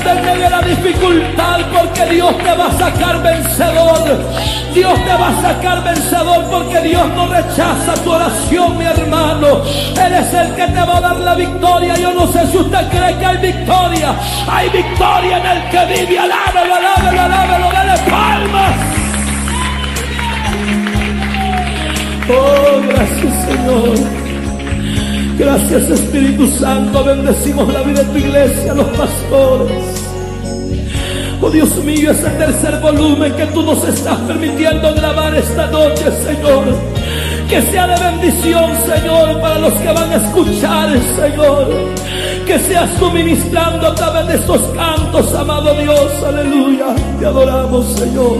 De la dificultad, porque Dios te va a sacar vencedor. Dios te va a sacar vencedor, porque Dios no rechaza tu oración, mi hermano. Él es el que te va a dar la victoria. Yo no sé si usted cree que hay victoria. Hay victoria en el que vive. Alábalo, alábalo, alábalo, dale palmas. Oh, gracias, Señor. Gracias Espíritu Santo, bendecimos la vida de tu iglesia, los pastores. Oh Dios mío, ese tercer volumen que tú nos estás permitiendo grabar esta noche, Señor. Que sea de bendición, Señor, para los que van a escuchar, Señor. Que seas tú ministrando a través de estos cantos, amado Dios, aleluya. Te adoramos, Señor.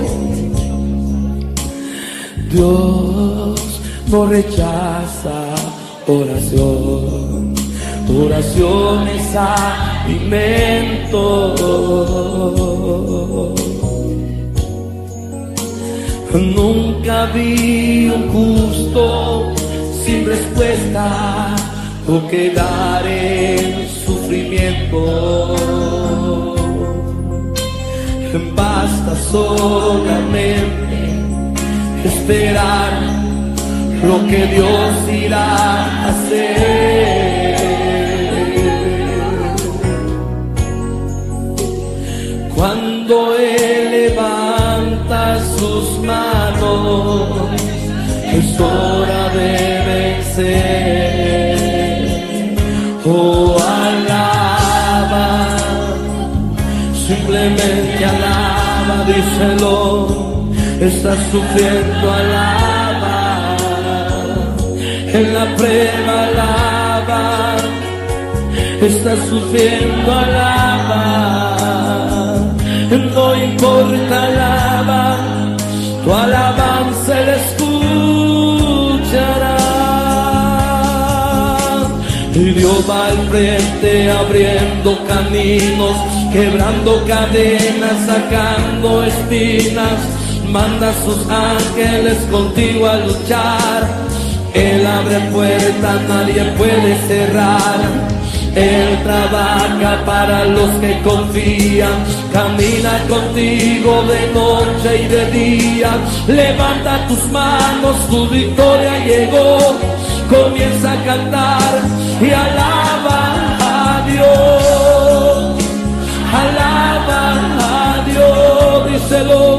Dios no rechaza oración. Oración es alimento. Nunca vi un justo sin respuesta o quedar en sufrimiento. Basta solamente esperar lo que Dios irá a hacer. Cuando Él levanta sus manos, es hora de vencer. Oh, alaba, simplemente alaba, díselo. Estás sufriendo, alaba. En la prueba, alaba. Estás sufriendo, alaba. No importa, alaba. Tu alabanza Él escuchará. Y Dios va al frente abriendo caminos, quebrando cadenas, sacando espinas. Manda sus ángeles contigo a luchar. Él abre puertas, nadie puede cerrar. Él trabaja para los que confían, camina contigo de noche y de día. Levanta tus manos, tu victoria llegó. Comienza a cantar y alaba a Dios. Alaba a Dios, díselo.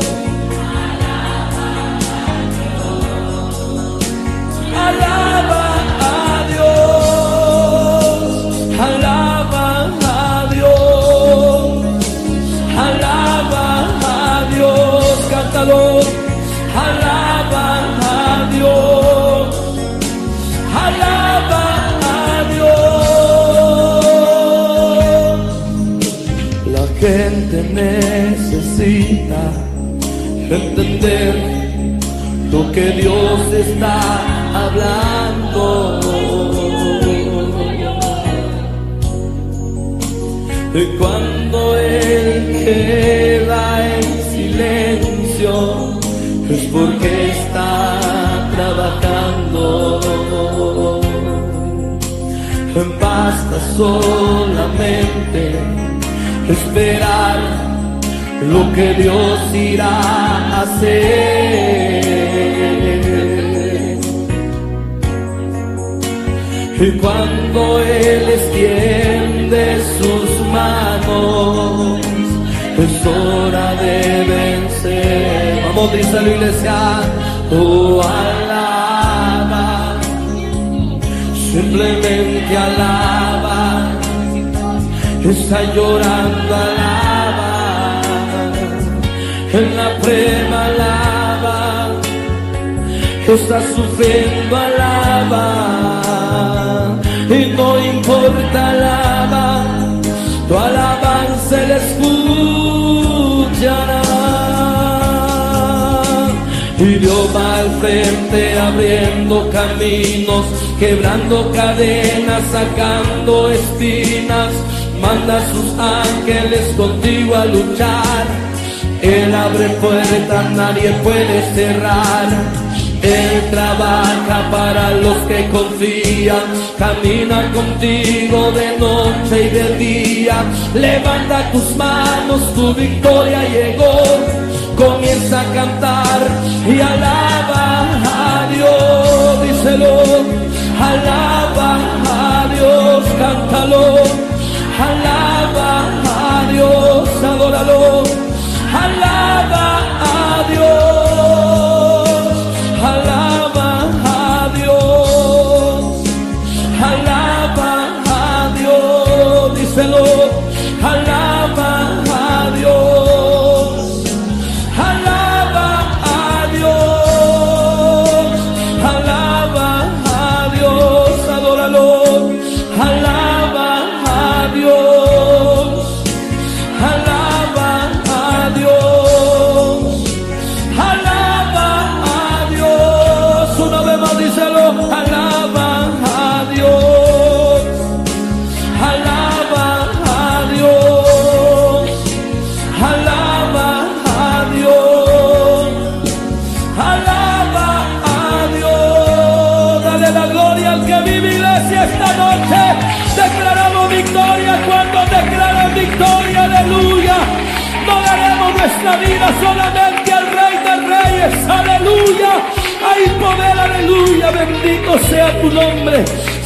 Entender lo que Dios está hablando. Y cuando Él queda en silencio, es porque está trabajando. Basta solamente esperar lo que Dios irá a hacer. Y cuando Él extiende sus manos, es hora de vencer. Vamos, dice la iglesia, oh alaba, simplemente alaba, está llorando, alaba, en la prueba alaba, está sufriendo, alaba y no importa alaba, tu alabanza le escuchará. Y Dios va al frente abriendo caminos, quebrando cadenas, sacando espinas, manda a sus ángeles contigo a luchar. Él abre puertas, nadie puede cerrar. Él trabaja para los que confían, camina contigo de noche y de día. Levanta tus manos, tu victoria llegó. Comienza a cantar y alaba a Dios, díselo. Alaba a Dios, cántalo. Alaba a Dios, adóralo. Vida solamente al Rey de Reyes. Aleluya. Hay poder, aleluya. Bendito sea tu nombre.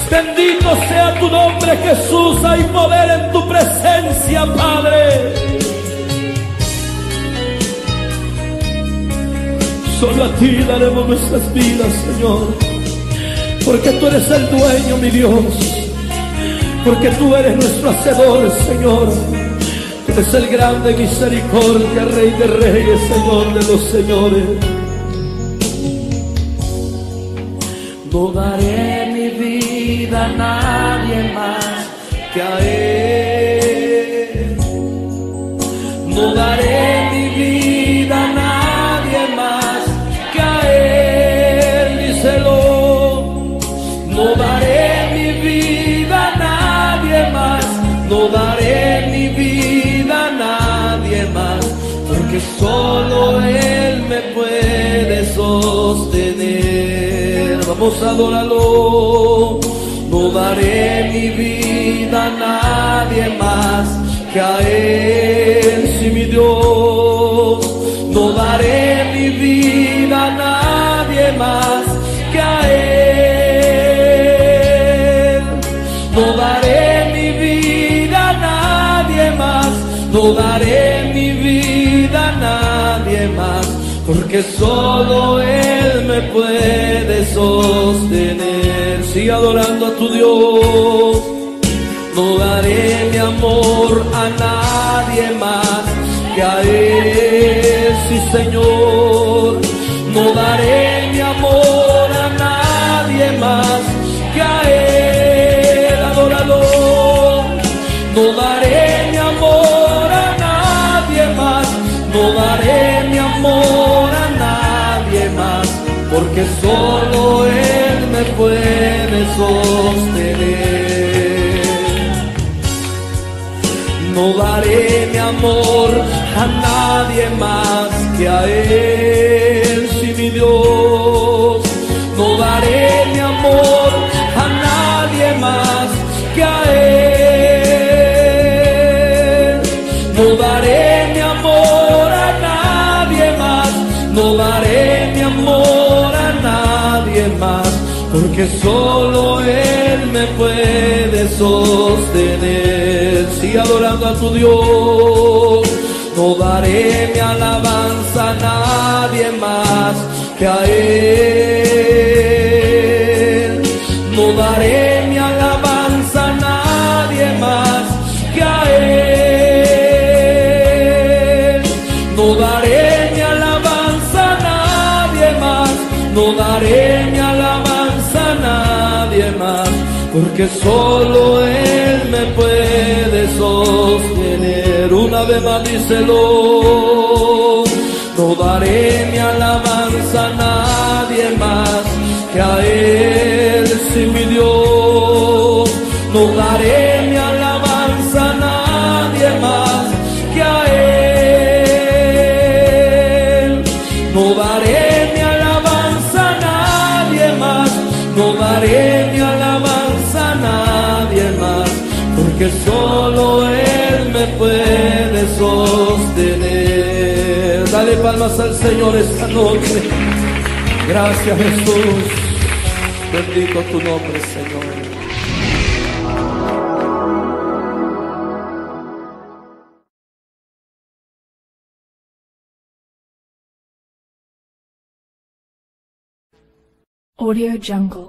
Bendito sea tu nombre, Jesús. Hay poder en tu presencia, Padre. Solo a ti daremos nuestras vidas, Señor. Porque tú eres el dueño, mi Dios. Porque tú eres nuestro hacedor, Señor es el grande misericordia, Rey de Reyes, Señor de los Señores. No daré mi vida a nadie más que a Él. Vamos a adorarlo. No daré mi vida a nadie más que a Él, si mi Dios. No daré mi porque solo Él me puede sostener. Sigue adorando a tu Dios. No daré mi amor a nadie más que a Él, sí Señor. No daré puede sostener. No daré mi amor a nadie más que a Él, si mi Dios. Porque solo Él me puede sostener. Sigue adorando a tu Dios. No daré mi alabanza a nadie más que a Él. Porque solo Él me puede sostener. Una vez más díselo. No daré mi alabanza a nadie más que a Él, sí mi Dios. No daré palmas al Señor esta noche. Gracias Jesús. Bendito tu nombre, Señor. Audio Jungle.